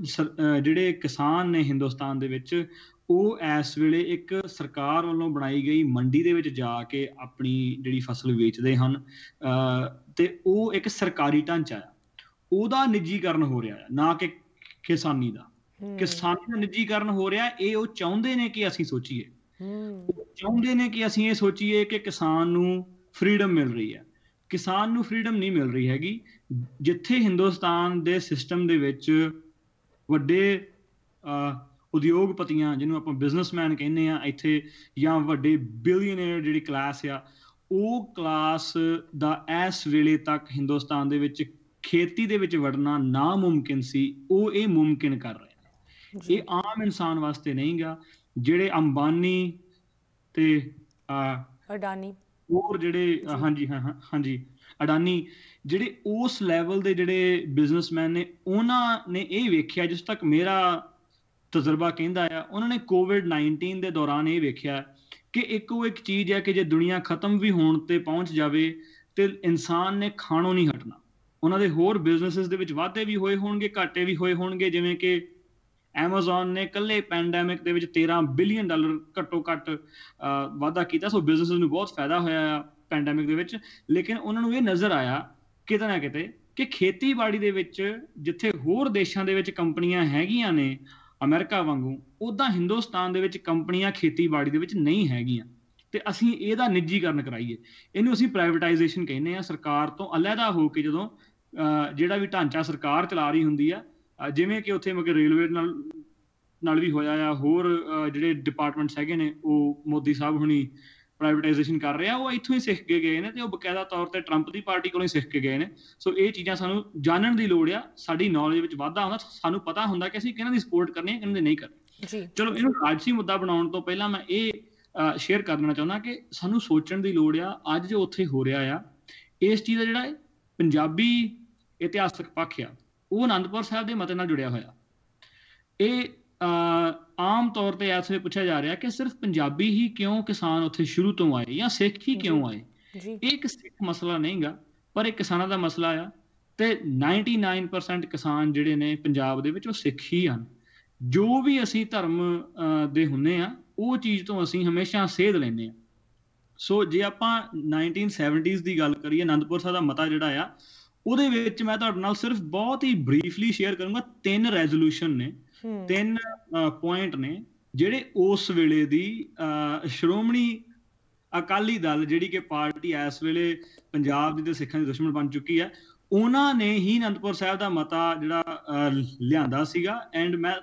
ਜਿਹੜੇ ਕਿਸਾਨ ਨੇ ਹਿੰਦੁਸਤਾਨ ਦੇ ਵਿੱਚ ਉਹ ਇਸ ਵੇਲੇ ਇੱਕ ਸਰਕਾਰ ਵੱਲੋਂ ਬਣਾਈ ਗਈ ਮੰਡੀ ਦੇ ਵਿੱਚ ਜਾ ਕੇ ਆਪਣੀ ਜਿਹੜੀ ਫਸਲ ਵੇਚਦੇ ਹਨ ਤੇ ਉਹ ਇੱਕ ਸਰਕਾਰੀ ਢਾਂਚਾ ਆ। ਉਹਦਾ ਨਿੱਜੀਕਰਨ ਹੋ ਰਿਹਾ ਹੈ ਨਾ ਕਿ ਕਿਸਾਨੀ ਦਾ। ਕਿਸਾਨੀ ਦਾ ਨਿੱਜੀਕਰਨ ਹੋ ਰਿਹਾ ਇਹ ਉਹ ਚਾਹੁੰਦੇ ਨੇ ਕਿ ਅਸੀਂ ਸੋਚੀਏ। ਉਹ ਚਾਹੁੰਦੇ ਨੇ ਕਿ ਅਸੀਂ ਇਹ ਸੋਚੀਏ ਕਿ ਕਿਸਾਨ ਨੂੰ ਫ੍ਰੀडम ਮਿਲ ਰਹੀ ਹੈ ਕਿਸਾਨ ਨੂੰ ਫ੍ਰੀडम ਨਹੀਂ ਮਿਲ ਰਹੀ ਹੈਗੀ। ਜਿੱਥੇ ਹਿੰਦੁਸਤਾਨ ਦੇ ਸਿਸਟਮ ਦੇ ਵਿੱਚ ਵੱਡੇ ਉਦਯੋਗਪਤੀਆਂ ਜਿਹਨੂੰ ਆਪਾਂ ਬਿਜ਼ਨਸਮੈਨ ਕਹਿੰਦੇ ਆ ਇੱਥੇ ਜਾਂ ਵੱਡੇ ਬਿਲੀਅਨਰ ਜਿਹੜੀ ਕਲਾਸ ਆ ਉਹ ਕਲਾਸ ਦਾ ਇਸ ਵੇਲੇ ਤੱਕ ਹਿੰਦੁਸਤਾਨ ਦੇ ਵਿੱਚ ਖੇਤੀ ਦੇ ਵਿੱਚ ਵੜਨਾ ਨਾ ਮੁਮਕਿਨ ਸੀ ਉਹ ਇਹ ਮੁਮਕਿਨ ਕਰ ਰਹੇ। ਇਹ ਆਮ ਇਨਸਾਨ ਵਾਸਤੇ ਨਹੀਂਗਾ ਜਿਹੜੇ ਅੰਬਾਨੀ ਤੇ ਅਡਾਨੀ। ਹੋਰ ਜਿਹੜੇ ਹਾਂਜੀ ਹਾਂ ਹਾਂਜੀ ਅਡਾਨੀ ਜਿਹੜੇ ਉਸ ਲੈਵਲ ਦੇ ਜਿਹੜੇ ਬਿਜ਼ਨਸਮੈਨ ਨੇ ਉਹਨਾਂ ਨੇ ਇਹ ਵੇਖਿਆ ਜਿਸ ਤੱਕ ਮੇਰਾ ਤਜਰਬਾ ਕਹਿੰਦਾ ਆ ਉਹਨਾਂ ਨੇ ਕੋਵਿਡ-19 ਦੇ ਦੌਰਾਨ ਇਹ ਵੇਖਿਆ ਕਿ ਇੱਕੋ ਇੱਕ ਚੀਜ਼ ਹੈ ਕਿ ਜੇ ਦੁਨੀਆ ਖਤਮ ਵੀ ਹੋਣ ਤੇ ਪਹੁੰਚ ਜਾਵੇ ਤੇ ਇਨਸਾਨ ਨੇ ਖਾਣੋਂ ਨਹੀਂ ਹਟਣਾ। ਉਹਨਾਂ ਦੇ ਹੋਰ ਬਿਜ਼ਨੈਸਸ ਦੇ ਵਿੱਚ ਵਾਧੇ ਵੀ ਹੋਏ ਹੋਣਗੇ ਘਾਟੇ ਵੀ ਹੋਏ ਹੋਣਗੇ ਜਿਵੇਂ ਕਿ Amazon ਨੇ ਕੱਲੇ ਪੈਂਡੈਮਿਕ ਦੇ ਵਿੱਚ 13 ਬਿਲੀਅਨ ਡਾਲਰ ਘੱਟੋ ਘੱਟ ਵਾਧਾ ਕੀਤਾ। ਸੋ ਬਿਜ਼ਨਸ ਨੂੰ ਬਹੁਤ ਫਾਇਦਾ ਹੋਇਆ ਆ ਪੈਂਡੈਮਿਕ ਦੇ ਵਿੱਚ। ਲੇਕਿਨ ਉਹਨਾਂ ਨੂੰ ਇਹ ਨਜ਼ਰ ਆਇਆ ਕਿਤੇ ਨਾ ਕਿਤੇ ਕਿ ਖੇਤੀਬਾੜੀ ਦੇ ਵਿੱਚ ਜਿੱਥੇ ਹੋਰ ਦੇਸ਼ਾਂ ਦੇ ਵਿੱਚ ਕੰਪਨੀਆਂ ਹੈਗੀਆਂ ਨੇ ਅਮਰੀਕਾ ਵਾਂਗੂ ਉਦਾਂ ਹਿੰਦੁਸਤਾਨ ਦੇ ਵਿੱਚ ਕੰਪਨੀਆਂ ਖੇਤੀਬਾੜੀ ਦੇ ਵਿੱਚ ਨਹੀਂ ਹੈਗੀਆਂ। ਤੇ ਅਸੀਂ ਇਹਦਾ ਨਿੱਜੀਕਰਨ ਕਰਾਈਏ। ਇਹਨੂੰ ਅਸੀਂ ਪ੍ਰਾਈਵੇਟਾਈਜੇਸ਼ਨ ਕਹਿੰਦੇ ਆ। ਸਰਕਾਰ ਤੋਂ ਅਲੱਗਾ ਹੋ ਕੇ ਜਦੋਂ ਜਿਹੜਾ ਵੀ ਢਾਂਚਾ ਸਰਕਾਰ ਚਲਾ ਰਹੀ ਹੁੰਦੀ ਆ ਜਿਵੇਂ ਕਿ ਉੱਥੇ ਮਗੇ ਰੇਲਵੇ ਨਾਲ ਨਾਲ ਵੀ ਹੋਇਆ ਆ ਹੋਰ ਜਿਹੜੇ ਡਿਪਾਰਟਮੈਂਟਸ ਹੈਗੇ ਨੇ ਉਹ ਮੋਦੀ ਸਾਹਿਬ ਹੁਣੀ ਪ੍ਰਾਈਵੇਟਾਈਜੇਸ਼ਨ ਕਰ ਰਿਹਾ ਉਹ ਇੱਥੋਂ ਹੀ ਸਿੱਖ ਕੇ ਗਏ ਨੇ ਤੇ ਉਹ ਬਕਾਇਦਾ ਤੌਰ ਤੇ ਟਰੰਪ ਦੀ ਪਾਰਟੀ ਕੋਲੋਂ ਹੀ ਸਿੱਖ ਕੇ ਗਏ ਨੇ। ਸੋ ਇਹ ਚੀਜ਼ਾਂ ਸਾਨੂੰ ਜਾਣਨ ਦੀ ਲੋੜ ਆ ਸਾਡੀ ਨੌਲੇਜ ਵਿੱਚ ਵਾਧਾ ਹੁੰਦਾ ਸਾਨੂੰ ਪਤਾ ਹੁੰਦਾ ਕਿ ਅਸੀਂ ਕਿਹਨਾਂ ਦੀ ਸਪੋਰਟ ਕਰਨੀ ਹੈ ਕਿਹਨਾਂ ਦੀ ਨਹੀਂ ਕਰਨੀ। ਜੀ। ਚਲੋ ਇਹਨੂੰ ਰਾਜਸੀ ਮੁੱਦਾ ਬਣਾਉਣ ਤੋਂ ਪਹਿਲਾਂ ਮੈਂ ਇਹ ਸ਼ੇਅਰ ਕਰ ਦੇਣਾ ਚਾਹੁੰਦਾ ਕਿ ਸਾਨੂੰ ਸੋਚਣ ਦੀ ਲੋੜ ਆ ਅੱਜ ਜੋ ਉੱਥੇ ਹੋ ਰਿਹਾ ਆ ਇਸ ਚੀਜ਼ ਦਾ ਜਿਹੜਾ ਪੰਜਾਬੀ ਇਤਿਹਾਸਕ ਪੱਖ ਆ ਉਹ ਅਨੰਦਪੁਰ ਸਾਹਿਬ ਦੇ ਮਤੇ ਨਾਲ ਜੁੜਿਆ ਹੋਇਆ। ਇਹ ਆਮ ਤੌਰ ਤੇ ਐਸੇ ਪੁੱਛਿਆ ਜਾ ਰਿਹਾ ਕਿ ਸਿਰਫ ਪੰਜਾਬੀ ਹੀ ਕਿਉਂ ਕਿਸਾਨ ਉੱਥੇ ਸ਼ੁਰੂ ਤੋਂ ਆਏ ਜਾਂ ਸਿੱਖ ਹੀ ਕਿਉਂ ਆਏ? ਇਹ ਇੱਕ ਸਿੱਖ ਮਸਲਾ ਨਹੀਂਗਾ ਪਰ ਇੱਕ ਕਿਸਾਨਾਂ ਦਾ ਮਸਲਾ ਆ ਤੇ 99% ਕਿਸਾਨ ਜਿਹੜੇ ਨੇ ਪੰਜਾਬ ਦੇ ਵਿੱਚ ਉਹ ਸਿੱਖ ਹੀ ਹਨ। ਜੋ ਵੀ ਅਸੀਂ ਧਰਮ ਦੇ ਹੁੰਨੇ ਆ ਉਹ ਚੀਜ਼ ਤੋਂ ਅਸੀਂ ਹਮੇਸ਼ਾ ਸੇਧ ਲੈਂਦੇ ਆ। ਸੋ ਜੇ ਆਪਾਂ 1970s ਦੀ ਗੱਲ ਕਰੀਏ ਅਨੰਦਪੁਰ ਸਾਹਿਬ ਦਾ ਮਤਾ ਜਿਹੜਾ ਆ ਉਹਦੇ ਵਿੱਚ ਮੈਂ ਤੁਹਾਡੇ ਨਾਲ ਸਿਰਫ ਬਹੁਤ ਹੀ ਬਰੀਫਲੀ ਸ਼ੇਅਰ ਕਰੂੰਗਾ ਤਿੰਨ ਰੈਜ਼ੋਲੂਸ਼ਨ ਨੇ ਤਿੰਨ ਪੁਆਇੰਟ ਨੇ ਜਿਹੜੇ ਉਸ ਵੇਲੇ ਦੀ ਸ਼੍ਰੋਮਣੀ ਅਕਾਲੀ ਦਲ ਜਿਹੜੀ ਕਿ ਪਾਰਟੀ ਇਸ ਵੇਲੇ ਪੰਜਾਬ ਦੀ ਤੇ ਸਿੱਖਾਂ ਦੀ ਦੁਸ਼ਮਣ ਬਣ ਚੁੱਕੀ ਹੈ ਉਹਨਾਂ ਨੇ ਹੀ ਅਨੰਦਪੁਰ ਸਾਹਿਬ ਦਾ ਮਤਾ ਜਿਹੜਾ ਲਿਆਂਦਾ ਸੀਗਾ ਐਂਡ ਮੈਂ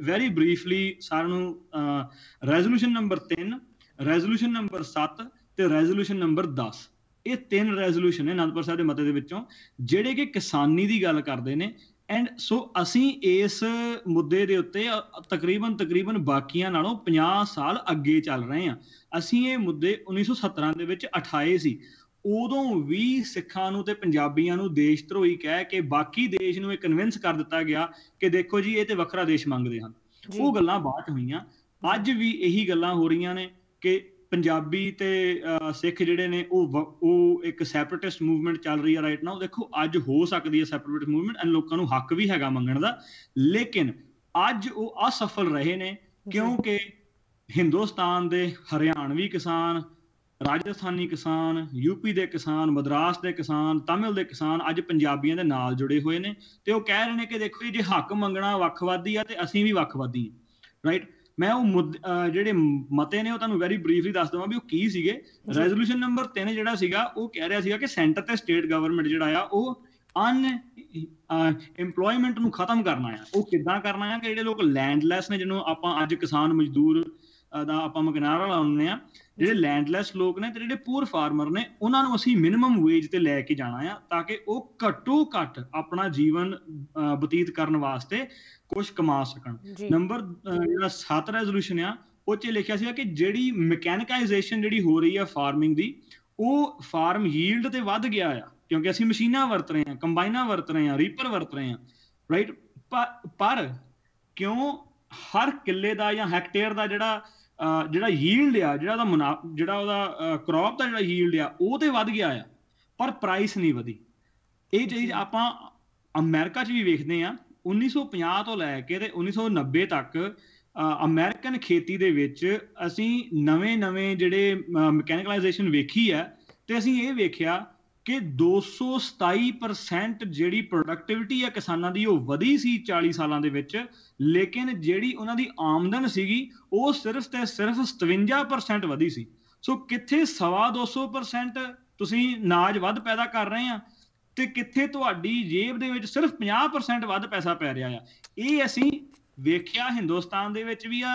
ਵੈਰੀ ਬਰੀਫਲੀ ਸਾਰਿਆਂ ਨੂੰ ਰੈਜ਼ੋਲੂਸ਼ਨ ਨੰਬਰ 3 ਰੈਜ਼ੋਲੂਸ਼ਨ ਨੰਬਰ 7 ਤੇ ਰੈਜ਼ੋਲੂਸ਼ਨ ਨੰਬਰ 10 ਇਹ ਤਿੰਨ ਰੈਜ਼ੋਲੂਸ਼ਨ ਨੇ ਅਨੰਦਪੁਰ ਸਾਹਿਬ ਦੇ ਮਤੇ ਦੇ ਵਿੱਚੋਂ ਜਿਹੜੇ ਕਿ ਕਿਸਾਨੀ ਦੀ ਗੱਲ ਕਰਦੇ ਨੇ। ਐਂਡ ਸੋ ਅਸੀਂ ਇਸ ਮੁੱਦੇ ਦੇ ਉੱਤੇ ਤਕਰੀਬਨ ਤਕਰੀਬਨ ਬਾਕੀਆਂ ਨਾਲੋਂ 50 ਸਾਲ ਅੱਗੇ ਚੱਲ ਰਹੇ ਹਾਂ। ਅਸੀਂ ਇਹ ਮੁੱਦੇ 1917 ਦੇ ਵਿੱਚ ਉਠਾਏ ਸੀ। ਉਦੋਂ ਵੀ ਸਿੱਖਾਂ ਨੂੰ ਤੇ ਪੰਜਾਬੀਆਂ ਨੂੰ ਦੇਸ਼ ਧਰੋਹੀ ਕਹਿ ਕੇ ਬਾਕੀ ਦੇਸ਼ ਨੂੰ ਇਹ ਕਨਵਿੰਸ ਕਰ ਦਿੱਤਾ ਗਿਆ ਕਿ ਦੇਖੋ ਜੀ ਇਹ ਤੇ ਵੱਖਰਾ ਦੇਸ਼ ਮੰਗਦੇ ਹਨ। ਉਹ ਗੱਲਾਂ ਬਾਅਦ ਹੋਈਆਂ। ਅੱਜ ਵੀ ਇਹੀ ਗੱਲਾਂ ਹੋ ਰਹੀਆਂ ਨੇ ਕਿ ਪੰਜਾਬੀ ਤੇ ਸਿੱਖ ਜਿਹੜੇ ਨੇ ਉਹ ਉਹ ਇੱਕ ਸੈਪਰੇਟਿਸਟ ਮੂਵਮੈਂਟ ਚੱਲ ਰਹੀ ਹੈ ਰਾਈਟ ਨਾਓ ਦੇਖੋ ਅੱਜ ਹੋ ਸਕਦੀ ਹੈ ਸੈਪਰੇਟਿਸਟ ਮੂਵਮੈਂਟ ਐਂਡ ਲੋਕਾਂ ਨੂੰ ਹੱਕ ਵੀ ਹੈਗਾ ਮੰਗਣ ਦਾ। ਲੇਕਿਨ ਅੱਜ ਉਹ ਅਸਫਲ ਰਹੇ ਨੇ ਕਿਉਂਕਿ ਹਿੰਦੁਸਤਾਨ ਦੇ ਹਰਿਆਣਵੀ ਕਿਸਾਨ ਰਾਜਸਥਾਨੀ ਕਿਸਾਨ ਯੂਪੀ ਦੇ ਕਿਸਾਨ ਮਦਰਾਸ ਦੇ ਕਿਸਾਨ ਤਾਮਿਲ ਦੇ ਕਿਸਾਨ ਅੱਜ ਪੰਜਾਬੀਆਂ ਦੇ ਨਾਲ ਜੁੜੇ ਹੋਏ ਨੇ। ਤੇ ਉਹ ਕਹਿ ਰਹੇ ਨੇ ਕਿ ਦੇਖੋ ਜੀ ਜੇ ਹੱਕ ਮੰਗਣਾ ਵੱਖਵਾਦੀ ਆ ਤੇ ਅਸੀਂ ਵੀ ਵੱਖਵਾਦੀ ਰਾਈਟ ਮੈਂ ਉਹ ਜਿਹੜੇ ਮਤੇ ਨੇ ਉਹ ਤੁਹਾਨੂੰ ਵੈਰੀ ਬਰੀਫਲੀ ਦੱਸ ਦਵਾਂ ਵੀ ਉਹ ਕੀ ਸੀਗੇ। ਰੈਜ਼ੋਲੂਸ਼ਨ ਨੰਬਰ 3 ਜਿਹੜਾ ਸੀਗਾ ਉਹ ਕਹਿ ਰਿਹਾ ਸੀਗਾ ਕਿ ਸੈਂਟਰ ਤੇ ਸਟੇਟ ਗਵਰਨਮੈਂਟ ਜਿਹੜਾ ਆ ਉਹ ਅਨ ਏਮਪਲੋਇਮੈਂਟ ਨੂੰ ਖਤਮ ਕਰਨਾ ਆ ਉਹ ਕਿੱਦਾਂ ਕਰਨਾ ਆ ਕਿ ਜਿਹੜੇ ਲੋਕ ਲੈਂਡਲੈਸ ਨੇ ਜਿਹਨੂੰ ਆਪਾਂ ਅੱਜ ਕਿਸਾਨ ਮਜ਼ਦੂਰ ਦਾ ਆਪਾਂ ਮਕਨਾਰਾ ਲਾਉਂਦੇ ਆ ਜਿਹੜੇ ਲੈਂਡਲੈਸ ਲੋਕ ਨੇ ਤੇ ਜਿਹੜੇ ਪੂਰ ਫਾਰਮਰ ਨੇ ਉਹਨਾਂ ਨੂੰ ਅਸੀਂ ਮਿਨੀਮਮ ਵੇਜ ਤੇ ਲੈ ਕੇ ਜਾਣਾ ਆ ਤਾਂ ਕਿ ਉਹ ਘੱਟੋ ਘੱਟ ਆਪਣਾ ਜੀਵਨ ਬਤੀਤ ਕਰਨ ਵਾਸਤੇ ਕੁਝ ਕਮਾ ਸਕਣ। ਨੰਬਰ ਜਿਹੜਾ 7 ਰੈਜ਼ੋਲੂਸ਼ਨ ਆ ਉਹ 'ਚ ਲਿਖਿਆ ਸੀਗਾ ਕਿ ਜਿਹੜੀ ਮਕੈਨਿਕਾਈਜੇਸ਼ਨ ਜਿਹੜੀ ਹੋ ਰਹੀ ਆ ਫਾਰਮਿੰਗ ਦੀ ਉਹ ਫਾਰਮ ਯੀਲਡ ਤੇ ਵੱਧ ਗਿਆ ਆ ਕਿਉਂਕਿ ਅਸੀਂ ਮਸ਼ੀਨਾਂ ਵਰਤ ਰਹੇ ਹਾਂ ਕੰਬਾਈਨਾਂ ਵਰਤ ਰਹੇ ਹਾਂ ਰੀਪਰ ਵਰਤ ਰਹੇ ਹਾਂ ਰਾਈਟ ਪਰ ਕਿਉਂ ਹਰ ਕਿੱਲੇ ਦਾ ਜਾਂ ਹੈਕਟੇਅਰ ਦਾ ਜਿਹੜਾ ਜਿਹੜਾ ਯੀਲਡ ਆ ਜਿਹੜਾ ਉਹਦਾ ਮੁਨਾ ਜਿਹੜਾ ਉਹਦਾ ਕ੍ਰੌਪ ਦਾ ਜਿਹੜਾ ਯੀਲਡ ਆ ਉਹ ਤੇ ਵੱਧ ਗਿਆ ਆ ਪਰ ਪ੍ਰਾਈਸ ਨਹੀਂ ਵਧੀ। ਇਹ ਚੀਜ਼ ਆਪਾਂ ਅਮਰੀਕਾ 'ਚ ਵੀ ਵੇਖਦੇ ਆ 1950 ਤੋਂ ਲੈ ਕੇ ਤੇ 1990 ਤੱਕ ਅਮਰੀਕਨ ਖੇਤੀ ਦੇ ਵਿੱਚ ਅਸੀਂ ਨਵੇਂ-ਨਵੇਂ ਜਿਹੜੇ ਮਕੈਨੀਕਲਾਈਜੇਸ਼ਨ ਵੇਖੀ ਹੈ ਤੇ ਅਸੀਂ ਇਹ ਵੇਖਿਆ ਕਿ 227% ਜਿਹੜੀ ਪ੍ਰੋਡਕਟਿਵਿਟੀ ਆ ਕਿਸਾਨਾਂ ਦੀ ਉਹ ਵਧੀ ਸੀ 40 ਸਾਲਾਂ ਦੇ ਵਿੱਚ, ਲੇਕਿਨ ਜਿਹੜੀ ਉਹਨਾਂ ਦੀ ਆਮਦਨ ਸੀਗੀ, ਉਹ ਸਿਰਫ ਤੇ ਸਿਰਫ 57% ਵਧੀ ਸੀ। ਸੋ ਕਿੱਥੇ ਸਵਾ 200% ਤੁਸੀਂ ਨਾਜ ਵੱਧ ਪੈਦਾ ਕਰ ਰਹੇ ਆ ਤੇ ਕਿੱਥੇ ਤੁਹਾਡੀ ਜੇਬ ਦੇ ਵਿੱਚ ਸਿਰਫ 50% ਵੱਧ ਪੈਸਾ ਪੈ ਰਿਹਾ ਆ। ਇਹ ਅਸੀਂ ਵੇਖਿਆ ਹਿੰਦੁਸਤਾਨ ਦੇ ਵਿੱਚ ਵੀ ਆ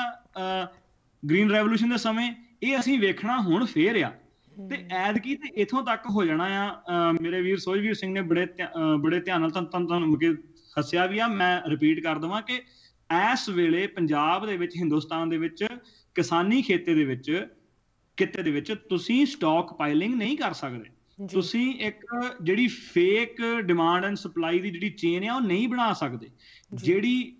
ਗ੍ਰੀਨ ਰੈਵੋਲੂਸ਼ਨ ਦੇ ਸਮੇਂ, ਇਹ ਅਸੀਂ ਵੇਖਣਾ ਹੁਣ ਫੇਰ ਆ। ਤੇ ਐਦਕੀ ਤੇ ਇਥੋਂ ਤੱਕ ਹੋ ਜਾਣਾ ਆ ਮੇਰੇ ਵੀਰ ਸੋਜਵੀਰ ਸਿੰਘ ਨੇ ਬੜੇ ਬੜੇ ਧਿਆਨ ਨਾਲ ਤੁਹਾਨੂੰ ਤੁਹਾਨੂੰ ਕਿ ਹੱਸਿਆ ਵੀ ਆ। ਮੈਂ ਰਿਪੀਟ ਕਰ ਦਵਾਂ ਕਿ ਇਸ ਵੇਲੇ ਪੰਜਾਬ ਦੇ ਵਿੱਚ ਹਿੰਦੁਸਤਾਨ ਦੇ ਵਿੱਚ ਕਿਸਾਨੀ ਖੇਤੇ ਦੇ ਵਿੱਚ ਕਿੱਤੇ ਦੇ ਵਿੱਚ ਤੁਸੀਂ ਸਟਾਕ ਪਾਈਲਿੰਗ ਨਹੀਂ ਕਰ ਸਕਦੇ। ਤੁਸੀਂ ਇੱਕ ਜਿਹੜੀ ਫੇਕ ਡਿਮਾਂਡ ਐਂਡ ਸਪਲਾਈ ਦੀ ਜਿਹੜੀ ਚੇਨ ਆ ਉਹ ਨਹੀਂ ਬਣਾ ਸਕਦੇ। ਜਿਹੜੀ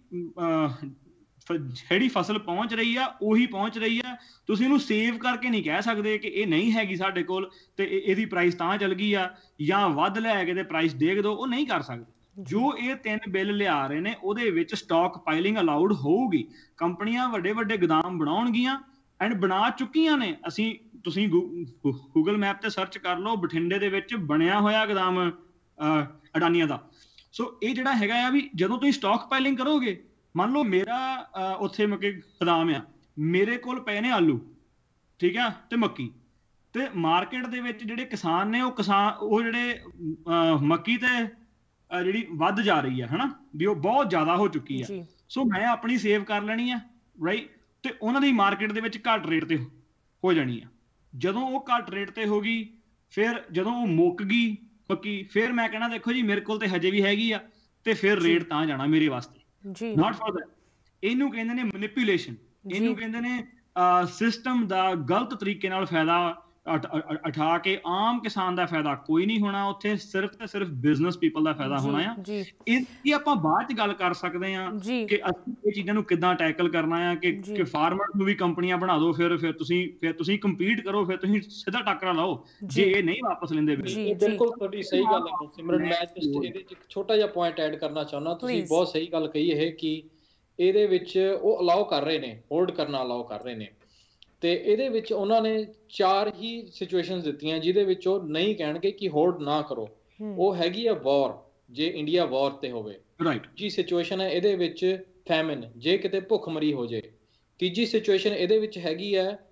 ਜਿਹੜੀ ਫਸਲ ਪਹੁੰਚ ਰਹੀ ਆ ਉਹੀ ਪਹੁੰਚ ਰਹੀ ਆ। ਤੁਸੀਂ ਇਹਨੂੰ ਸੇਵ ਕਰਕੇ ਨਹੀਂ ਕਹਿ ਸਕਦੇ ਕਿ ਇਹ ਨਹੀਂ ਹੈਗੀ ਸਾਡੇ ਕੋਲ ਤੇ ਇਹ- ਇਹਦੀ ਪ੍ਰਾਈਸ ਤਾਂ ਚੱਲ ਗਈ ਆ ਜਾਂ ਵੱਧ ਲੈ ਕੇ ਤੇ ਪ੍ਰਾਈਸ ਡੇਗ ਦਿਓ ਉਹ ਨਹੀਂ ਕਰ ਸਕਦੇ। ਜੋ। ਇਹ ਤਿੰਨ ਬਿੱਲ ਲਿਆ ਰਹੇ ਨੇ ਉਹਦੇ ਵਿੱਚ ਸਟਾਕ ਪਾਈਲਿੰਗ ਅਲਾਉਡ ਹੋਊਗੀ। ਕੰਪਨੀਆਂ ਵੱਡੇ ਵੱਡੇ ਗੋਦਾਮ ਬਣਾਉਣਗੀਆਂ ਐਂਡ ਬਣਾ ਚੁੱਕੀਆਂ ਨੇ। ਅਸੀਂ ਤੁਸੀਂ ਗੂਗਲ ਮੈਪ ਤੇ ਸਰਚ ਕਰ ਲਓ ਬਠਿੰਡੇ ਦੇ ਵਿੱਚ ਬਣਿਆ ਹੋਇਆ ਗੋਦਾਮ ਅਡਾਨੀਆਂ ਦਾ। ਸੋ ਇਹ ਜਿਹੜਾ ਹੈਗਾ ਆ ਵੀ ਜਦੋਂ ਤੁਸੀਂ ਸਟਾਕ ਪਾਈਲਿੰਗ ਕਰੋਗੇ ਮੰਨ ਲਓ ਮੇਰਾ ਉੱਥੇ ਮੱਕੇ ਗੋਦਾਮ ਆ ਮੇਰੇ ਕੋਲ ਪਏ ਨੇ ਆਲੂ ਠੀਕ ਆ ਤੇ ਮੱਕੀ। ਤੇ ਮਾਰਕੀਟ ਦੇ ਵਿੱਚ ਜਿਹੜੇ ਕਿਸਾਨ ਨੇ ਉਹ ਕਿਸਾਨ ਉਹ ਜਿਹੜੇ ਮੱਕੀ ਤੇ ਜਿਹੜੀ ਵੱਧ ਜਾ ਰਹੀ ਆ ਹਨਾ ਵੀ ਉਹ ਬਹੁਤ ਜ਼ਿਆਦਾ ਹੋ ਚੁੱਕੀ ਆ। ਜੀ। ਸੋ ਮੈਂ ਆਪਣੀ ਸੇਵ ਕਰ ਲੈਣੀ ਆ ਰਾਈਟ ਤੇ ਉਹਨਾਂ ਦੀ ਮਾਰਕੀਟ ਦੇ ਵਿੱਚ ਘੱਟ ਰੇਟ ਤੇ ਹੋ ਜਾਣੀ ਆ। ਜਦੋਂ ਉਹ ਘੱਟ ਰੇਟ ਤੇ ਹੋ ਗਈ ਫਿਰ ਜਦੋਂ ਉਹ ਮੁੱਕ ਗਈ ਪੱਕੀ ਫਿਰ ਮੈਂ ਕਹਿਣਾ ਦੇਖੋ ਜੀ ਮੇਰੇ ਕੋਲ ਤੇ ਹਜੇ ਵੀ ਹੈਗੀ ਆ ਤੇ ਫਿਰ। ਰੇਟ ਤਾਂ ਜਾਣਾ ਮੇਰੇ ਵਾਸਤੇ। ਜੀ। ਨਾਟ ਫॉर that ਇਹਨੂੰ ਕਹਿੰਦੇ ਨੇ ਮੈਨੀਪੂਲੇਸ਼ਨ ਇਹਨੂੰ। ਕਹਿੰਦੇ ਨੇ ਸਿਸਟਮ ਦਾ ਗਲਤ ਤਰੀਕੇ ਨਾਲ ਫਾਇਦਾ ਉਠਾ ਕੇ ਆਮ ਕਿਸਾਨ ਦਾ ਫਾਇਦਾ ਕੋਈ ਨਹੀਂ ਹੋਣਾ ਉੱਥੇ ਸਿਰਫ ਤੇ ਸਿਰਫ ਬਿਜ਼ਨਸ ਪੀਪਲ ਦਾ ਫਾਇਦਾ ਹੋਣਾ ਆ। ਜੀ। ਇਹ ਕੀ ਆਪਾਂ ਬਾਅਦ ਚ ਗੱਲ ਕਰ ਸਕਦੇ ਆ ਕਿ ਅਸੀਂ ਇਹ ਚੀਜ਼ਾਂ ਨੂੰ ਕਿੱਦਾਂ ਟੈਕਲ ਕਰਨਾ ਆ ਕਿ। ਕਿ ਫਾਰਮਰ ਨੂੰ ਵੀ ਕੰਪਨੀਆਂ ਬਣਾ ਦਿਓ ਫਿਰ ਫਿਰ ਤੁਸੀਂ ਫਿਰ ਤੁਸੀਂ ਕੰਪੀਟ ਕਰੋ ਫਿਰ ਤੁਸੀਂ ਸਿੱਧਾ ਟੱਕਰਾ ਲਾਓ ਜੇ। ਇਹ ਨਹੀਂ ਵਾਪਸ ਲੈਂਦੇ ਬਿੱਲ ਬਿਲਕੁਲ ਤੁਹਾਡੀ ਸਹੀ ਗੱਲ ਹੈ। ਸਿਮਰਨ ਮੈਂ ਇਹਦੇ ਚ ਇੱਕ ਛੋਟਾ ਜਿਹਾ ਪੁਆਇੰਟ ਐਡ ਕਰਨਾ ਚਾਹੁੰਦਾ। ਤੁਸੀਂ. ਬਹੁਤ ਸਹੀ ਗੱਲ ਕਹੀ ਇਹ ਕਿ ਇਹਦੇ ਵਿੱਚ ਉਹ ਅਲਾਉ ਕਰ ਰਹੇ ਨੇ ਹੋਲਡ ਕਰਨਾ ਅਲਾਉ ਕਰ ਰਹੇ ਨੇ। ਤੇ ਇਹਦੇ ਵਿੱਚ ਉਹਨਾਂ ਨੇ ਚਾਰ ਹੀ ਸਿਚੁਏਸ਼ਨਸ ਦਿੱਤੀਆਂ ਜਿਹਦੇ ਵਿੱਚ ਉਹ ਨਹੀਂ ਕਹਿਣਗੇ ਕਿ ਹੋਲਡ ਨਾ ਕਰੋ। ਉਹ ਹੈਗੀ ਆ ਵਾਰ ਜੇ ਇੰਡੀਆ ਵਾਰ ਤੇ ਹੋਵੇ। ਰਾਈਟ ਜੀ ਸਿਚੁਏਸ਼ਨ ਹੈ ਇਹਦੇ ਵਿੱਚ ਫੈਮਿਨ ਜੇ ਕਿਤੇ ਭੁੱਖਮਰੀ ਹੋ ਜੇ। ਤੀਜੀ ਸਿਚੁਏਸ਼ਨ ਇਹਦੇ ਵਿੱਚ ਹੈਗੀ ਹੈ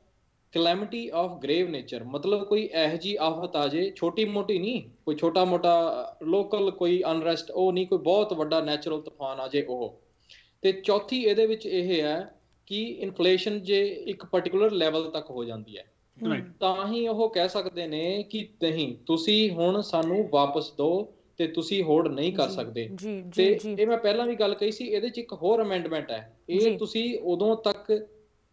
ਕਲੈਮਿਟੀ ਆਫ ਗ੍ਰੇਵ ਨੇਚਰ ਮਤਲਬ ਕੋਈ ਇਹੋ ਜੀ ਆਫਤ ਆ ਜੇ ਛੋਟੀ ਮੋਟੀ ਨਹੀਂ ਕੋਈ ਛੋਟਾ ਮੋਟਾ ਲੋਕਲ ਕੋਈ ਅਨਰੈਸਟ ਉਹ ਨਹੀਂ ਕੋਈ ਬਹੁਤ ਵੱਡਾ ਨੈਚੁਰਲ ਤੂਫਾਨ ਆ ਜੇ ਉਹ। ਤੇ ਚੌਥੀ ਇਹਦੇ ਵਿੱਚ ਇਹ ਹੈ ਕਿ ਇਨਫਲੇਸ਼ਨ ਜੇ ਇੱਕ ਪਾਰਟਿਕੂਲਰ ਲੈਵਲ ਤੱਕ ਹੋ ਜਾਂਦੀ ਹੈ। ਤਾਂ ਹੀ ਉਹ ਕਹਿ ਸਕਦੇ ਨੇ ਕਿ ਨਹੀਂ ਤੁਸੀਂ ਹੁਣ ਸਾਨੂੰ ਵਾਪਸ ਦਿਓ ਤੇ ਤੁਸੀਂ ਹੋਲਡ ਨਹੀਂ ਕਰ ਸਕਦੇ। ਤੇ ਇਹ ਮੈਂ ਪਹਿਲਾਂ ਵੀ ਗੱਲ ਕਹੀ ਸੀ ਇਹਦੇ 'ਚ ਇੱਕ ਹੋਰ ਅਮੈਂਡਮੈਂਟ ਹੈ। ਇਹ ਤੁਸੀਂ ਉਦੋਂ ਤੱਕ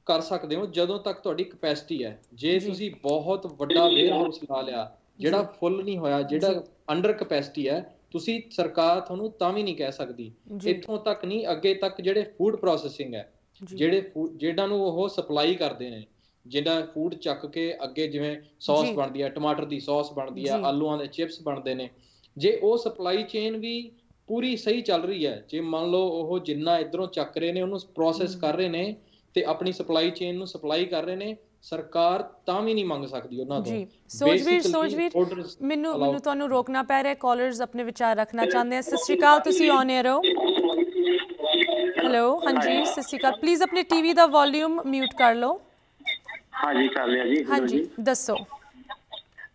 ਕਰ ਸਕਦੇ ਹੋ ਜਦੋਂ ਤੱਕ ਤੁਹਾਡੀ ਕਪੈਸਿਟੀ ਹੈ। ਜੇ। ਤੁਸੀਂ ਬਹੁਤ ਵੱਡਾ ਵੇਅਰ ਹਾਊਸ ਲਾ ਲਿਆ ਜਿਹੜਾ ਫੁੱਲ ਨਹੀਂ ਹੋਇਆ ਜਿਹੜਾ ਅੰਡਰ ਕਪੈਸਿਟੀ ਹੈ ਤੁਸੀਂ ਸਰਕਾਰ ਤੁਹਾਨੂੰ ਤਾਂ ਵੀ ਨਹੀਂ ਕਹਿ ਸਕਦੀ। ਇੱਥੋਂ ਤੱਕ ਨਹੀਂ ਅੱਗੇ ਤੱਕ ਜਿਹੜੇ ਫੂਡ ਪ੍ਰੋਸੈਸਿੰਗ ਹੈ ਜਿਹੜੇ ਜਿਹੜਾ ਨੂੰ ਉਹ ਸਪਲਾਈ ਕਰਦੇ ਨੇ ਜਿਹੜਾ ਫੂਡ ਚੱਕ ਕੇ ਅੱਗੇ ਜਿਵੇਂ ਸੌਸ। ਬਣਦੀ ਹੈ ਟਮਾਟਰ ਦੀ ਸੌਸ ਬਣਦੀ ਜੀ। ਆਲੂਆਂ ਦੇ ਚਿਪਸ ਬਣਦੇ ਨੇ ਜੇ ਉਹ ਸਪਲਾਈ ਚੇਨ ਵੀ ਪੂਰੀ ਸਹੀ ਚੱਲ ਰਹੀ ਹੈ ਜੇ ਮੰਨ ਲਓ ਉਹ ਜਿੰਨਾ ਇਧਰੋਂ ਚੱਕ ਰਹੇ ਨੇ ਉਹਨੂੰ ਪ੍ਰੋਸੈਸ ਕਰ ਰਹੇ ਨੇ ਤੇ ਆਪਣੀ ਸਪਲਾਈ ਚੇਨ ਨੂੰ ਸਪਲਾਈ ਕਰ ਰਹੇ ਨੇ ਸਰਕਾਰ ਤਾਂ ਵੀ ਨਹੀਂ ਮੰਗ ਸਕਦੀ ਉਹਨਾਂ ਤੋਂ। ਜੀ। ਸੋਚਵੀਰ orders ਮੈਨੂੰ ਮੈਨੂੰ ਤੁਹਾਨੂੰ ਰੋਕਣਾ ਪੈ ਰਿਹਾ ਕਾਲਰਸ ਆਪਣੇ ਵਿਚਾਰ ਰੱਖਣਾ ਚਾਹੁੰਦੇ ਆ। ਸਤਿ ਸ਼੍ਰੀ ਅਕਾਲ ਤੁਸੀਂ ਔਨ 에ਅਰ ਹੋ ਹੈਲੋ ਹਾਂਜੀ ਸਤਿ ਸ਼੍ਰੀ ਅਕਾਲ। ਪਲੀਜ਼ ਆਪਣੇ ਟੀਵੀ ਦਾ ਵੋਲਿਊਮ ਮਿਊਟ ਕਰ ਲਓ। ਹਾਂਜੀ ਕਰ ਲਿਆ ਜੀ ਹਾਂਜੀ ਦੱਸੋ।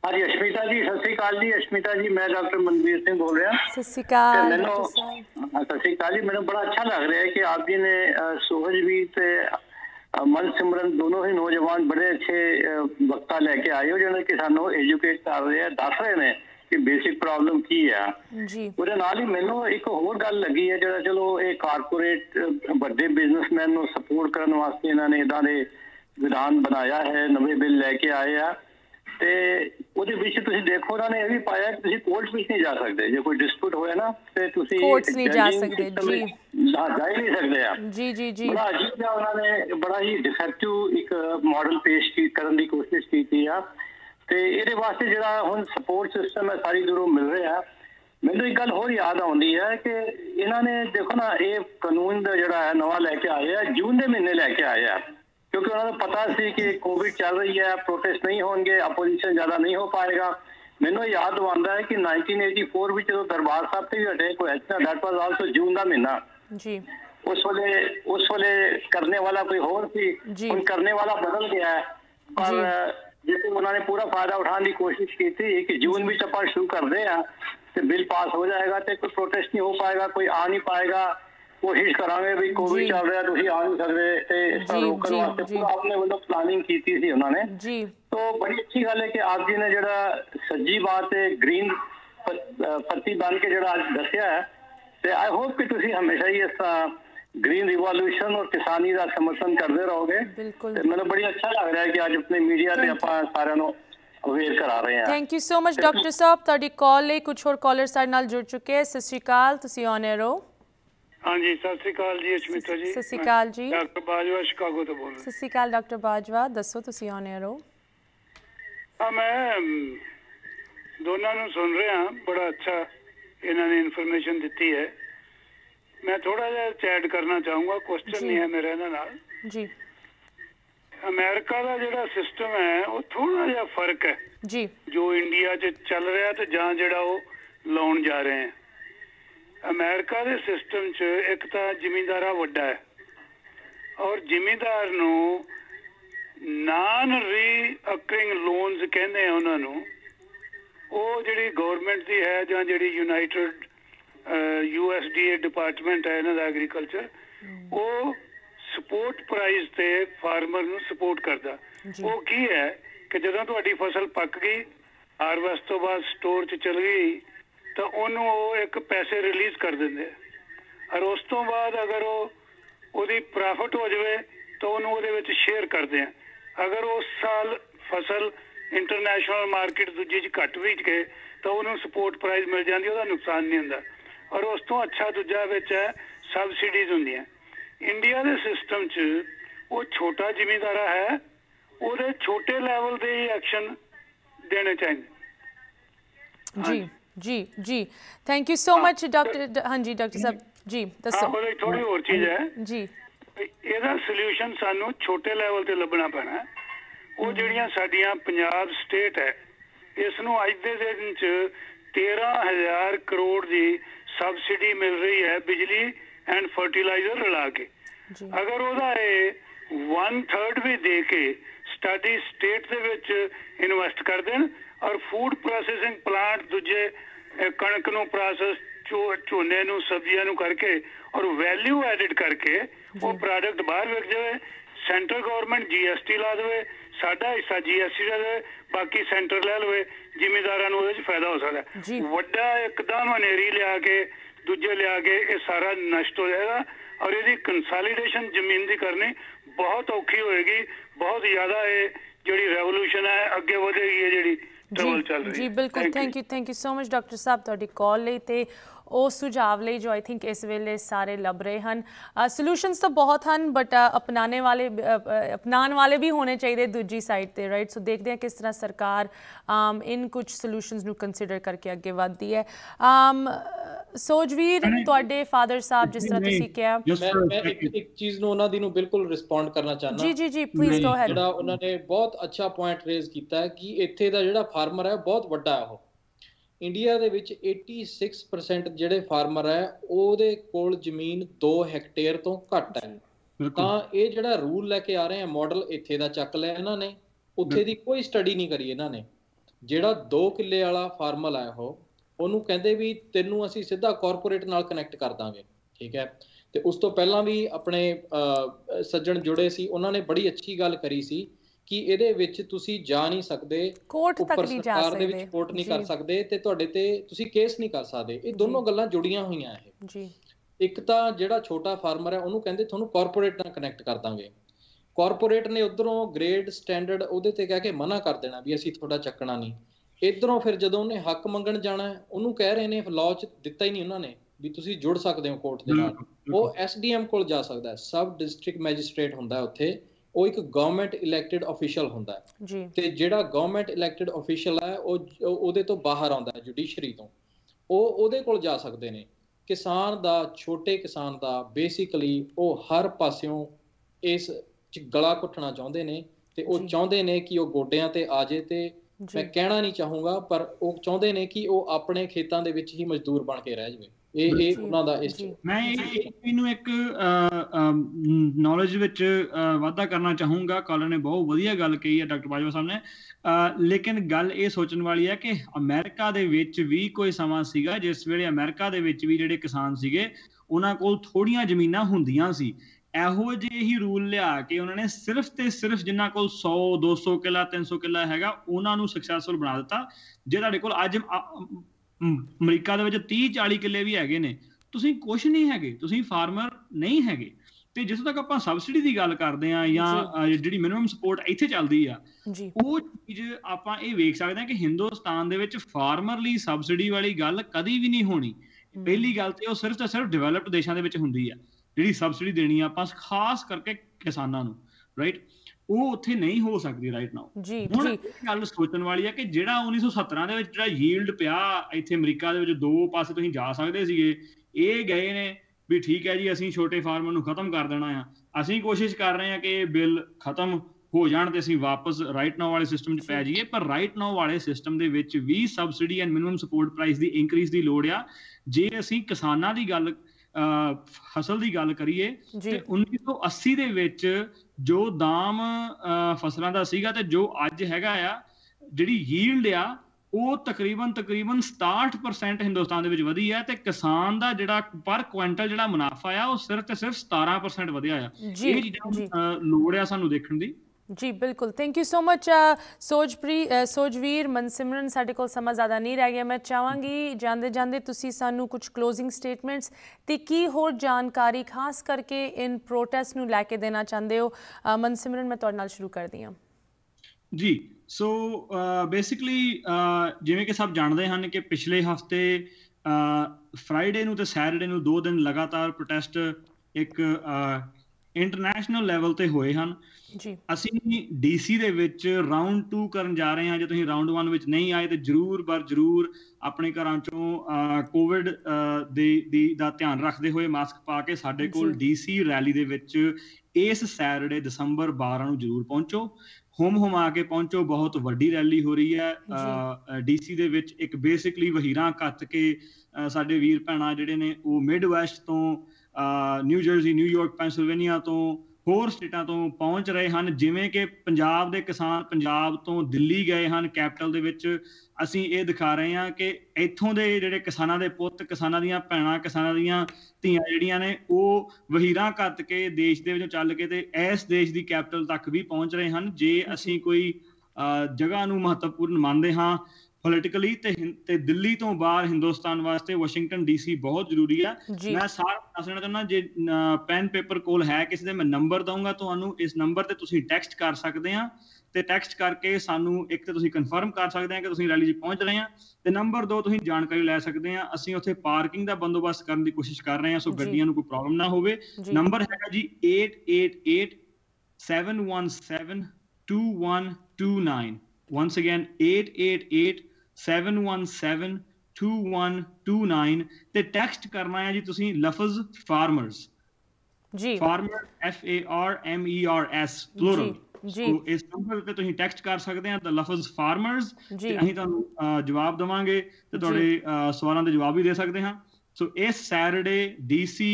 ਹਾਂਜੀ ਅਸ਼ਮਿਤਾ ਜੀ ਸਤਿ ਸ੍ਰੀ ਅਕਾਲ ਜੀ ਅਸ਼ਮਿਤਾ ਜੀ ਮੈਂ ਡਾਕਟਰ ਮਨਵੀਰ ਸਿੰਘ ਬੋਲ ਰਿਹਾ। ਸਤਿ ਸ਼੍ਰੀ ਅਕਾਲ ਮੈਨੂੰ ਸਤਿ ਸ੍ਰੀ ਅਕਾਲ ਜੀ ਮੈਨੂੰ ਬੜਾ ਅੱਛਾ ਲੱਗ ਰਿਹਾ ਹੈ ਕਿ ਆਪ ਜੀ ਨੇ ਅ, ਸੂਰਜ ਵੀ ਤੇ ਮਨ ਸਿਮਰਨ ਦੋਨੋਂ ਹੀ ਨੌਜਵਾਨ ਬੜੇ ਅੱਛੇ ਵਕਤਾ ਲੈ ਕੇ ਆਏ ਹੋ ਜਿਹੜੇ ਕਿ ਸਾਨੂੰ ਐਜੂਕੇਟ ਕਰ ਰਹੇ ਆ ਦੱਸ ਰਹੇ ਨੇ। ਕਿ ਬੇਸਿਕ ਪ੍ਰੋਬਲਮ ਕੀ ਆ? ਜੀ। ਉਹਦੇ ਨਾਲ ਹੀ ਮੈਨੂੰ ਇੱਕ ਹੋਰ ਗੱਲ ਲੱਗੀ ਹੈ ਜਿਹੜਾ ਚਲੋ ਇਹ ਕਾਰਪੋਰੇਟ ਵੱਡੇ ਬਿਜ਼ਨਸਮੈਨ ਨੂੰ ਸਪੋਰਟ ਕਰਨ ਵਾਸਤੇ ਇਹਨਾਂ ਨੇ ਇਦਾਂ ਦੇ ਵਿਧਾਨ ਬਣਾਇਆ ਹੈ ਨਵੇਂ ਬਿੱਲ ਲੈ ਕੇ ਆਏ ਆ। ਤੇ ਉਹਦੇ ਵਿੱਚ ਤੁਸੀਂ ਦੇਖੋ ਉਹਨਾਂ ਨੇ ਇਹ ਵੀ ਪਾਇਆ ਕਿ ਤੁਸੀਂ ਕੋਰਟ ਵਿੱਚ ਨਹੀਂ ਜਾ ਸਕਦੇ। ਜੇ ਕੋਈ ਡਿਸਪਿਊਟ ਹੋਇਆ ਨਾ ਤੇ ਤੁਸੀਂ Courts ਨਹੀਂ ਜਾ ਸਕਦੇ, ਜੀ। ਜਾ ਹੀ ਨਹੀਂ ਸਕਦੇ ਆ। ਜੀ ਜੀ ਜੀ। ਬੜਾ ਅਜੀਬ ਜਿਹਾ ਉਹਨਾਂ ਨੇ ਬੜਾ ਹੀ ਡਿਫੈਕਟਿਵ ਇੱਕ ਮਾਡਲ ਪੇਸ਼ ਕੀ ਕਰਨ ਦੀ ਕੋਸ਼ਿਸ਼ ਕੀਤੀ ਆ। ਤੇ ਇਹਦੇ ਵਾਸਤੇ ਜਿਹੜਾ ਹੁਣ ਸਪੋਰਟ ਸਿਸਟਮ ਹੈ ਸਾਰੀ ਦੂਰੋਂ ਮਿਲ ਰਿਹਾ ਮੈਨੂੰ ਇੱਕ ਗੱਲ ਹੋਰ ਯਾਦ ਆਉਂਦੀ ਹੈ ਕਿ ਇਹਨਾਂ ਨੇ ਦੇਖੋ ਨਾ ਇਹ ਕਾਨੂੰਨ ਦਾ ਜਿਹੜਾ ਹੈ ਨਵਾਂ ਲੈ ਕੇ ਆਏ ਆ ਜੂਨ ਦੇ ਮਹੀਨੇ ਲੈ ਕੇ ਆਏ ਆ ਕਿਉਂਕਿ ਉਹਨਾਂ ਨੂੰ ਪਤਾ ਸੀ ਕਿ ਕੋਵਿਡ ਚੱਲ ਰਹੀ ਹੈ ਪ੍ਰੋਟੈਸਟ ਨਹੀਂ ਹੋਣਗੇ ਆਪੋਜੀਸ਼ਨ ਜ਼ਿਆਦਾ ਨਹੀਂ ਹੋ ਪਾਏਗਾ। ਮੈਨੂੰ ਯਾਦ ਆਉਂਦਾ ਹੈ ਕਿ 1984 ਵਿੱਚ ਜਦੋਂ ਦਰਬਾਰ ਸਾਹਿਬ ਤੇ ਵੀ ਅਟੈਕ ਹੋਇਆ ਸੀ ਦੈਟ ਵਾਸ ਆਲਸੋ ਜੂਨ ਦਾ ਮਹੀਨਾ। ਜੀ। ਉਸ ਵੇਲੇ ਉਸ ਵੇਲੇ ਕਰਨੇ ਵਾਲਾ ਕੋਈ ਹੋਰ ਸੀ। ਹੁਣ ਕਰਨੇ ਵਾਲਾ ਬਦਲ ਗਿਆ ਹੈ। ਪਰ ਜਿੱਥੇ ਉਹਨਾਂ ਨੇ ਪੂਰਾ ਫਾਇਦਾ ਉਠਾਉਣ ਦੀ ਕੋਸ਼ਿਸ਼ ਕੀਤੀ ਕਿ ਜੂਨ ਵਿੱਚ ਆਪਾਂ ਸ਼ੁਰੂ ਕਰਦੇ ਆ ਤੇ ਬਿੱਲ ਪਾਸ ਹੋ ਜਾਏਗਾ ਤੇ ਕੋਈ ਪ੍ਰੋਟੈਸਟ ਨਹੀਂ ਹੋ ਪਾਏਗਾ ਕੋਈ ਆ ਨਹੀਂ ਪਾਏਗਾ ਕੋਸ਼ਿਸ਼ ਕਰਾਂਗੇ ਵੀ। ਕੋਵਿਡ ਚੱਲ ਰਿਹਾ ਤੁਸੀਂ ਆ ਨਹੀਂ ਸਕਦੇ ਤੇ ਇਸ ਤਰ੍ਹਾਂ ਜੀ, ਰੋਕਣ ਵਾਸਤੇ। ਪੂਰਾ ਆਪਣੇ ਵੱਲੋਂ ਪਲਾਨਿੰਗ ਕੀਤੀ ਸੀ ਉਹਨਾਂ ਨੇ ਜੀ ਤੋ ਬੜੀ ਅੱਛੀ ਗੱਲ ਹੈ ਕਿ ਆਪ ਜੀ ਨੇ ਜਿਹੜਾ ਸੱਜੀ ਬਾਤ ਤੇ ਗ੍ਰੀਨ ਪੱਤੀ ਬਣ ਕੇ ਜਿਹੜਾ ਅੱਜ ਦੱਸਿਆ ਹੈ ਤੇ ਆਈ ਹੋਪ ਕਿ ਤੁਸੀਂ ਹਮੇਸ਼ਾ ਹੀ ਇਸ ਗ੍ਰੀਨ ਰਿਵੋਲੂਸ਼ਨ ਔਰ ਕਿਸਾਨੀ ਦਾ ਸਮਰਥਨ ਕਰਦੇ ਰਹੋਗੇ ਬਿਲਕੁਲ ਤੇ ਮੈਨੂੰ ਬੜੀ ਅੱਛਾ ਲੱਗ ਰਿਹਾ ਹੈ ਕਿ ਅੱਜ ਆਪਣੇ ਮੀਡੀਆ ਤੇ ਆਪਾਂ ਸਾਰਿਆਂ ਨੂੰ ਅਵੇਅਰ ਕਰਾ ਰਹੇ ਹਾਂ thank you so much doctor ਸਾਹਿਬ ਤੁਹਾਡੀ ਕਾਲ ਲਈ ਕੁਝ ਹੋਰ ਕਾਲਰ ਸਾਡੇ ਨਾਲ ਜੁੜ ਚੁੱਕੇ ਹੈ। ਸਤਿ ਸ਼੍ਰੀ ਅਕਾਲ ਤੁਸੀਂ ਔਨ 에ਅਰ ਹੋ। ਹਾਂਜੀ ਸਤਿ ਸ੍ਰੀ ਅਕਾਲ ਜੀ ਅਸ਼ਮਿਤਾ ਜੀ। ਸਤਿ ਸ਼੍ਰੀ ਅਕਾਲ ਜੀ। ਮੈਂ ਡਾਕਟਰ ਬਾਜਵਾ ਸ਼ਿਕਾਗੋ ਤੋਂ ਬੋਲ ਰਿਹਾ। ਸਤਿ ਸ਼੍ਰੀ ਅਕਾਲ ਡਾਕਟਰ ਬਾਜਵਾ। ਦੱਸੋ ਤੁਸੀਂ ਔਨ 에ਅਰ ਹੋ। ਹਾਂ ਮੈਂ ਅਮ, ਦੋਨਾਂ ਨੂੰ ਸੁਣ ਰਿਹਾ। ਬੜਾ ਅੱਛਾ ਇਹਨਾਂ ਨੇ ਇਨਫੋਰਮੇਸ਼ਨ ਦਿੱਤੀ ਹੈ। ਮੈਂ ਥੋੜਾ ਜਿਹਾ ਚੈਟ ਕਰਨਾ ਚਾਹੂੰਗਾ ਕੁਐਸਚਨ। ਨਹੀਂ ਹੈ ਮੇਰੇ ਇਹਨਾਂ ਨਾਲ। ਜੀ। ਅਮਰੀਕਾ ਦਾ ਜਿਹੜਾ ਸਿਸਟਮ ਹੈ ਉਹ ਥੋੜਾ ਜਿਹਾ ਫ਼ਰਕ ਹੈ। ਜੀ। ਜੋ ਇੰਡੀਆ 'ਚ ਚੱਲ ਰਿਹਾ ਤੇ ਜਾਂ ਜਿਹੜਾ ਉਹ ਲਾਉਣ ਜਾ ਰਹੇ ਹੈ। ਅਮਰੀਕਾ ਦੇ ਸਿਸਟਮ 'ਚ ਇੱਕ ਤਾਂ ਜ਼ਿਮੀਂਦਾਰਾ ਵੱਡਾ ਹੈ। ਔਰ ਜ਼ਿਮੀਂਦਾਰ ਨੂੰ ਨਾਨ ਰੀ ਅਕਰਿੰਗ ਲੋਨਸ ਕਹਿੰਦੇ ਆ ਉਹਨਾਂ ਨੂੰ। ਉਹ ਜਿਹੜੀ ਗਵਰਨਮੈਂਟ ਦੀ ਹੈ ਜਾਂ ਜਿਹੜੀ ਯੂਨਾਈਟਿਡ ਯੂਐਸਡੀਏ ਡਿਪਾਰਟਮੈਂਟ ਹੈ ਇਹਨਾਂ ਦਾ ਐਗਰੀਕਲਚਰ ਉਹ ਸਪੋਰਟ ਪ੍ਰਾਈਸ ਤੇ ਫਾਰਮਰ ਨੂੰ ਸਪੋਰਟ ਕਰਦਾ। ਉਹ ਕੀ ਹੈ ਕਿ ਜਦੋਂ ਤੁਹਾਡੀ ਫਸਲ ਪੱਕ ਗਈ ਹਾਰਵੈਸਟ ਤੋਂ ਬਾਅਦ ਸਟੋਰ 'ਚ ਚਲ ਗਈ ਤਾਂ ਉਹਨੂੰ ਉਹ ਇੱਕ ਪੈਸੇ ਰਿਲੀਜ਼ ਕਰ ਦਿੰਦੇ ਆ। ਔਰ ਉਸ ਤੋਂ ਬਾਅਦ ਅਗਰ ਉਹ ਉਹਦੀ ਪ੍ਰੋਫਿਟ ਹੋ ਜਾਵੇ ਤਾਂ ਉਹਨੂੰ ਉਹਦੇ ਵਿੱਚ ਸ਼ੇਅਰ ਕਰਦੇ ਆ। ਅਗਰ ਉਸ ਸਾਲ ਫਸਲ ਇੰਟਰਨੈਸ਼ਨਲ ਮਾਰਕੀਟ ਦੂਜੀ 'ਚ ਘੱਟ ਵੇਚ ਕੇ ਤਾਂ ਉਹਨੂੰ ਸਪੋਰਟ ਪ੍ਰਾਈਸ ਮਿਲ ਜਾਂਦੀ ਉਹਦਾ ਨੁਕਸਾਨ ਨਹੀਂ ਹੁੰਦਾ। ਔਰ ਉਸ ਤੋਂ ਅੱਛਾ ਦੂਜਾ ਵਿੱਚ ਹੈ ਸਬਸਿਡੀਜ਼ ਹੁੰਦੀਆਂ। ਇੰਡੀਆ ਦੇ ਸਿਸਟਮ 'ਚ ਉਹ ਛੋਟਾ ਜ਼ਿਮੀਂਦਾਰਾ ਹੈ ਉਹਦੇ ਛੋਟੇ ਲੈਵਲ ਦੇ ਹੀ ਐਕਸ਼ਨ ਦੇਣੇ ਚਾਹੀਦੇ। ਜੀ ਜੀ ਜੀ। Thank you so much doctor ਹਾਂਜੀ ਡਾਕਟਰ ਸਾਹਿਬ। ਜੀ ਹਾਂ ਦੱਸੋ ਉਹਦੇ ਥੋੜੀ ਹੋਰ ਚੀਜ਼ ਹੈ। ਜੀ। ਇਹਦਾ ਸੋਲੂਸ਼ਨ ਸਾਨੂੰ ਛੋਟੇ ਲੈਵਲ ਤੇ ਲੱਭਣਾ ਪੈਣਾ ਹੈ। ਉਹ ਜਿਹੜੀਆਂ ਸਾਡੀਆਂ ਪੰਜਾਬ ਸਟੇਟ ਹੈ ਇਸ ਨੂੰ ਅੱਜ ਦੇ ਦਿਨ ਚ 13000 ਕਰੋੜ ਦੀ ਸਬਸਿਡੀ ਮਿਲ ਰਹੀ ਹੈ ਬਿਜਲੀ ਐਂਡ ਫਰਟੀਲਾਈਜ਼ਰ ਰਲਾ ਕੇ। ਅਗਰ ਉਹਦਾ ਇਹ 1/3 ਵੀ ਦੇ ਕੇ ਸਟੱਡੀ ਸਟੇਟ ਦੇ ਵਿੱਚ ਇਨਵੈਸਟ ਕਰ ਦੇਣ ਔਰ ਫੂਡ ਪ੍ਰੋਸੈਸਿੰਗ ਪਲਾਂਟ ਦੂਜੇ ਕਣਕ ਨੂੰ ਪ੍ਰੋਸੈਸ ਝੋਨੇ ਨੂੰ ਸਬਜ਼ੀਆਂ ਨੂੰ ਕਰਕੇ ਔਰ ਵੈਲਿਊ ਐਡਿਡ ਕਰਕੇ ਉਹ ਪ੍ਰੋਡਕਟ ਬਾਹਰ ਵਿਕ ਜਾਵੇ ਸੈਂਟਰ ਗਵਰਨਮੈਂਟ ਜੀਐਸਟੀ ਲਾ ਦੇਵੇ ਸਾਡਾ ਹਿੱਸਾ ਜੀਐਸਟੀ ਦਾ ਬਾਕੀ ਸੈਂਟਰ ਲੈ ਲਵੇ ਜ਼ਿਮੀਂਦਾਰਾਂ ਨੂੰ ਉਹਦੇ 'ਚ ਫਾਇਦਾ ਹੋ ਸਕਦਾ। ਵੱਡਾ ਇੱਕਦਮ ਹਨੇਰੀ ਲਿਆ ਕੇ ਦੂਜੇ ਲਿਆ ਕੇ ਇਹ ਸਾਰਾ ਨਸ਼ਟ ਹੋ ਜਾਏਗਾ ਔਰ ਇਹਦੀ ਕੰਸਾਲੀਡੇਸ਼ਨ ਜ਼ਮੀਨ ਦੀ ਕਰਨੀ ਬਹੁਤ ਔਖੀ ਹੋਏਗੀ ਬਹੁਤ ਜ਼ਿਆਦਾ ਇਹ ਜਿਹੜੀ ਰੈਵੋਲੂਸ਼ਨ ਹੈ ਅੱਗੇ ਵਧੇਗੀ ਇਹ ਜਿਹੜੀ ਟਰਬਲ ਚੱਲ ਰਹੀ ਜੀ ਬਿਲਕੁਲ. Thank you thank you so much doctor ਸਾਹਿਬ ਤੁਹਾਡੀ ਕਾਲ ਲਈ ਤੇ ਉਹ ਸੁਝਾਵ ਲਈ ਜੋ ਆਈ ਥਿੰਕ ਇਸ ਵੇਲੇ ਸਾਰੇ ਲੱਭ ਰਹੇ ਹਨ। ਸੋਲੂਸ਼ਨਸ ਤਾਂ ਬਹੁਤ ਹਨ ਬਟ ਅਪਣਾਣੇ ਵਾਲੇ ਅ, ਅ, ਅਪਣਾਉਣ ਵਾਲੇ ਵੀ ਹੋਣੇ ਚਾਹੀਦੇ ਦੂਜੀ ਸਾਈਡ ਤੇ ਰਾਈਟ ਸੋ ਦੇਖਦੇ ਹਾਂ ਕਿਸ ਤਰ੍ਹਾਂ ਸਰਕਾਰ um, ਇਨ ਕੁਝ ਸੋਲੂਸ਼ਨਸ ਨੂੰ ਕੰਸੀਡਰ ਕਰਕੇ ਅੱਗੇ ਵਧਦੀ ਹੈ। um, ਸੋਜਵੀਰ ਤੁਹਾਡੇ ਫਾਦਰ ਸਾਹਿਬ ਜਿਸ ਤਰ੍ਹਾਂ ਤੁਸੀਂ ਕਿਹਾ। ਮੈਂ ਇੱਕ ਚੀਜ਼ ਨੂੰ ਉਹਨਾਂ ਦੀ ਨੂੰ ਬਿਲਕੁਲ ਰਿਸਪੌਂਡ ਕਰਨਾ ਚਾਹੁੰਦਾ। ਜੀ ਜੀ ਜੀ ਪਲੀਜ਼ ਗੋ ਹੈਡ ਜਿਹੜਾ ਉਹਨਾਂ ਨੇ ਬਹੁਤ ਅੱਛਾ ਪੁਆਇੰਟ ਰੇਜ਼ ਕੀਤਾ ਹੈ ਕਿ ਇੱਥੇ ਦਾ ਜਿਹੜਾ ਫਾਰਮਰ ਹੈ ਬਹੁਤ ਵੱਡਾ ਹੈ ਉਹ। ਇੰਡੀਆ ਦੇ ਵਿੱਚ 86% ਜਿਹੜੇ ਫਾਰਮਰ ਹੈ ਉਹਦੇ ਕੋਲ ਜ਼ਮੀਨ 2 ਹੈਕਟੇਅਰ ਤੋਂ ਘੱਟ ਹੈ। ਤਾਂ ਇਹ ਜਿਹੜਾ ਰੂਲ ਲੈ ਕੇ ਆ ਰਹੇ ਆ ਮਾਡਲ ਇੱਥੇ ਦਾ ਚੱਕ ਲਿਆ ਇਹਨਾਂ ਨੇ। ਉੱਥੇ ਦੀ ਕੋਈ ਸਟੱਡੀ ਨਹੀਂ ਕਰੀ ਇਹਨਾਂ ਨੇ। ਜਿਹੜਾ 2 ਕਿੱਲੇ ਵਾਲਾ ਫਾਰਮਰ ਹੈ ਉਹ ਉਹਨੂੰ ਕਹਿੰਦੇ ਵੀ ਤੈਨੂੰ ਅਸੀਂ ਸਿੱਧਾ ਕਾਰਪੋਰੇਟ ਨਾਲ ਕਨੈਕਟ ਕਰ ਦਾਂਗੇ ਠੀਕ ਹੈ? ਤੇ ਉਸ ਤੋਂ ਪਹਿਲਾਂ ਵੀ ਆਪਣੇ ਸੱਜਣ ਜੁੜੇ ਸੀ ਉਹਨਾਂ ਨੇ ਬੜੀ ਅੱਛੀ ਗੱਲ ਕਰੀ ਸੀ ਕਿ ਇਹਦੇ ਵਿੱਚ ਤੁਸੀਂ ਜਾ ਨਹੀਂ ਸਕਦੇ ਕੋਰਟ ਤੱਕ ਨਹੀਂ ਜਾ ਸਰਕਾਰ ਦੇ ਸਕਦੇ। ਵਿੱਚ ਕੋਰਟ ਨਹੀਂ ਕਰ ਸਕਦੇ ਤੇ ਤੁਹਾਡੇ ਤੇ ਤੁਸੀਂ ਕੇਸ ਨਹੀਂ ਕਰ ਸਕਦੇ। ਇਹ ਦੋਨੋਂ ਗੱਲਾਂ ਜੁੜੀਆਂ ਹੋਈਆਂ ਇਹ। ਜੀ। ਇੱਕ ਤਾਂ ਜਿਹੜਾ ਛੋਟਾ ਫਾਰਮਰ ਹੈ ਉਹਨੂੰ ਕਹਿੰਦੇ ਤੁਹਾਨੂੰ ਕਾਰਪੋਰੇਟ ਨਾਲ ਕਨੈਕਟ ਕਰ ਦਾਂਗੇ। ਕਾਰਪੋਰੇਟ ਨੇ ਉਧਰੋਂ ਗ੍ਰੇਡ ਸਟੈਂਡਰਡ ਉਹਦੇ ਤੇ ਕਹਿ ਕੇ ਮਨਾ ਕਰ ਦੇਣਾ ਵੀ ਅਸੀਂ ਤੁਹਾਡਾ ਚੱਕਣਾ ਨਹੀਂ। ਇਧਰੋਂ ਫਿਰ ਜਦੋਂ ਉਹਨੇ ਹੱਕ ਮੰਗਣ ਜਾਣਾ ਉਹਨੂੰ ਕਹਿ ਰਹੇ ਨੇ ਲਾਅ 'ਚ ਦਿੱਤਾ ਹੀ ਨਹੀਂ ਉਹਨਾਂ ਨੇ ਵੀ ਤੁਸੀਂ ਜੁੜ ਸਕਦੇ ਹੋ ਕੋਰਟ ਦੇ ਨਾਲ। ਉਹ ਐਸਡੀਐਮ ਕੋਲ ਜਾ ਸਕਦਾ ਹੈ। ਸਬ ਡਿਸਟ੍ਰਿਕਟ ਮੈਜਿਸਟ੍ਰੇਟ ਹੁੰਦਾ ਹੈ ਉੱਥੇ। ਉਹ ਇੱਕ ਗਵਰਨਮੈਂਟ ਇਲੈਕਟਿਡ ਅਫੀਸ਼ੀਅਲ ਹੁੰਦਾ ਹੈ। ਜੀ। ਤੇ ਜਿਹੜਾ ਗਵਰਨਮੈਂਟ ਇਲੈਕਟਿਡ ਅਫੀਸ਼ੀਅਲ ਹੈ ਉਹ ਉਹ- ਉਹਦੇ ਤੋਂ ਬਾਹਰ ਆਉਂਦਾ ਹੈ ਜੁਡੀਸ਼ਰੀ ਤੋਂ। ਉਹ ਉਹਦੇ ਕੋਲ ਜਾ ਸਕਦੇ ਨੇ। ਕਿਸਾਨ ਦਾ ਛੋਟੇ ਕਿਸਾਨ ਦਾ ਬੇਸਿਕਲੀ ਉਹ ਹਰ ਪਾਸਿਓਂ ਇਸ ਚ ਗਲਾ ਘੁੱਟਣਾ ਚਾਹੁੰਦੇ ਨੇ ਤੇ ਉਹ। ਚਾਹੁੰਦੇ ਨੇ ਕਿ ਉਹ ਗੋਡਿਆਂ ਤੇ ਆ ਜੇ ਤੇ ਮੈਂ ਕਹਿਣਾ ਨਹੀਂ ਚਾਹੂੰਗਾ ਪਰ ਉਹ ਚਾਹੁੰਦੇ ਨੇ ਕਿ ਉਹ ਆਪਣੇ ਖੇਤਾਂ ਦੇ ਵਿੱਚ ਹੀ ਮਜ਼ਦੂਰ ਬਣ ਕੇ ਰਹਿ ਜਾਵੇ। ਇਹ ਇਹ ਉਹਨਾਂ ਦਾ ਇਸ ਮੈਂ ਇਹਨੂੰ ਇੱਕ ਨੌਲੇਜ ਵਿੱਚ ਵਾਧਾ ਕਰਨਾ ਚਾਹੂੰਗਾ। ਕਾਲਰ ਨੇ ਬਹੁਤ ਵਧੀਆ ਗੱਲ ਕਹੀ ਹੈ ਡਾਕਟਰ ਬਾਜਵਾ ਸਾਹਿਬ ਨੇ। ਲੇਕਿਨ ਗੱਲ ਇਹ ਸੋਚਣ ਵਾਲੀ ਹੈ ਕਿ ਅਮਰੀਕਾ ਦੇ ਵਿੱਚ ਵੀ ਕੋਈ ਸਮਾਂ ਸੀਗਾ ਜਿਸ ਵੇਲੇ ਅਮਰੀਕਾ ਦੇ ਵਿੱਚ ਵੀ ਜਿਹੜੇ ਕਿਸਾਨ ਸੀਗੇ ਉਹਨਾਂ ਕੋਲ ਥੋੜੀਆਂ ਜ਼ਮੀਨਾਂ ਹੁੰਦੀਆਂ ਸੀ। ਇਹੋ ਜਿਹੇ ਹੀ ਰੂਲ ਲਿਆ ਕੇ ਉਹਨਾਂ ਨੇ ਸਿਰਫ ਤੇ ਸਿਰਫ ਜਿਨ੍ਹਾਂ ਕੋਲ 100 200 ਕਿੱਲਾ 300 ਕਿੱਲਾ ਹੈਗਾ ਉਹਨਾਂ ਨੂੰ ਸਕਸੈਸਫੁਲ ਬਣਾ ਦਿੱਤਾ ਜੇ ਤੁਹਾਡੇ ਕੋਲ ਅੱਜ ਅਮਰੀਕਾ ਦੇ ਵਿੱਚ 30 40 ਕਿੱਲੇ ਵੀ ਹੈਗੇ ਨੇ। ਤੁਸੀਂ ਕੁਝ ਨਹੀਂ ਹੈਗੇ ਤੁਸੀਂ ਫਾਰਮਰ ਨਹੀਂ ਹੈਗੇ। ਤੇ ਜਿੱਥੋਂ ਤੱਕ ਆਪਾਂ ਸਬਸਿਡੀ ਦੀ ਗੱਲ ਕਰਦੇ ਆ ਜਾਂ ਜਿਹੜੀ ਮਿਨੀਮਮ ਸਪੋਰਟ ਇੱਥੇ ਚੱਲਦੀ ਆ ਉਹ ਚੀਜ਼ ਆਪਾਂ ਇਹ ਵੇਖ ਸਕਦੇ ਹਾਂ ਕਿ ਹਿੰਦੁਸਤਾਨ ਦੇ ਵਿੱਚ ਫਾਰਮਰ ਲਈ ਸਬਸਿਡੀ ਵਾਲੀ ਗੱਲ ਕਦੀ ਵੀ ਨਹੀਂ ਹੋਣੀ। ਪਹਿਲੀ ਗੱਲ ਤੇ ਉਹ ਸਿਰਫ ਤੇ ਸਿਰਫ ਡਿਵੈਲਪਡ ਦੇਸ਼ਾਂ ਦੇ ਵਿੱਚ ਹੁੰਦੀ ਆ ਜਿਹੜੀ ਸਬਸਿਡੀ ਦੇਣੀ ਆ ਆਪਾਂ ਖਾਸ ਕਰਕੇ ਕਿਸਾਨਾਂ ਨੂੰ ਰਾਈਟ ਉਹ ਉੱਥੇ ਨਹੀਂ ਹੋ ਸਕਦੀ ਰਾਈਟ ਨਾਓ ਜੀ ਹੁਣ ਜੀ। ਗੱਲ ਸੋਚਣ ਵਾਲੀ ਹੈ ਕਿ ਜਿਹੜਾ 1917 ਦੇ ਵਿੱਚ ਜਿਹੜਾ ਯੀਲਡ ਪਿਆ ਇੱਥੇ ਅਮਰੀਕਾ ਦੇ ਵਿੱਚ ਦੋ ਪਾਸੇ ਤੁਸੀਂ ਜਾ ਸਕਦੇ ਸੀਗੇ ਇਹ ਗਏ ਨੇ ਵੀ ਠੀਕ ਹੈ ਜੀ ਅਸੀਂ ਛੋਟੇ ਫਾਰਮਰ ਨੂੰ ਖਤਮ ਕਰ ਦੇਣਾ ਆ। ਅਸੀਂ ਕੋਸ਼ਿਸ਼ ਕਰ ਰਹੇ ਹਾਂ ਕਿ ਇਹ ਬਿੱਲ ਖਤਮ ਹੋ ਜਾਣ ਤੇ ਅਸੀਂ ਵਾਪਸ ਰਾਈਟ ਨਾਓ ਵਾਲੇ ਸਿਸਟਮ 'ਚ ਪੈ ਜਾਈਏ ਪਰ ਰਾਈਟ ਨਾਓ ਵਾਲੇ ਸਿਸਟਮ ਦੇ ਵਿੱਚ ਵੀ subsidy and minimum support price the increase ਦੀ ਲੋੜ ਆ। ਜੇ ਅਸੀਂ ਕਿਸਾਨਾਂ ਦੀ ਗੱਲ ਫਸਲ ਦੀ ਗੱਲ ਕਰੀਏ ਤੇ 1980 ਦੇ ਵਿੱਚ ਜੋ ਦਾਮ ਫਸਲਾਂ ਦਾ ਸੀਗਾ ਤੇ ਜੋ ਅੱਜ ਹੈਗਾ ਆ ਜਿਹੜੀ ਯੀਲਡ ਆ ਉਹ ਤਕਰੀਬਨ ਤਕਰੀਬਨ 67% ਹਿੰਦੁਸਤਾਨ ਦੇ ਵਿੱਚ ਵਧੀ ਹੈ ਤੇ ਕਿਸਾਨ ਦਾ ਜਿਹੜਾ ਪਰ ਕੁਇੰਟਲ ਜਿਹੜਾ ਮੁਨਾਫਾ ਆ ਉਹ ਸਿਰਫ ਤੇ ਸਿਰਫ 17% ਵਧਿਆ ਆ। ਇਹ ਚੀਜ਼ਾਂ ਲੋੜ ਆ ਸਾਨੂੰ ਦੇਖਣ ਦੀ। ਜੀ, ਬਿਲਕੁਲ। ਥੈਂਕ ਯੂ ਸੋ ਮਚ ਸੋਜਪ੍ਰੀ ਸੋਜਵੀਰ, ਮਨਸਿਮਰਨ, ਸਾਡੇ ਕੋਲ ਸਮਾਂ ਜ਼ਿਆਦਾ ਨਹੀਂ ਰਹਿ ਗਿਆ। ਮੈਂ ਚਾਹਾਂਗੀ ਜਾਂਦੇ ਜਾਂਦੇ ਤੁਸੀਂ ਸਾਨੂੰ ਕੁਝ ਕਲੋਜ਼ਿੰਗ ਸਟੇਟਮੈਂਟਸ ਤੇ ਕੀ ਹੋਰ ਜਾਣਕਾਰੀ, ਖਾਸ ਕਰਕੇ ਇਨ ਪ੍ਰੋਟੈਸਟ ਨੂੰ ਲੈ ਕੇ ਦੇਣਾ ਚਾਹੁੰਦੇ ਹੋ? ਮਨਸਿਮਰਨ, ਮੈਂ ਤੁਹਾਡੇ ਨਾਲ ਸ਼ੁਰੂ ਕਰਦੀ ਹਾਂ। ਜੀ, ਸੋ ਬੇਸਿਕਲੀ ਜਿਵੇਂ ਕਿ ਸਭ ਜਾਣਦੇ ਹਨ ਕਿ ਪਿਛਲੇ ਹਫ਼ਤੇ ਫਰਾਈਡੇ ਨੂੰ ਤੇ ਸੈਟਰਡੇ ਨੂੰ ਦੋ ਦਿਨ ਲਗਾਤਾਰ ਪ੍ਰੋਟੈਸਟ ਇੱਕ ਇੰਟਰਨੈਸ਼ਨਲ ਲੈਵਲ ਤੇ ਹੋਏ ਹਨ। ਜੀ। ਅਸੀਂ ਡੀਸੀ ਦੇ ਵਿੱਚ ਰਾਉਂਡ 2 ਕਰਨ ਜਾ ਰਹੇ ਹਾਂ। ਜੇ ਤੁਸੀਂ ਰਾਉਂਡ 1 ਵਿੱਚ ਨਹੀਂ ਆਏ ਤੇ ਜਰੂਰ ਬਰ ਜਰੂਰ ਆਪਣੇ ਘਰਾਂ ਚੋਂ ਕੋਵਿਡ ਦੇ ਦੀ ਦਾ ਧਿਆਨ ਰੱਖਦੇ ਹੋਏ ਮਾਸਕ ਪਾ ਕੇ ਸਾਡੇ ਕੋਲ। ਡੀਸੀ ਰੈਲੀ ਦੇ ਵਿੱਚ ਇਸ ਸੈਟਰਡੇ ਦਸੰਬਰ 12 ਨੂੰ ਜਰੂਰ ਪਹੁੰਚੋ। ਹੋਮ ਹੋਮ ਆ ਕੇ ਪਹੁੰਚੋ। ਬਹੁਤ ਵੱਡੀ ਰੈਲੀ ਹੋ ਰਹੀ ਹੈ। ਡੀਸੀ ਦੇ ਵਿੱਚ ਇੱਕ ਬੇਸਿਕਲੀ ਵਹੀਰਾਂ ਕੱਤ ਕੇ ਸਾਡੇ ਵੀਰ ਭੈਣਾਂ ਜਿਹੜੇ ਨੇ ਉਹ ਮਿਡ ਵੈਸਟ ਤੋਂ New Jersey New York Pennsylvania ਤੋਂ ਹੋਰ ਸਟੇਟਾਂ ਤੋਂ ਪਹੁੰਚ ਰਹੇ ਹਨ। ਜਿਵੇਂ ਕਿ ਪੰਜਾਬ ਦੇ ਕਿਸਾਨ ਪੰਜਾਬ ਤੋਂ ਦਿੱਲੀ ਗਏ ਹਨ। ਕੈਪੀਟਲ ਦੇ ਵਿੱਚ ਅਸੀਂ ਇਹ ਦਿਖਾ ਰਹੇ ਹਾਂ ਕਿ ਇੱਥੋਂ ਦੇ ਜਿਹੜੇ ਕਿਸਾਨਾਂ ਦੇ ਪੁੱਤ ਕਿਸਾਨਾਂ ਦੀਆਂ ਭੈਣਾਂ ਕਿਸਾਨਾਂ ਦੀਆਂ ਧੀਆਂ ਜਿਹੜੀਆਂ ਨੇ ਉਹ ਵਹੀਰਾਂ ਕੱਤ ਕੇ ਦੇਸ਼ ਦੇ ਵਿੱਚੋਂ ਚੱਲ ਕੇ ਤੇ ਇਸ ਦੇਸ਼ ਦੀ ਕੈਪੀਟਲ ਤੱਕ ਵੀ ਪਹੁੰਚ ਰਹੇ ਹਨ। ਜੇ ਅਸੀਂ ਕੋਈ ਜਗ੍ਹਾ ਨੂੰ ਮਹੱਤਵਪੂਰਨ ਮੰਨਦੇ ਹਾਂ ਪੋਲਿਟਿਕਲੀ ਤੇ ਤੇ ਦਿੱਲੀ ਤੋਂ ਬਾਹਰ ਹਿੰਦੁਸਤਾਨ ਵਾਸਤੇ ਵਾਸ਼ਿੰਗਟਨ ਡੀਸੀ ਬਹੁਤ ਜ਼ਰੂਰੀ ਜੀ। ਮੈਂ ਸਾਰਾ ਦੱਸਣਾ ਚਾਹੁੰਦਾ ਜੇ ਪੈਨ ਪੇਪਰ ਕੋਲ ਹੈ ਕਿਸੇ ਦੇ ਮੈਂ ਨੰਬਰ ਦਊਂਗਾ ਤੁਹਾਨੂੰ। ਇਸ ਨੰਬਰ ਤੇ ਤੁਸੀਂ ਟੈਕਸਟ ਕਰ ਸਕਦੇ ਆ। ਤੇ ਟੈਕਸਟ ਕਰਕੇ ਸਾਨੂੰ ਇੱਕ ਤੇ ਤੁਸੀਂ ਕਨਫਰਮ ਕਰ ਸਕਦੇ ਆ ਕਿ ਤੁਸੀਂ ਰੈਲੀ 'ਚ ਪਹੁੰਚ ਰਹੇ ਆ। ਤੇ ਨੰਬਰ 2 ਤੁਸੀਂ ਜਾਣਕਾਰੀ ਲੈ ਸਕਦੇ ਆ। ਅਸੀਂ ਉੱਥੇ ਪਾਰਕਿੰਗ ਦਾ ਬੰਦੋਬਸਤ ਕਰਨ ਦੀ ਕੋਸ਼ਿਸ਼ ਕਰ ਰਹੇ ਆ ਸੋ। ਗੱਡੀਆਂ ਨੂੰ ਕੋਈ ਪ੍ਰੋਬਲਮ ਨਾ ਹੋਵੇ। ਨੰਬਰ ਹੈਗਾ ਜੀ 888 717 2129 once again 888 717 2129 ਤੇ ਟੈਕਸਟ ਕਰਨਾ ਹੈ ਜੀ ਤੁਸੀਂ ਲਫ਼ਜ਼ ਫਾਰਮਰਸ ਜੀ। Farmer F A R M E R S plural ਜੀ, ਇਸ ਨੰਬਰ ਤੇ ਤੁਸੀਂ ਟੈਕਸਟ ਕਰ ਸਕਦੇ ਆ ਤਾਂ ਲਫ਼ਜ਼ ਫਾਰਮਰਸ। ਤੇ ਅਸੀਂ ਤੁਹਾਨੂੰ ਜਵਾਬ ਦਵਾਂਗੇ ਤੇ ਤੁਹਾਡੇ ਸਵਾਲਾਂ ਦੇ ਜਵਾਬ ਵੀ ਦੇ ਸਕਦੇ ਹਾਂ। ਸੋ ਇਸ ਸੈਟਰਡੇ ਡੀਸੀ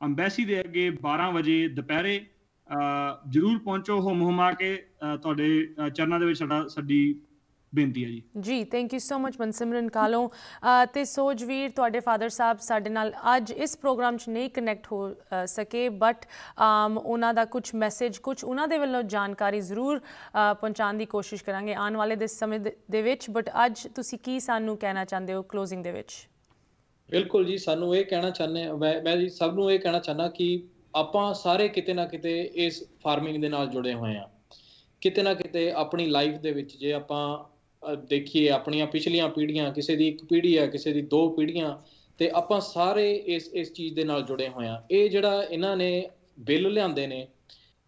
ਅੰਬੈਸੀ ਦੇ ਅੱਗੇ 12 ਵਜੇ ਦੁਪਹਿਰੇ ਜਰੂਰ ਪਹੁੰਚੋ ਹੁਮ ਹੁਮਾ ਕੇ ਤੁਹਾਡੇ ਚਰਨਾਂ ਦੇ ਵਿੱਚ ਸਾਡਾ ਸਾਡੀ ਬੇਨਤੀ ਹੈ ਜੀ। ਜੀ thank you so much Mansimran ਕਾਲੋਂ। ਤੇ ਸੋਜਵੀਰ ਤੁਹਾਡੇ ਫਾਦਰ ਸਾਹਿਬ ਸਾਡੇ ਨਾਲ ਅੱਜ ਇਸ ਪ੍ਰੋਗਰਾਮ 'ਚ ਨਹੀਂ ਕਨੈਕਟ ਹੋ ਸਕੇ ਬਟ ਉਹਨਾਂ ਦਾ ਕੁਝ ਮੈਸੇਜ ਕੁਝ ਉਹਨਾਂ ਦੇ ਵੱਲੋਂ ਜਾਣਕਾਰੀ ਜ਼ਰੂਰ ਪਹੁੰਚਾਉਣ ਦੀ ਕੋਸ਼ਿਸ਼ ਕਰਾਂਗੇ ਆਉਣ ਵਾਲੇ ਦੇ ਸਮੇਂ ਦੇ- ਵਿੱਚ। ਬਟ ਅੱਜ ਤੁਸੀਂ ਕੀ ਸਾਨੂੰ ਕਹਿਣਾ ਚਾਹੁੰਦੇ ਹੋ ਕਲੋਜ਼ਿੰਗ ਦੇ ਵਿੱਚ? ਬਿਲਕੁਲ ਜੀ ਸਾਨੂੰ ਇਹ ਕਹਿਣਾ ਚਾਹੁੰਦੇ ਮੈਂ ਮੈਂ ਜੀ ਸਭ ਨੂੰ ਇਹ ਕਹਿਣਾ ਚਾਹੁੰਦਾ ਕਿ ਆਪਾਂ ਸਾਰੇ ਕਿਤੇ ਨਾ ਕਿਤੇ ਇਸ ਫਾਰਮਿੰਗ ਦੇ ਨਾਲ ਜੁੜੇ ਹੋਏ ਆ ਕਿਤੇ ਨਾ ਕਿਤੇ ਆਪਣੀ ਲਾਈਫ ਦੇ ਵਿੱਚ ਜੇ ਆਪਾਂ ਦੇਖੀਏ ਆਪਣੀਆਂ ਪਿਛਲੀਆਂ ਪੀੜ੍ਹੀਆਂ, ਕਿਸੇ ਦੀ ਇੱਕ ਪੀੜ੍ਹੀ ਹੈ ਕਿਸੇ ਦੀ ਦੋ ਪੀੜ੍ਹੀਆਂ, ਤੇ ਆਪਾਂ ਸਾਰੇ ਇਸ ਇਸ ਚੀਜ਼ ਦੇ ਨਾਲ ਜੁੜੇ ਹੋਏ ਆ ਇਹ ਜਿਹੜਾ ਇਹਨਾਂ ਨੇ ਬਿੱਲ ਲਿਆਂਦੇ ਨੇ,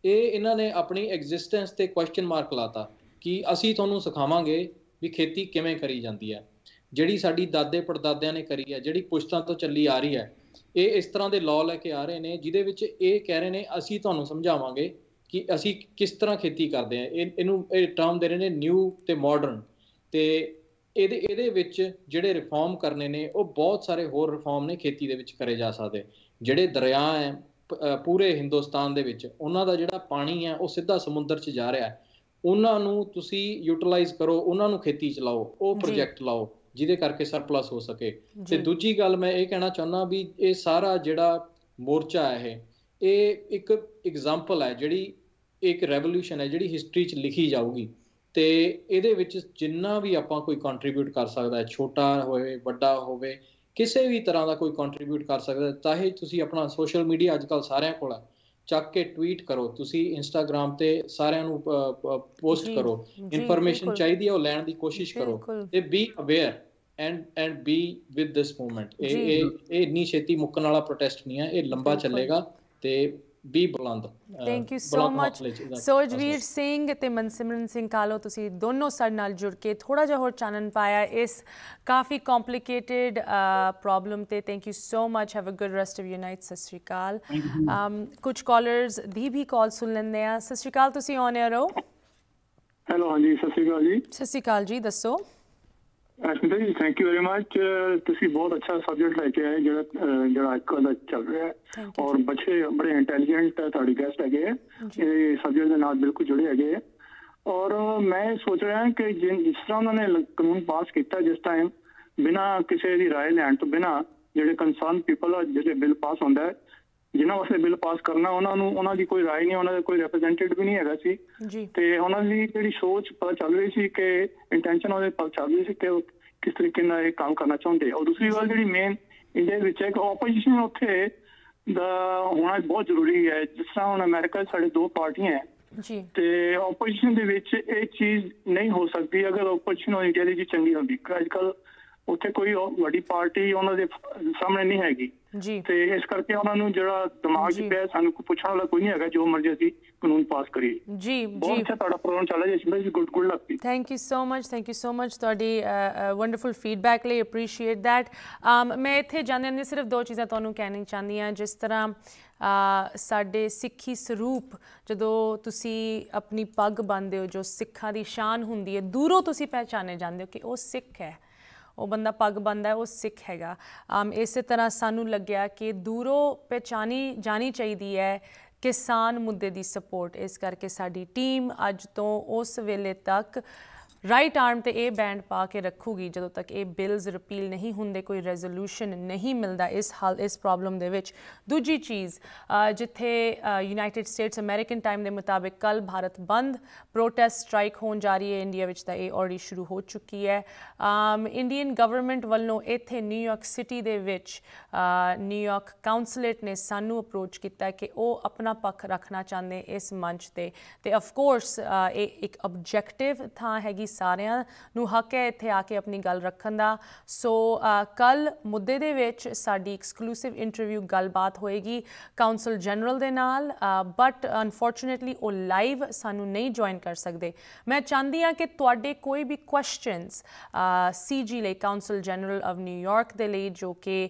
ਇਹ ਇਹਨਾਂ ਨੇ ਆਪਣੀ ਐਗਜ਼ਿਸਟੈਂਸ ਤੇ ਕੁਐਸਚਨ ਮਾਰਕ ਲਾਤਾ ਕਿ ਅਸੀਂ ਤੁਹਾਨੂੰ ਸਿਖਾਵਾਂਗੇ ਵੀ ਖੇਤੀ ਕਿਵੇਂ ਕਰੀ ਜਾਂਦੀ ਹੈ। ਜਿਹੜੀ ਸਾਡੀ ਦਾਦੇ ਪੜਦਾਦਿਆਂ ਨੇ ਕਰੀ ਹੈ, ਜਿਹੜੀ ਪੁਸ਼ਤਾਂ ਤੋਂ ਚੱਲੀ ਆ ਰਹੀ ਹੈ, ਇਹ ਇਸ ਤਰ੍ਹਾਂ ਦੇ ਲਾਅ ਲੈ ਕੇ ਆ ਰਹੇ ਨੇ, ਜਿਹਦੇ ਵਿੱਚ ਇਹ ਕਹਿ ਰਹੇ ਨੇ, ਅਸੀਂ ਤੁਹਾਨੂੰ ਸਮਝਾਵਾਂਗੇ ਕਿ ਅਸੀਂ ਕਿਸ ਤਰ੍ਹਾਂ ਖੇਤੀ ਕਰਦੇ ਹਾਂ। ਇਹ, ਇਹਨੂੰ, ਇਹ ਟਰਮ ਦੇ ਰਹੇ ਨੇ ਨਿਊ ਤੇ ਮਾਡਰਨ ਤੇ ਇਹਦੇ ਇਹਦੇ ਵਿੱਚ ਜਿਹੜੇ ਰਿਫਾਰਮ ਕਰਨੇ ਨੇ ਉਹ ਬਹੁਤ ਸਾਰੇ ਹੋਰ ਰਿਫਾਰਮ ਨੇ ਖੇਤੀ ਦੇ ਵਿੱਚ ਕਰੇ ਜਾ ਸਕਦੇ। ਜਿਹੜੇ ਦਰਿਆ ਹੈ ਪੂਰੇ ਹਿੰਦੁਸਤਾਨ ਦੇ ਵਿੱਚ ਉਹਨਾਂ ਦਾ ਜਿਹੜਾ ਪਾਣੀ ਹੈ ਉਹ ਸਿੱਧਾ ਸਮੁੰਦਰ 'ਚ ਜਾ ਰਿਹਾ ਹੈ। ਉਹਨਾਂ ਨੂੰ ਤੁਸੀਂ ਯੂਟਿਲਾਈਜ਼ ਕਰੋ ਉਹਨਾਂ ਨੂੰ ਖੇਤੀ 'ਚ ਲਾਓ ਉਹ। ਪ੍ਰੋਜੈਕਟ ਲਾਓ ਜਿਹਦੇ ਕਰਕੇ ਸਰਪਲਸ ਹੋ ਸਕੇ। ਤੇ ਦੂਜੀ ਗੱਲ ਮੈਂ ਇਹ ਕਹਿਣਾ ਚਾਹੁੰਦਾ ਵੀ ਇਹ ਸਾਰਾ ਜਿਹੜਾ ਮੋਰਚਾ ਹੈ ਇਹ ਇਹ ਇੱਕ ਐਗਜ਼ਾਮਪਲ ਹੈ ਜਿਹੜੀ ਇੱਕ ਰੈਵੋਲੂਸ਼ਨ ਹੈ ਜਿਹੜੀ ਹਿਸਟਰੀ 'ਚ ਲਿਖੀ ਜਾਊਗੀ। ਤੇ ਇਹਦੇ ਵਿੱਚ ਜਿੰਨਾ ਵੀ ਆਪਾਂ ਕੋਈ ਕੰਟਰੀਬਿਊਟ ਕਰ ਸਕਦਾ ਹੈ ਛੋਟਾ ਹੋਵੇ ਵੱਡਾ ਹੋਵੇ ਕਿਸੇ ਵੀ ਤਰ੍ਹਾਂ ਦਾ ਕੋਈ ਕੰਟਰੀਬਿਊਟ ਕਰ ਸਕਦਾ ਹੈ ਚਾਹੇ ਤੁਸੀਂ ਆਪਣਾ ਸੋਸ਼ਲ ਮੀਡੀਆ ਅੱਜਕੱਲ ਸਾਰਿਆਂ ਕੋਲ ਹੈ ਚੱਕ ਕੇ ਟਵੀਟ ਕਰੋ ਤੁਸੀਂ ਇੰਸਟਾਗ੍ਰam ਤੇ ਸਾਰਿਆਂ ਨੂੰ ਪੋਸਟ ਕਰੋ ਇਨਫੋਰਮੇਸ਼ਨ। ਚਾਹੀਦੀ ਹੈ ਉਹ ਲੈਣ ਦੀ ਕੋਸ਼ਿਸ਼ ਕਰੋ ਤੇ be aware and and be with this movement ਇਹ। ਇਹ ਇਹ ਇੰਨੀ ਛੇਤੀ ਮੁੱਕਣ ਵਾਲਾ ਪ੍ਰੋਟੈਸਟ ਨਹੀਂ ਹੈ ਇਹ ਲੰਬਾ। ਚੱਲੇਗਾ ਤੇ ਬੀ ਬੁਲੰਦ thank you so much Sojveer. Singh ਤੇ ਮਨਸਿਮਰਨ ਸਿੰਘ ਕਾਲੋ ਤੁਸੀਂ ਦੋਨੋਂ ਸਾਡੇ ਨਾਲ ਜੁੜ ਕੇ ਥੋੜਾ ਜਿਹਾ ਹੋਰ ਚਾਨਣ ਪਾਇਆ ਇਸ ਕਾਫੀ ਕੰਪਲਿਕੇਟਿਡ ਪ੍ਰੋਬਲਮ ਤੇ। Thank you so much have a good rest of your night ਸਤਿ ਸ਼੍ਰੀ ਅਕਾਲ। Um, ਕੁਝ ਕਾਲਰਸ ਦੀ ਵੀ ਕਾਲ ਸੁਣ ਲੈਂਦੇ ਆ ਸਤਿ ਸ਼੍ਰੀ ਅਕਾਲ ਤੁਸੀਂ ਔਨ 에ਅਰ ਹੋ? ਹੈਲੋ ਹਾਂਜੀ ਸਤਿ ਸ਼੍ਰੀ ਅਕਾਲ ਜੀ। ਸਤਿ ਸ਼੍ਰੀ ਅਕਾਲ ਜੀ ਦੱਸੋ। ਅਸ਼ਮਿਤਾ ਜੀ ਥੈਂਕ ਯੂ ਵੈਰੀ ਮਚ ਤੁਸੀਂ ਬਹੁਤ ਅੱਛਾ ਸਬਜੈਕਟ ਲੈ ਕੇ ਆਏ ਜਿਹੜਾ ਅਹ, ਜਿਹੜਾ ਅੱਜ ਕੱਲ੍ਹ ਦਾ ਚੱਲ ਰਿਹਾ ਹੈ Thank you, ਔਰ ਬੱਚੇ ਬੜੇ ਇੰਟੈਲੀਜੈਂਟ ਤੁਹਾਡੀ ਗੈਸਟ ਹੈਗੇ ਹੈ ਇਹ ਸਬਜੈਕਟ ਦੇ ਨਾਲ ਬਿਲਕੁਲ ਜੁੜੇ ਹੈਗੇ ਹੈ ਔਰ ਮੈਂ ਸੋਚ ਰਿਹਾ ਕਿ ਜਿਨ- ਜਿਸ ਤਰ੍ਹਾਂ ਉਹਨਾਂ ਨੇ ਲ- ਕਾਨੂੰਨ ਪਾਸ ਕੀਤਾ ਜਿਸ ਟਾਈਮ ਬਿਨਾ ਕਿਸੇ ਦੀ رائے ਲੈਣ ਤੋਂ ਬਿਨਾ ਜਿਹੜੇ ਕੰਸਰਨ ਪੀਪਲ ਆ ਜਿਹੜੇ ਬਿੱਲ ਪਾਸ ਹੁੰਦਾ ਹੈ ਜਿਨ੍ਹਾਂ ਵਾਸਤੇ ਬਿੱਲ ਪਾਸ ਕਰਨਾ ਉਹਨਾਂ ਨੂੰ ਉਹਨਾਂ ਦੀ ਕੋਈ رائے ਨਹੀਂ ਉਹਨਾਂ ਦਾ ਕੋਈ ਰਿਪਰੈਜ਼ੈਂਟੇਟਿਵ ਵੀ ਨਹੀਂ ਹੈਗਾ ਸੀ ਜੀ ਤੇ ਉਹਨਾਂ ਦੀ ਜਿਹੜੀ ਸੋਚ ਪਤਾ ਚੱਲ ਰਹੀ ਸੀ ਕਿ ਇੰਟੈਂਸ਼ਨ ਉਹਦੇ ਪਤਾ ਚੱਲ ਰਹੀ ਸੀ ਕਿ ਉਹ ਕਿਸ ਤਰੀਕੇ ਨਾਲ ਇਹ ਕੰਮ ਕਰਨਾ ਚਾਹੁੰਦੇ ਔਰ ਦੂਸਰੀ ਗੱਲ ਜਿਹੜੀ ਮੇਨ ਇੰਡੀਆ ਵਿੱਚ ਹੈ ਕਿ ਆਪੋਜੀਸ਼ਨ ਉੱਥੇ ਦਾ ਹੋਣਾ ਬਹੁਤ ਜ਼ਰੂਰੀ ਹੈ ਜਿਸ ਤਰ੍ਹਾਂ ਹੁਣ ਅਮਰੀਕਾ 'ਚ ਸਾਡੇ ਦੋ ਪਾਰਟੀਆਂ ਹੈ ਜੀ ਤੇ ਆਪੋਜੀਸ਼ਨ ਦੇ ਵਿੱਚ ਇਹ ਚੀਜ਼ ਨਹੀਂ ਹੋ ਸਕਦੀ ਅਗਰ ਆਪੋਜੀਸ਼ਨ ਇੰਡੀਆ ਦੀ ਜੀ ਚੰਗੀ ਹੁੰਦੀ ਅੱਜ ਕੱਲ ਉੱਥੇ ਕੋਈ ਵੱਡੀ ਪਾਰਟੀ ਉਹਨਾਂ ਦੇ ਸਾਹਮਣੇ ਨਹੀਂ ਹੈਗੀ। ਜੀ। ਤੇ ਇਸ ਕਰਕੇ ਉਹਨਾਂ ਨੂੰ ਜਿਹੜਾ ਦਿਮਾਗ 'ਚ। ਪਿਆ ਸਾਨੂੰ ਕੋਈ ਪੁੱਛਣ ਵਾਲਾ ਕੋਈ ਨਹੀਂ ਹੈਗਾ ਜੋ ਮਰਜ਼ੀ ਅਸੀਂ ਕਾਨੂੰਨ ਪਾਸ ਕਰੀਏ। ਜੀ ਬਹੁਤ ਜੀ। ਅੱਛਾ ਤੁਹਾਡਾ ਪ੍ਰੋਗਰਾਮ ਚੱਲ ਰਿਹਾ ਜੀ ਗੁੱਡ ਗੁੱਡ ਲੱਕ ਜੀ। Thank you so much thank you so much ਤੁਹਾਡੀ ਵੰਡਰਫੁਲ ਫੀਡਬੈਕ ਲਈ ਅਪਰੀਸ਼ੀਏਟ ਥੈਟ ਮੈਂ ਇੱਥੇ ਜਾਂਦੇ ਜਾਂਦੇ ਸਿਰਫ ਦੋ ਚੀਜ਼ਾਂ ਤੁਹਾਨੂੰ ਕਹਿਣੀ ਚਾਹੁੰਦੀ ਹਾਂ ਜਿਸ ਤਰ੍ਹਾਂ ਸਾਡੇ ਸਿੱਖੀ ਸਰੂਪ ਜਦੋਂ ਤੁਸੀਂ ਆਪਣੀ ਪੱਗ ਬੰਨ੍ਹਦੇ ਹੋ ਜੋ ਸਿੱਖਾਂ ਦੀ ਸ਼ਾਨ ਹੁੰਦੀ ਹੈ ਦੂਰੋਂ ਤੁਸੀਂ ਪਹਿਚਾਨੇ ਜਾਂਦੇ ਹੋ ਕਿ ਉਹ ਸਿੱਖ ਹੈ। ਉਹ ਬੰਦਾ ਪੱਗ ਬੰਦਾ ਉਹ ਸਿੱਖ ਹੈਗਾ। ਅਮ ਇਸੇ ਤਰ੍ਹਾਂ ਸਾਨੂੰ ਲੱਗਿਆ ਕਿ ਦੂਰੋਂ ਪਹਿਚਾਨੀ ਜਾਣੀ ਚਾਹੀਦੀ ਹੈ ਕਿਸਾਨ ਮੁੱਦੇ ਦੀ ਸਪੋਰਟ ਇਸ ਕਰਕੇ ਸਾਡੀ ਟੀਮ ਅੱਜ ਤੋਂ ਉਸ ਵੇਲੇ ਤੱਕ ਰਾਈਟ ਆਰਮ ਤੇ ਇਹ ਬੈਂਡ ਪਾ ਕੇ ਰੱਖੂਗੀ, ਜਦੋਂ ਤੱਕ ਇਹ ਬਿਲਸ ਰਿਪੀਲ ਨਹੀਂ ਹੁੰਦੇ, ਕੋਈ ਰੈਜ਼ੋਲੂਸ਼ਨ ਨਹੀਂ ਮਿਲਦਾ ਇਸ ਹਾਲ, ਇਸ ਪ੍ਰੋਬਲਮ ਦੇ ਵਿੱਚ। ਦੂਜੀ ਚੀਜ਼ ਜਿੱਥੇ ਯੂਨਾਈਟਿਡ ਸਟੇਟਸ ਅਮਰੀਕਨ ਟਾਈਮ ਦੇ ਮੁਤਾਬਿਕ ਕੱਲ ਭਾਰਤ ਬੰਦ ਪ੍ਰੋਟੈਸਟ ਸਟ੍ਰਾਈਕ ਹੋਣ ਜਾ ਰਹੀ ਹੈ ਇੰਡੀਆ ਵਿੱਚ ਤਾਂ ਇਹ ਆਲਰੇਡੀ ਸ਼ੁਰੂ ਹੋ ਚੁੱਕੀ ਹੈ। ਇੰਡੀਅਨ ਗਵਰਨਮੈਂਟ ਵੱਲੋਂ ਇੱਥੇ ਨਿਊਯਾਰਕ ਸਿਟੀ ਦੇ ਵਿੱਚ ਨਿਊਯਾਰਕ ਕਾਉਂਸਲੇਟ ਨੇ ਸਾਨੂੰ ਅਪਰੋਚ ਕੀਤਾ ਕਿ ਉਹ ਆਪਣਾ ਪੱਖ ਰੱਖਣਾ ਚਾਹੁੰਦੇ ਇਸ ਮੰਚ ਤੇ। ਤੇ ਆਫ ਕੋਰਸ ਇਹ ਇੱਕ ਆਬਜੈਕਟਿਵ ਥਾਂ ਹੈਗੀ ਸਾਰਿਆਂ ਨੂੰ ਹੱਕ ਹੈ ਇੱਥੇ ਆ ਕੇ ਆਪਣੀ ਗੱਲ ਰੱਖਣ ਦਾ। ਸੋ ਕੱਲ ਮੁੱਦੇ ਦੇ ਵਿੱਚ ਸਾਡੀ ਐਕਸਕਲੂਸਿਵ ਇੰਟਰਵਿਊ ਗੱਲਬਾਤ ਹੋਏਗੀ ਕਾਉਂਸਲ ਜਨਰਲ ਦੇ ਨਾਲ ਬਟ ਅਨਫੋਰਚੂਨੇਟਲੀ ਉਹ ਲਾਈਵ ਸਾਨੂੰ ਨਹੀਂ ਜੁਆਇਨ ਕਰ ਸਕਦੇ। ਮੈਂ ਚਾਹੁੰਦੀ ਹਾਂ ਕਿ ਤੁਹਾਡੇ ਕੋਈ ਵੀ ਕੁਐਸਚਨਸ ਸੀਜੀ ਲਈ consul general of New York ਦੇ ਲਈ ਜੋ ਕਿ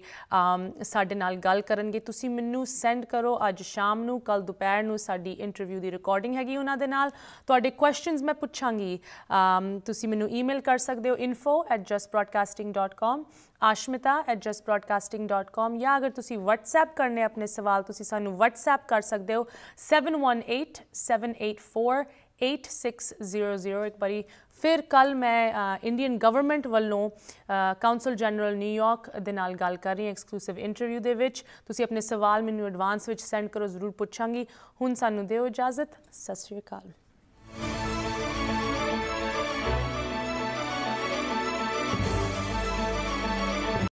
ਸਾਡੇ ਨਾਲ ਗੱਲ ਕਰਨਗੇ, ਤੁਸੀਂ ਮੈਨੂੰ ਸੈਂਡ ਕਰੋ। ਅੱਜ ਸ਼ਾਮ ਨੂੰ ਕੱਲ ਦੁਪਹਿਰ ਨੂੰ ਸਾਡੀ ਇੰਟਰਵਿਊ ਦੀ ਰਿਕਾਰਡਿੰਗ ਹੈਗੀ ਉਹਨਾਂ ਦੇ ਨਾਲ। ਤੁਹਾਡੇ ਕੁਐਸਚਨਸ ਮੈਂ ਪੁੱਛਾਂਗੀ। ਤੁਸੀਂ ਮੈਨੂੰ ਈਮੇਲ ਕਰ ਸਕਦੇ ਹੋ info@justbroadcasting.com ashmita@justbroadcasting.com ਜਾਂ ਅਗਰ ਤੁਸੀਂ WhatsApp ਕਰਨੇ ਆਪਣੇ ਸਵਾਲ, ਤੁਸੀਂ ਸਾਨੂੰ WhatsApp ਕਰ ਸਕਦੇ ਹੋ 7187848600 ਇੱਕ ਵਾਰੀ ਫਿਰ ਕੱਲ ਮੈਂ ਇੰਡੀਅਨ ਗਵਰਨਮੈਂਟ ਵੱਲੋਂ ਕਾਉਂਸਲ ਜਨਰਲ ਨਿਊਯਾਰਕ ਦੇ ਨਾਲ ਗੱਲ ਕਰ ਰਹੀ ਹਾਂ ਐਕਸਕਲੂਸਿਵ ਇੰਟਰਵਿਊ ਦੇ ਵਿੱਚ। ਤੁਸੀਂ ਆਪਣੇ ਸਵਾਲ ਮੈਨੂੰ ਐਡਵਾਂਸ ਵਿੱਚ ਸੈਂਡ ਕਰੋ, ਜ਼ਰੂਰ ਪੁੱਛਾਂਗੀ। ਹੁਣ ਸਾਨੂੰ ਦਿਓ ਇਜਾਜ਼ਤ। ਸਤਿ ਸ਼੍ਰੀ ਅਕਾਲ।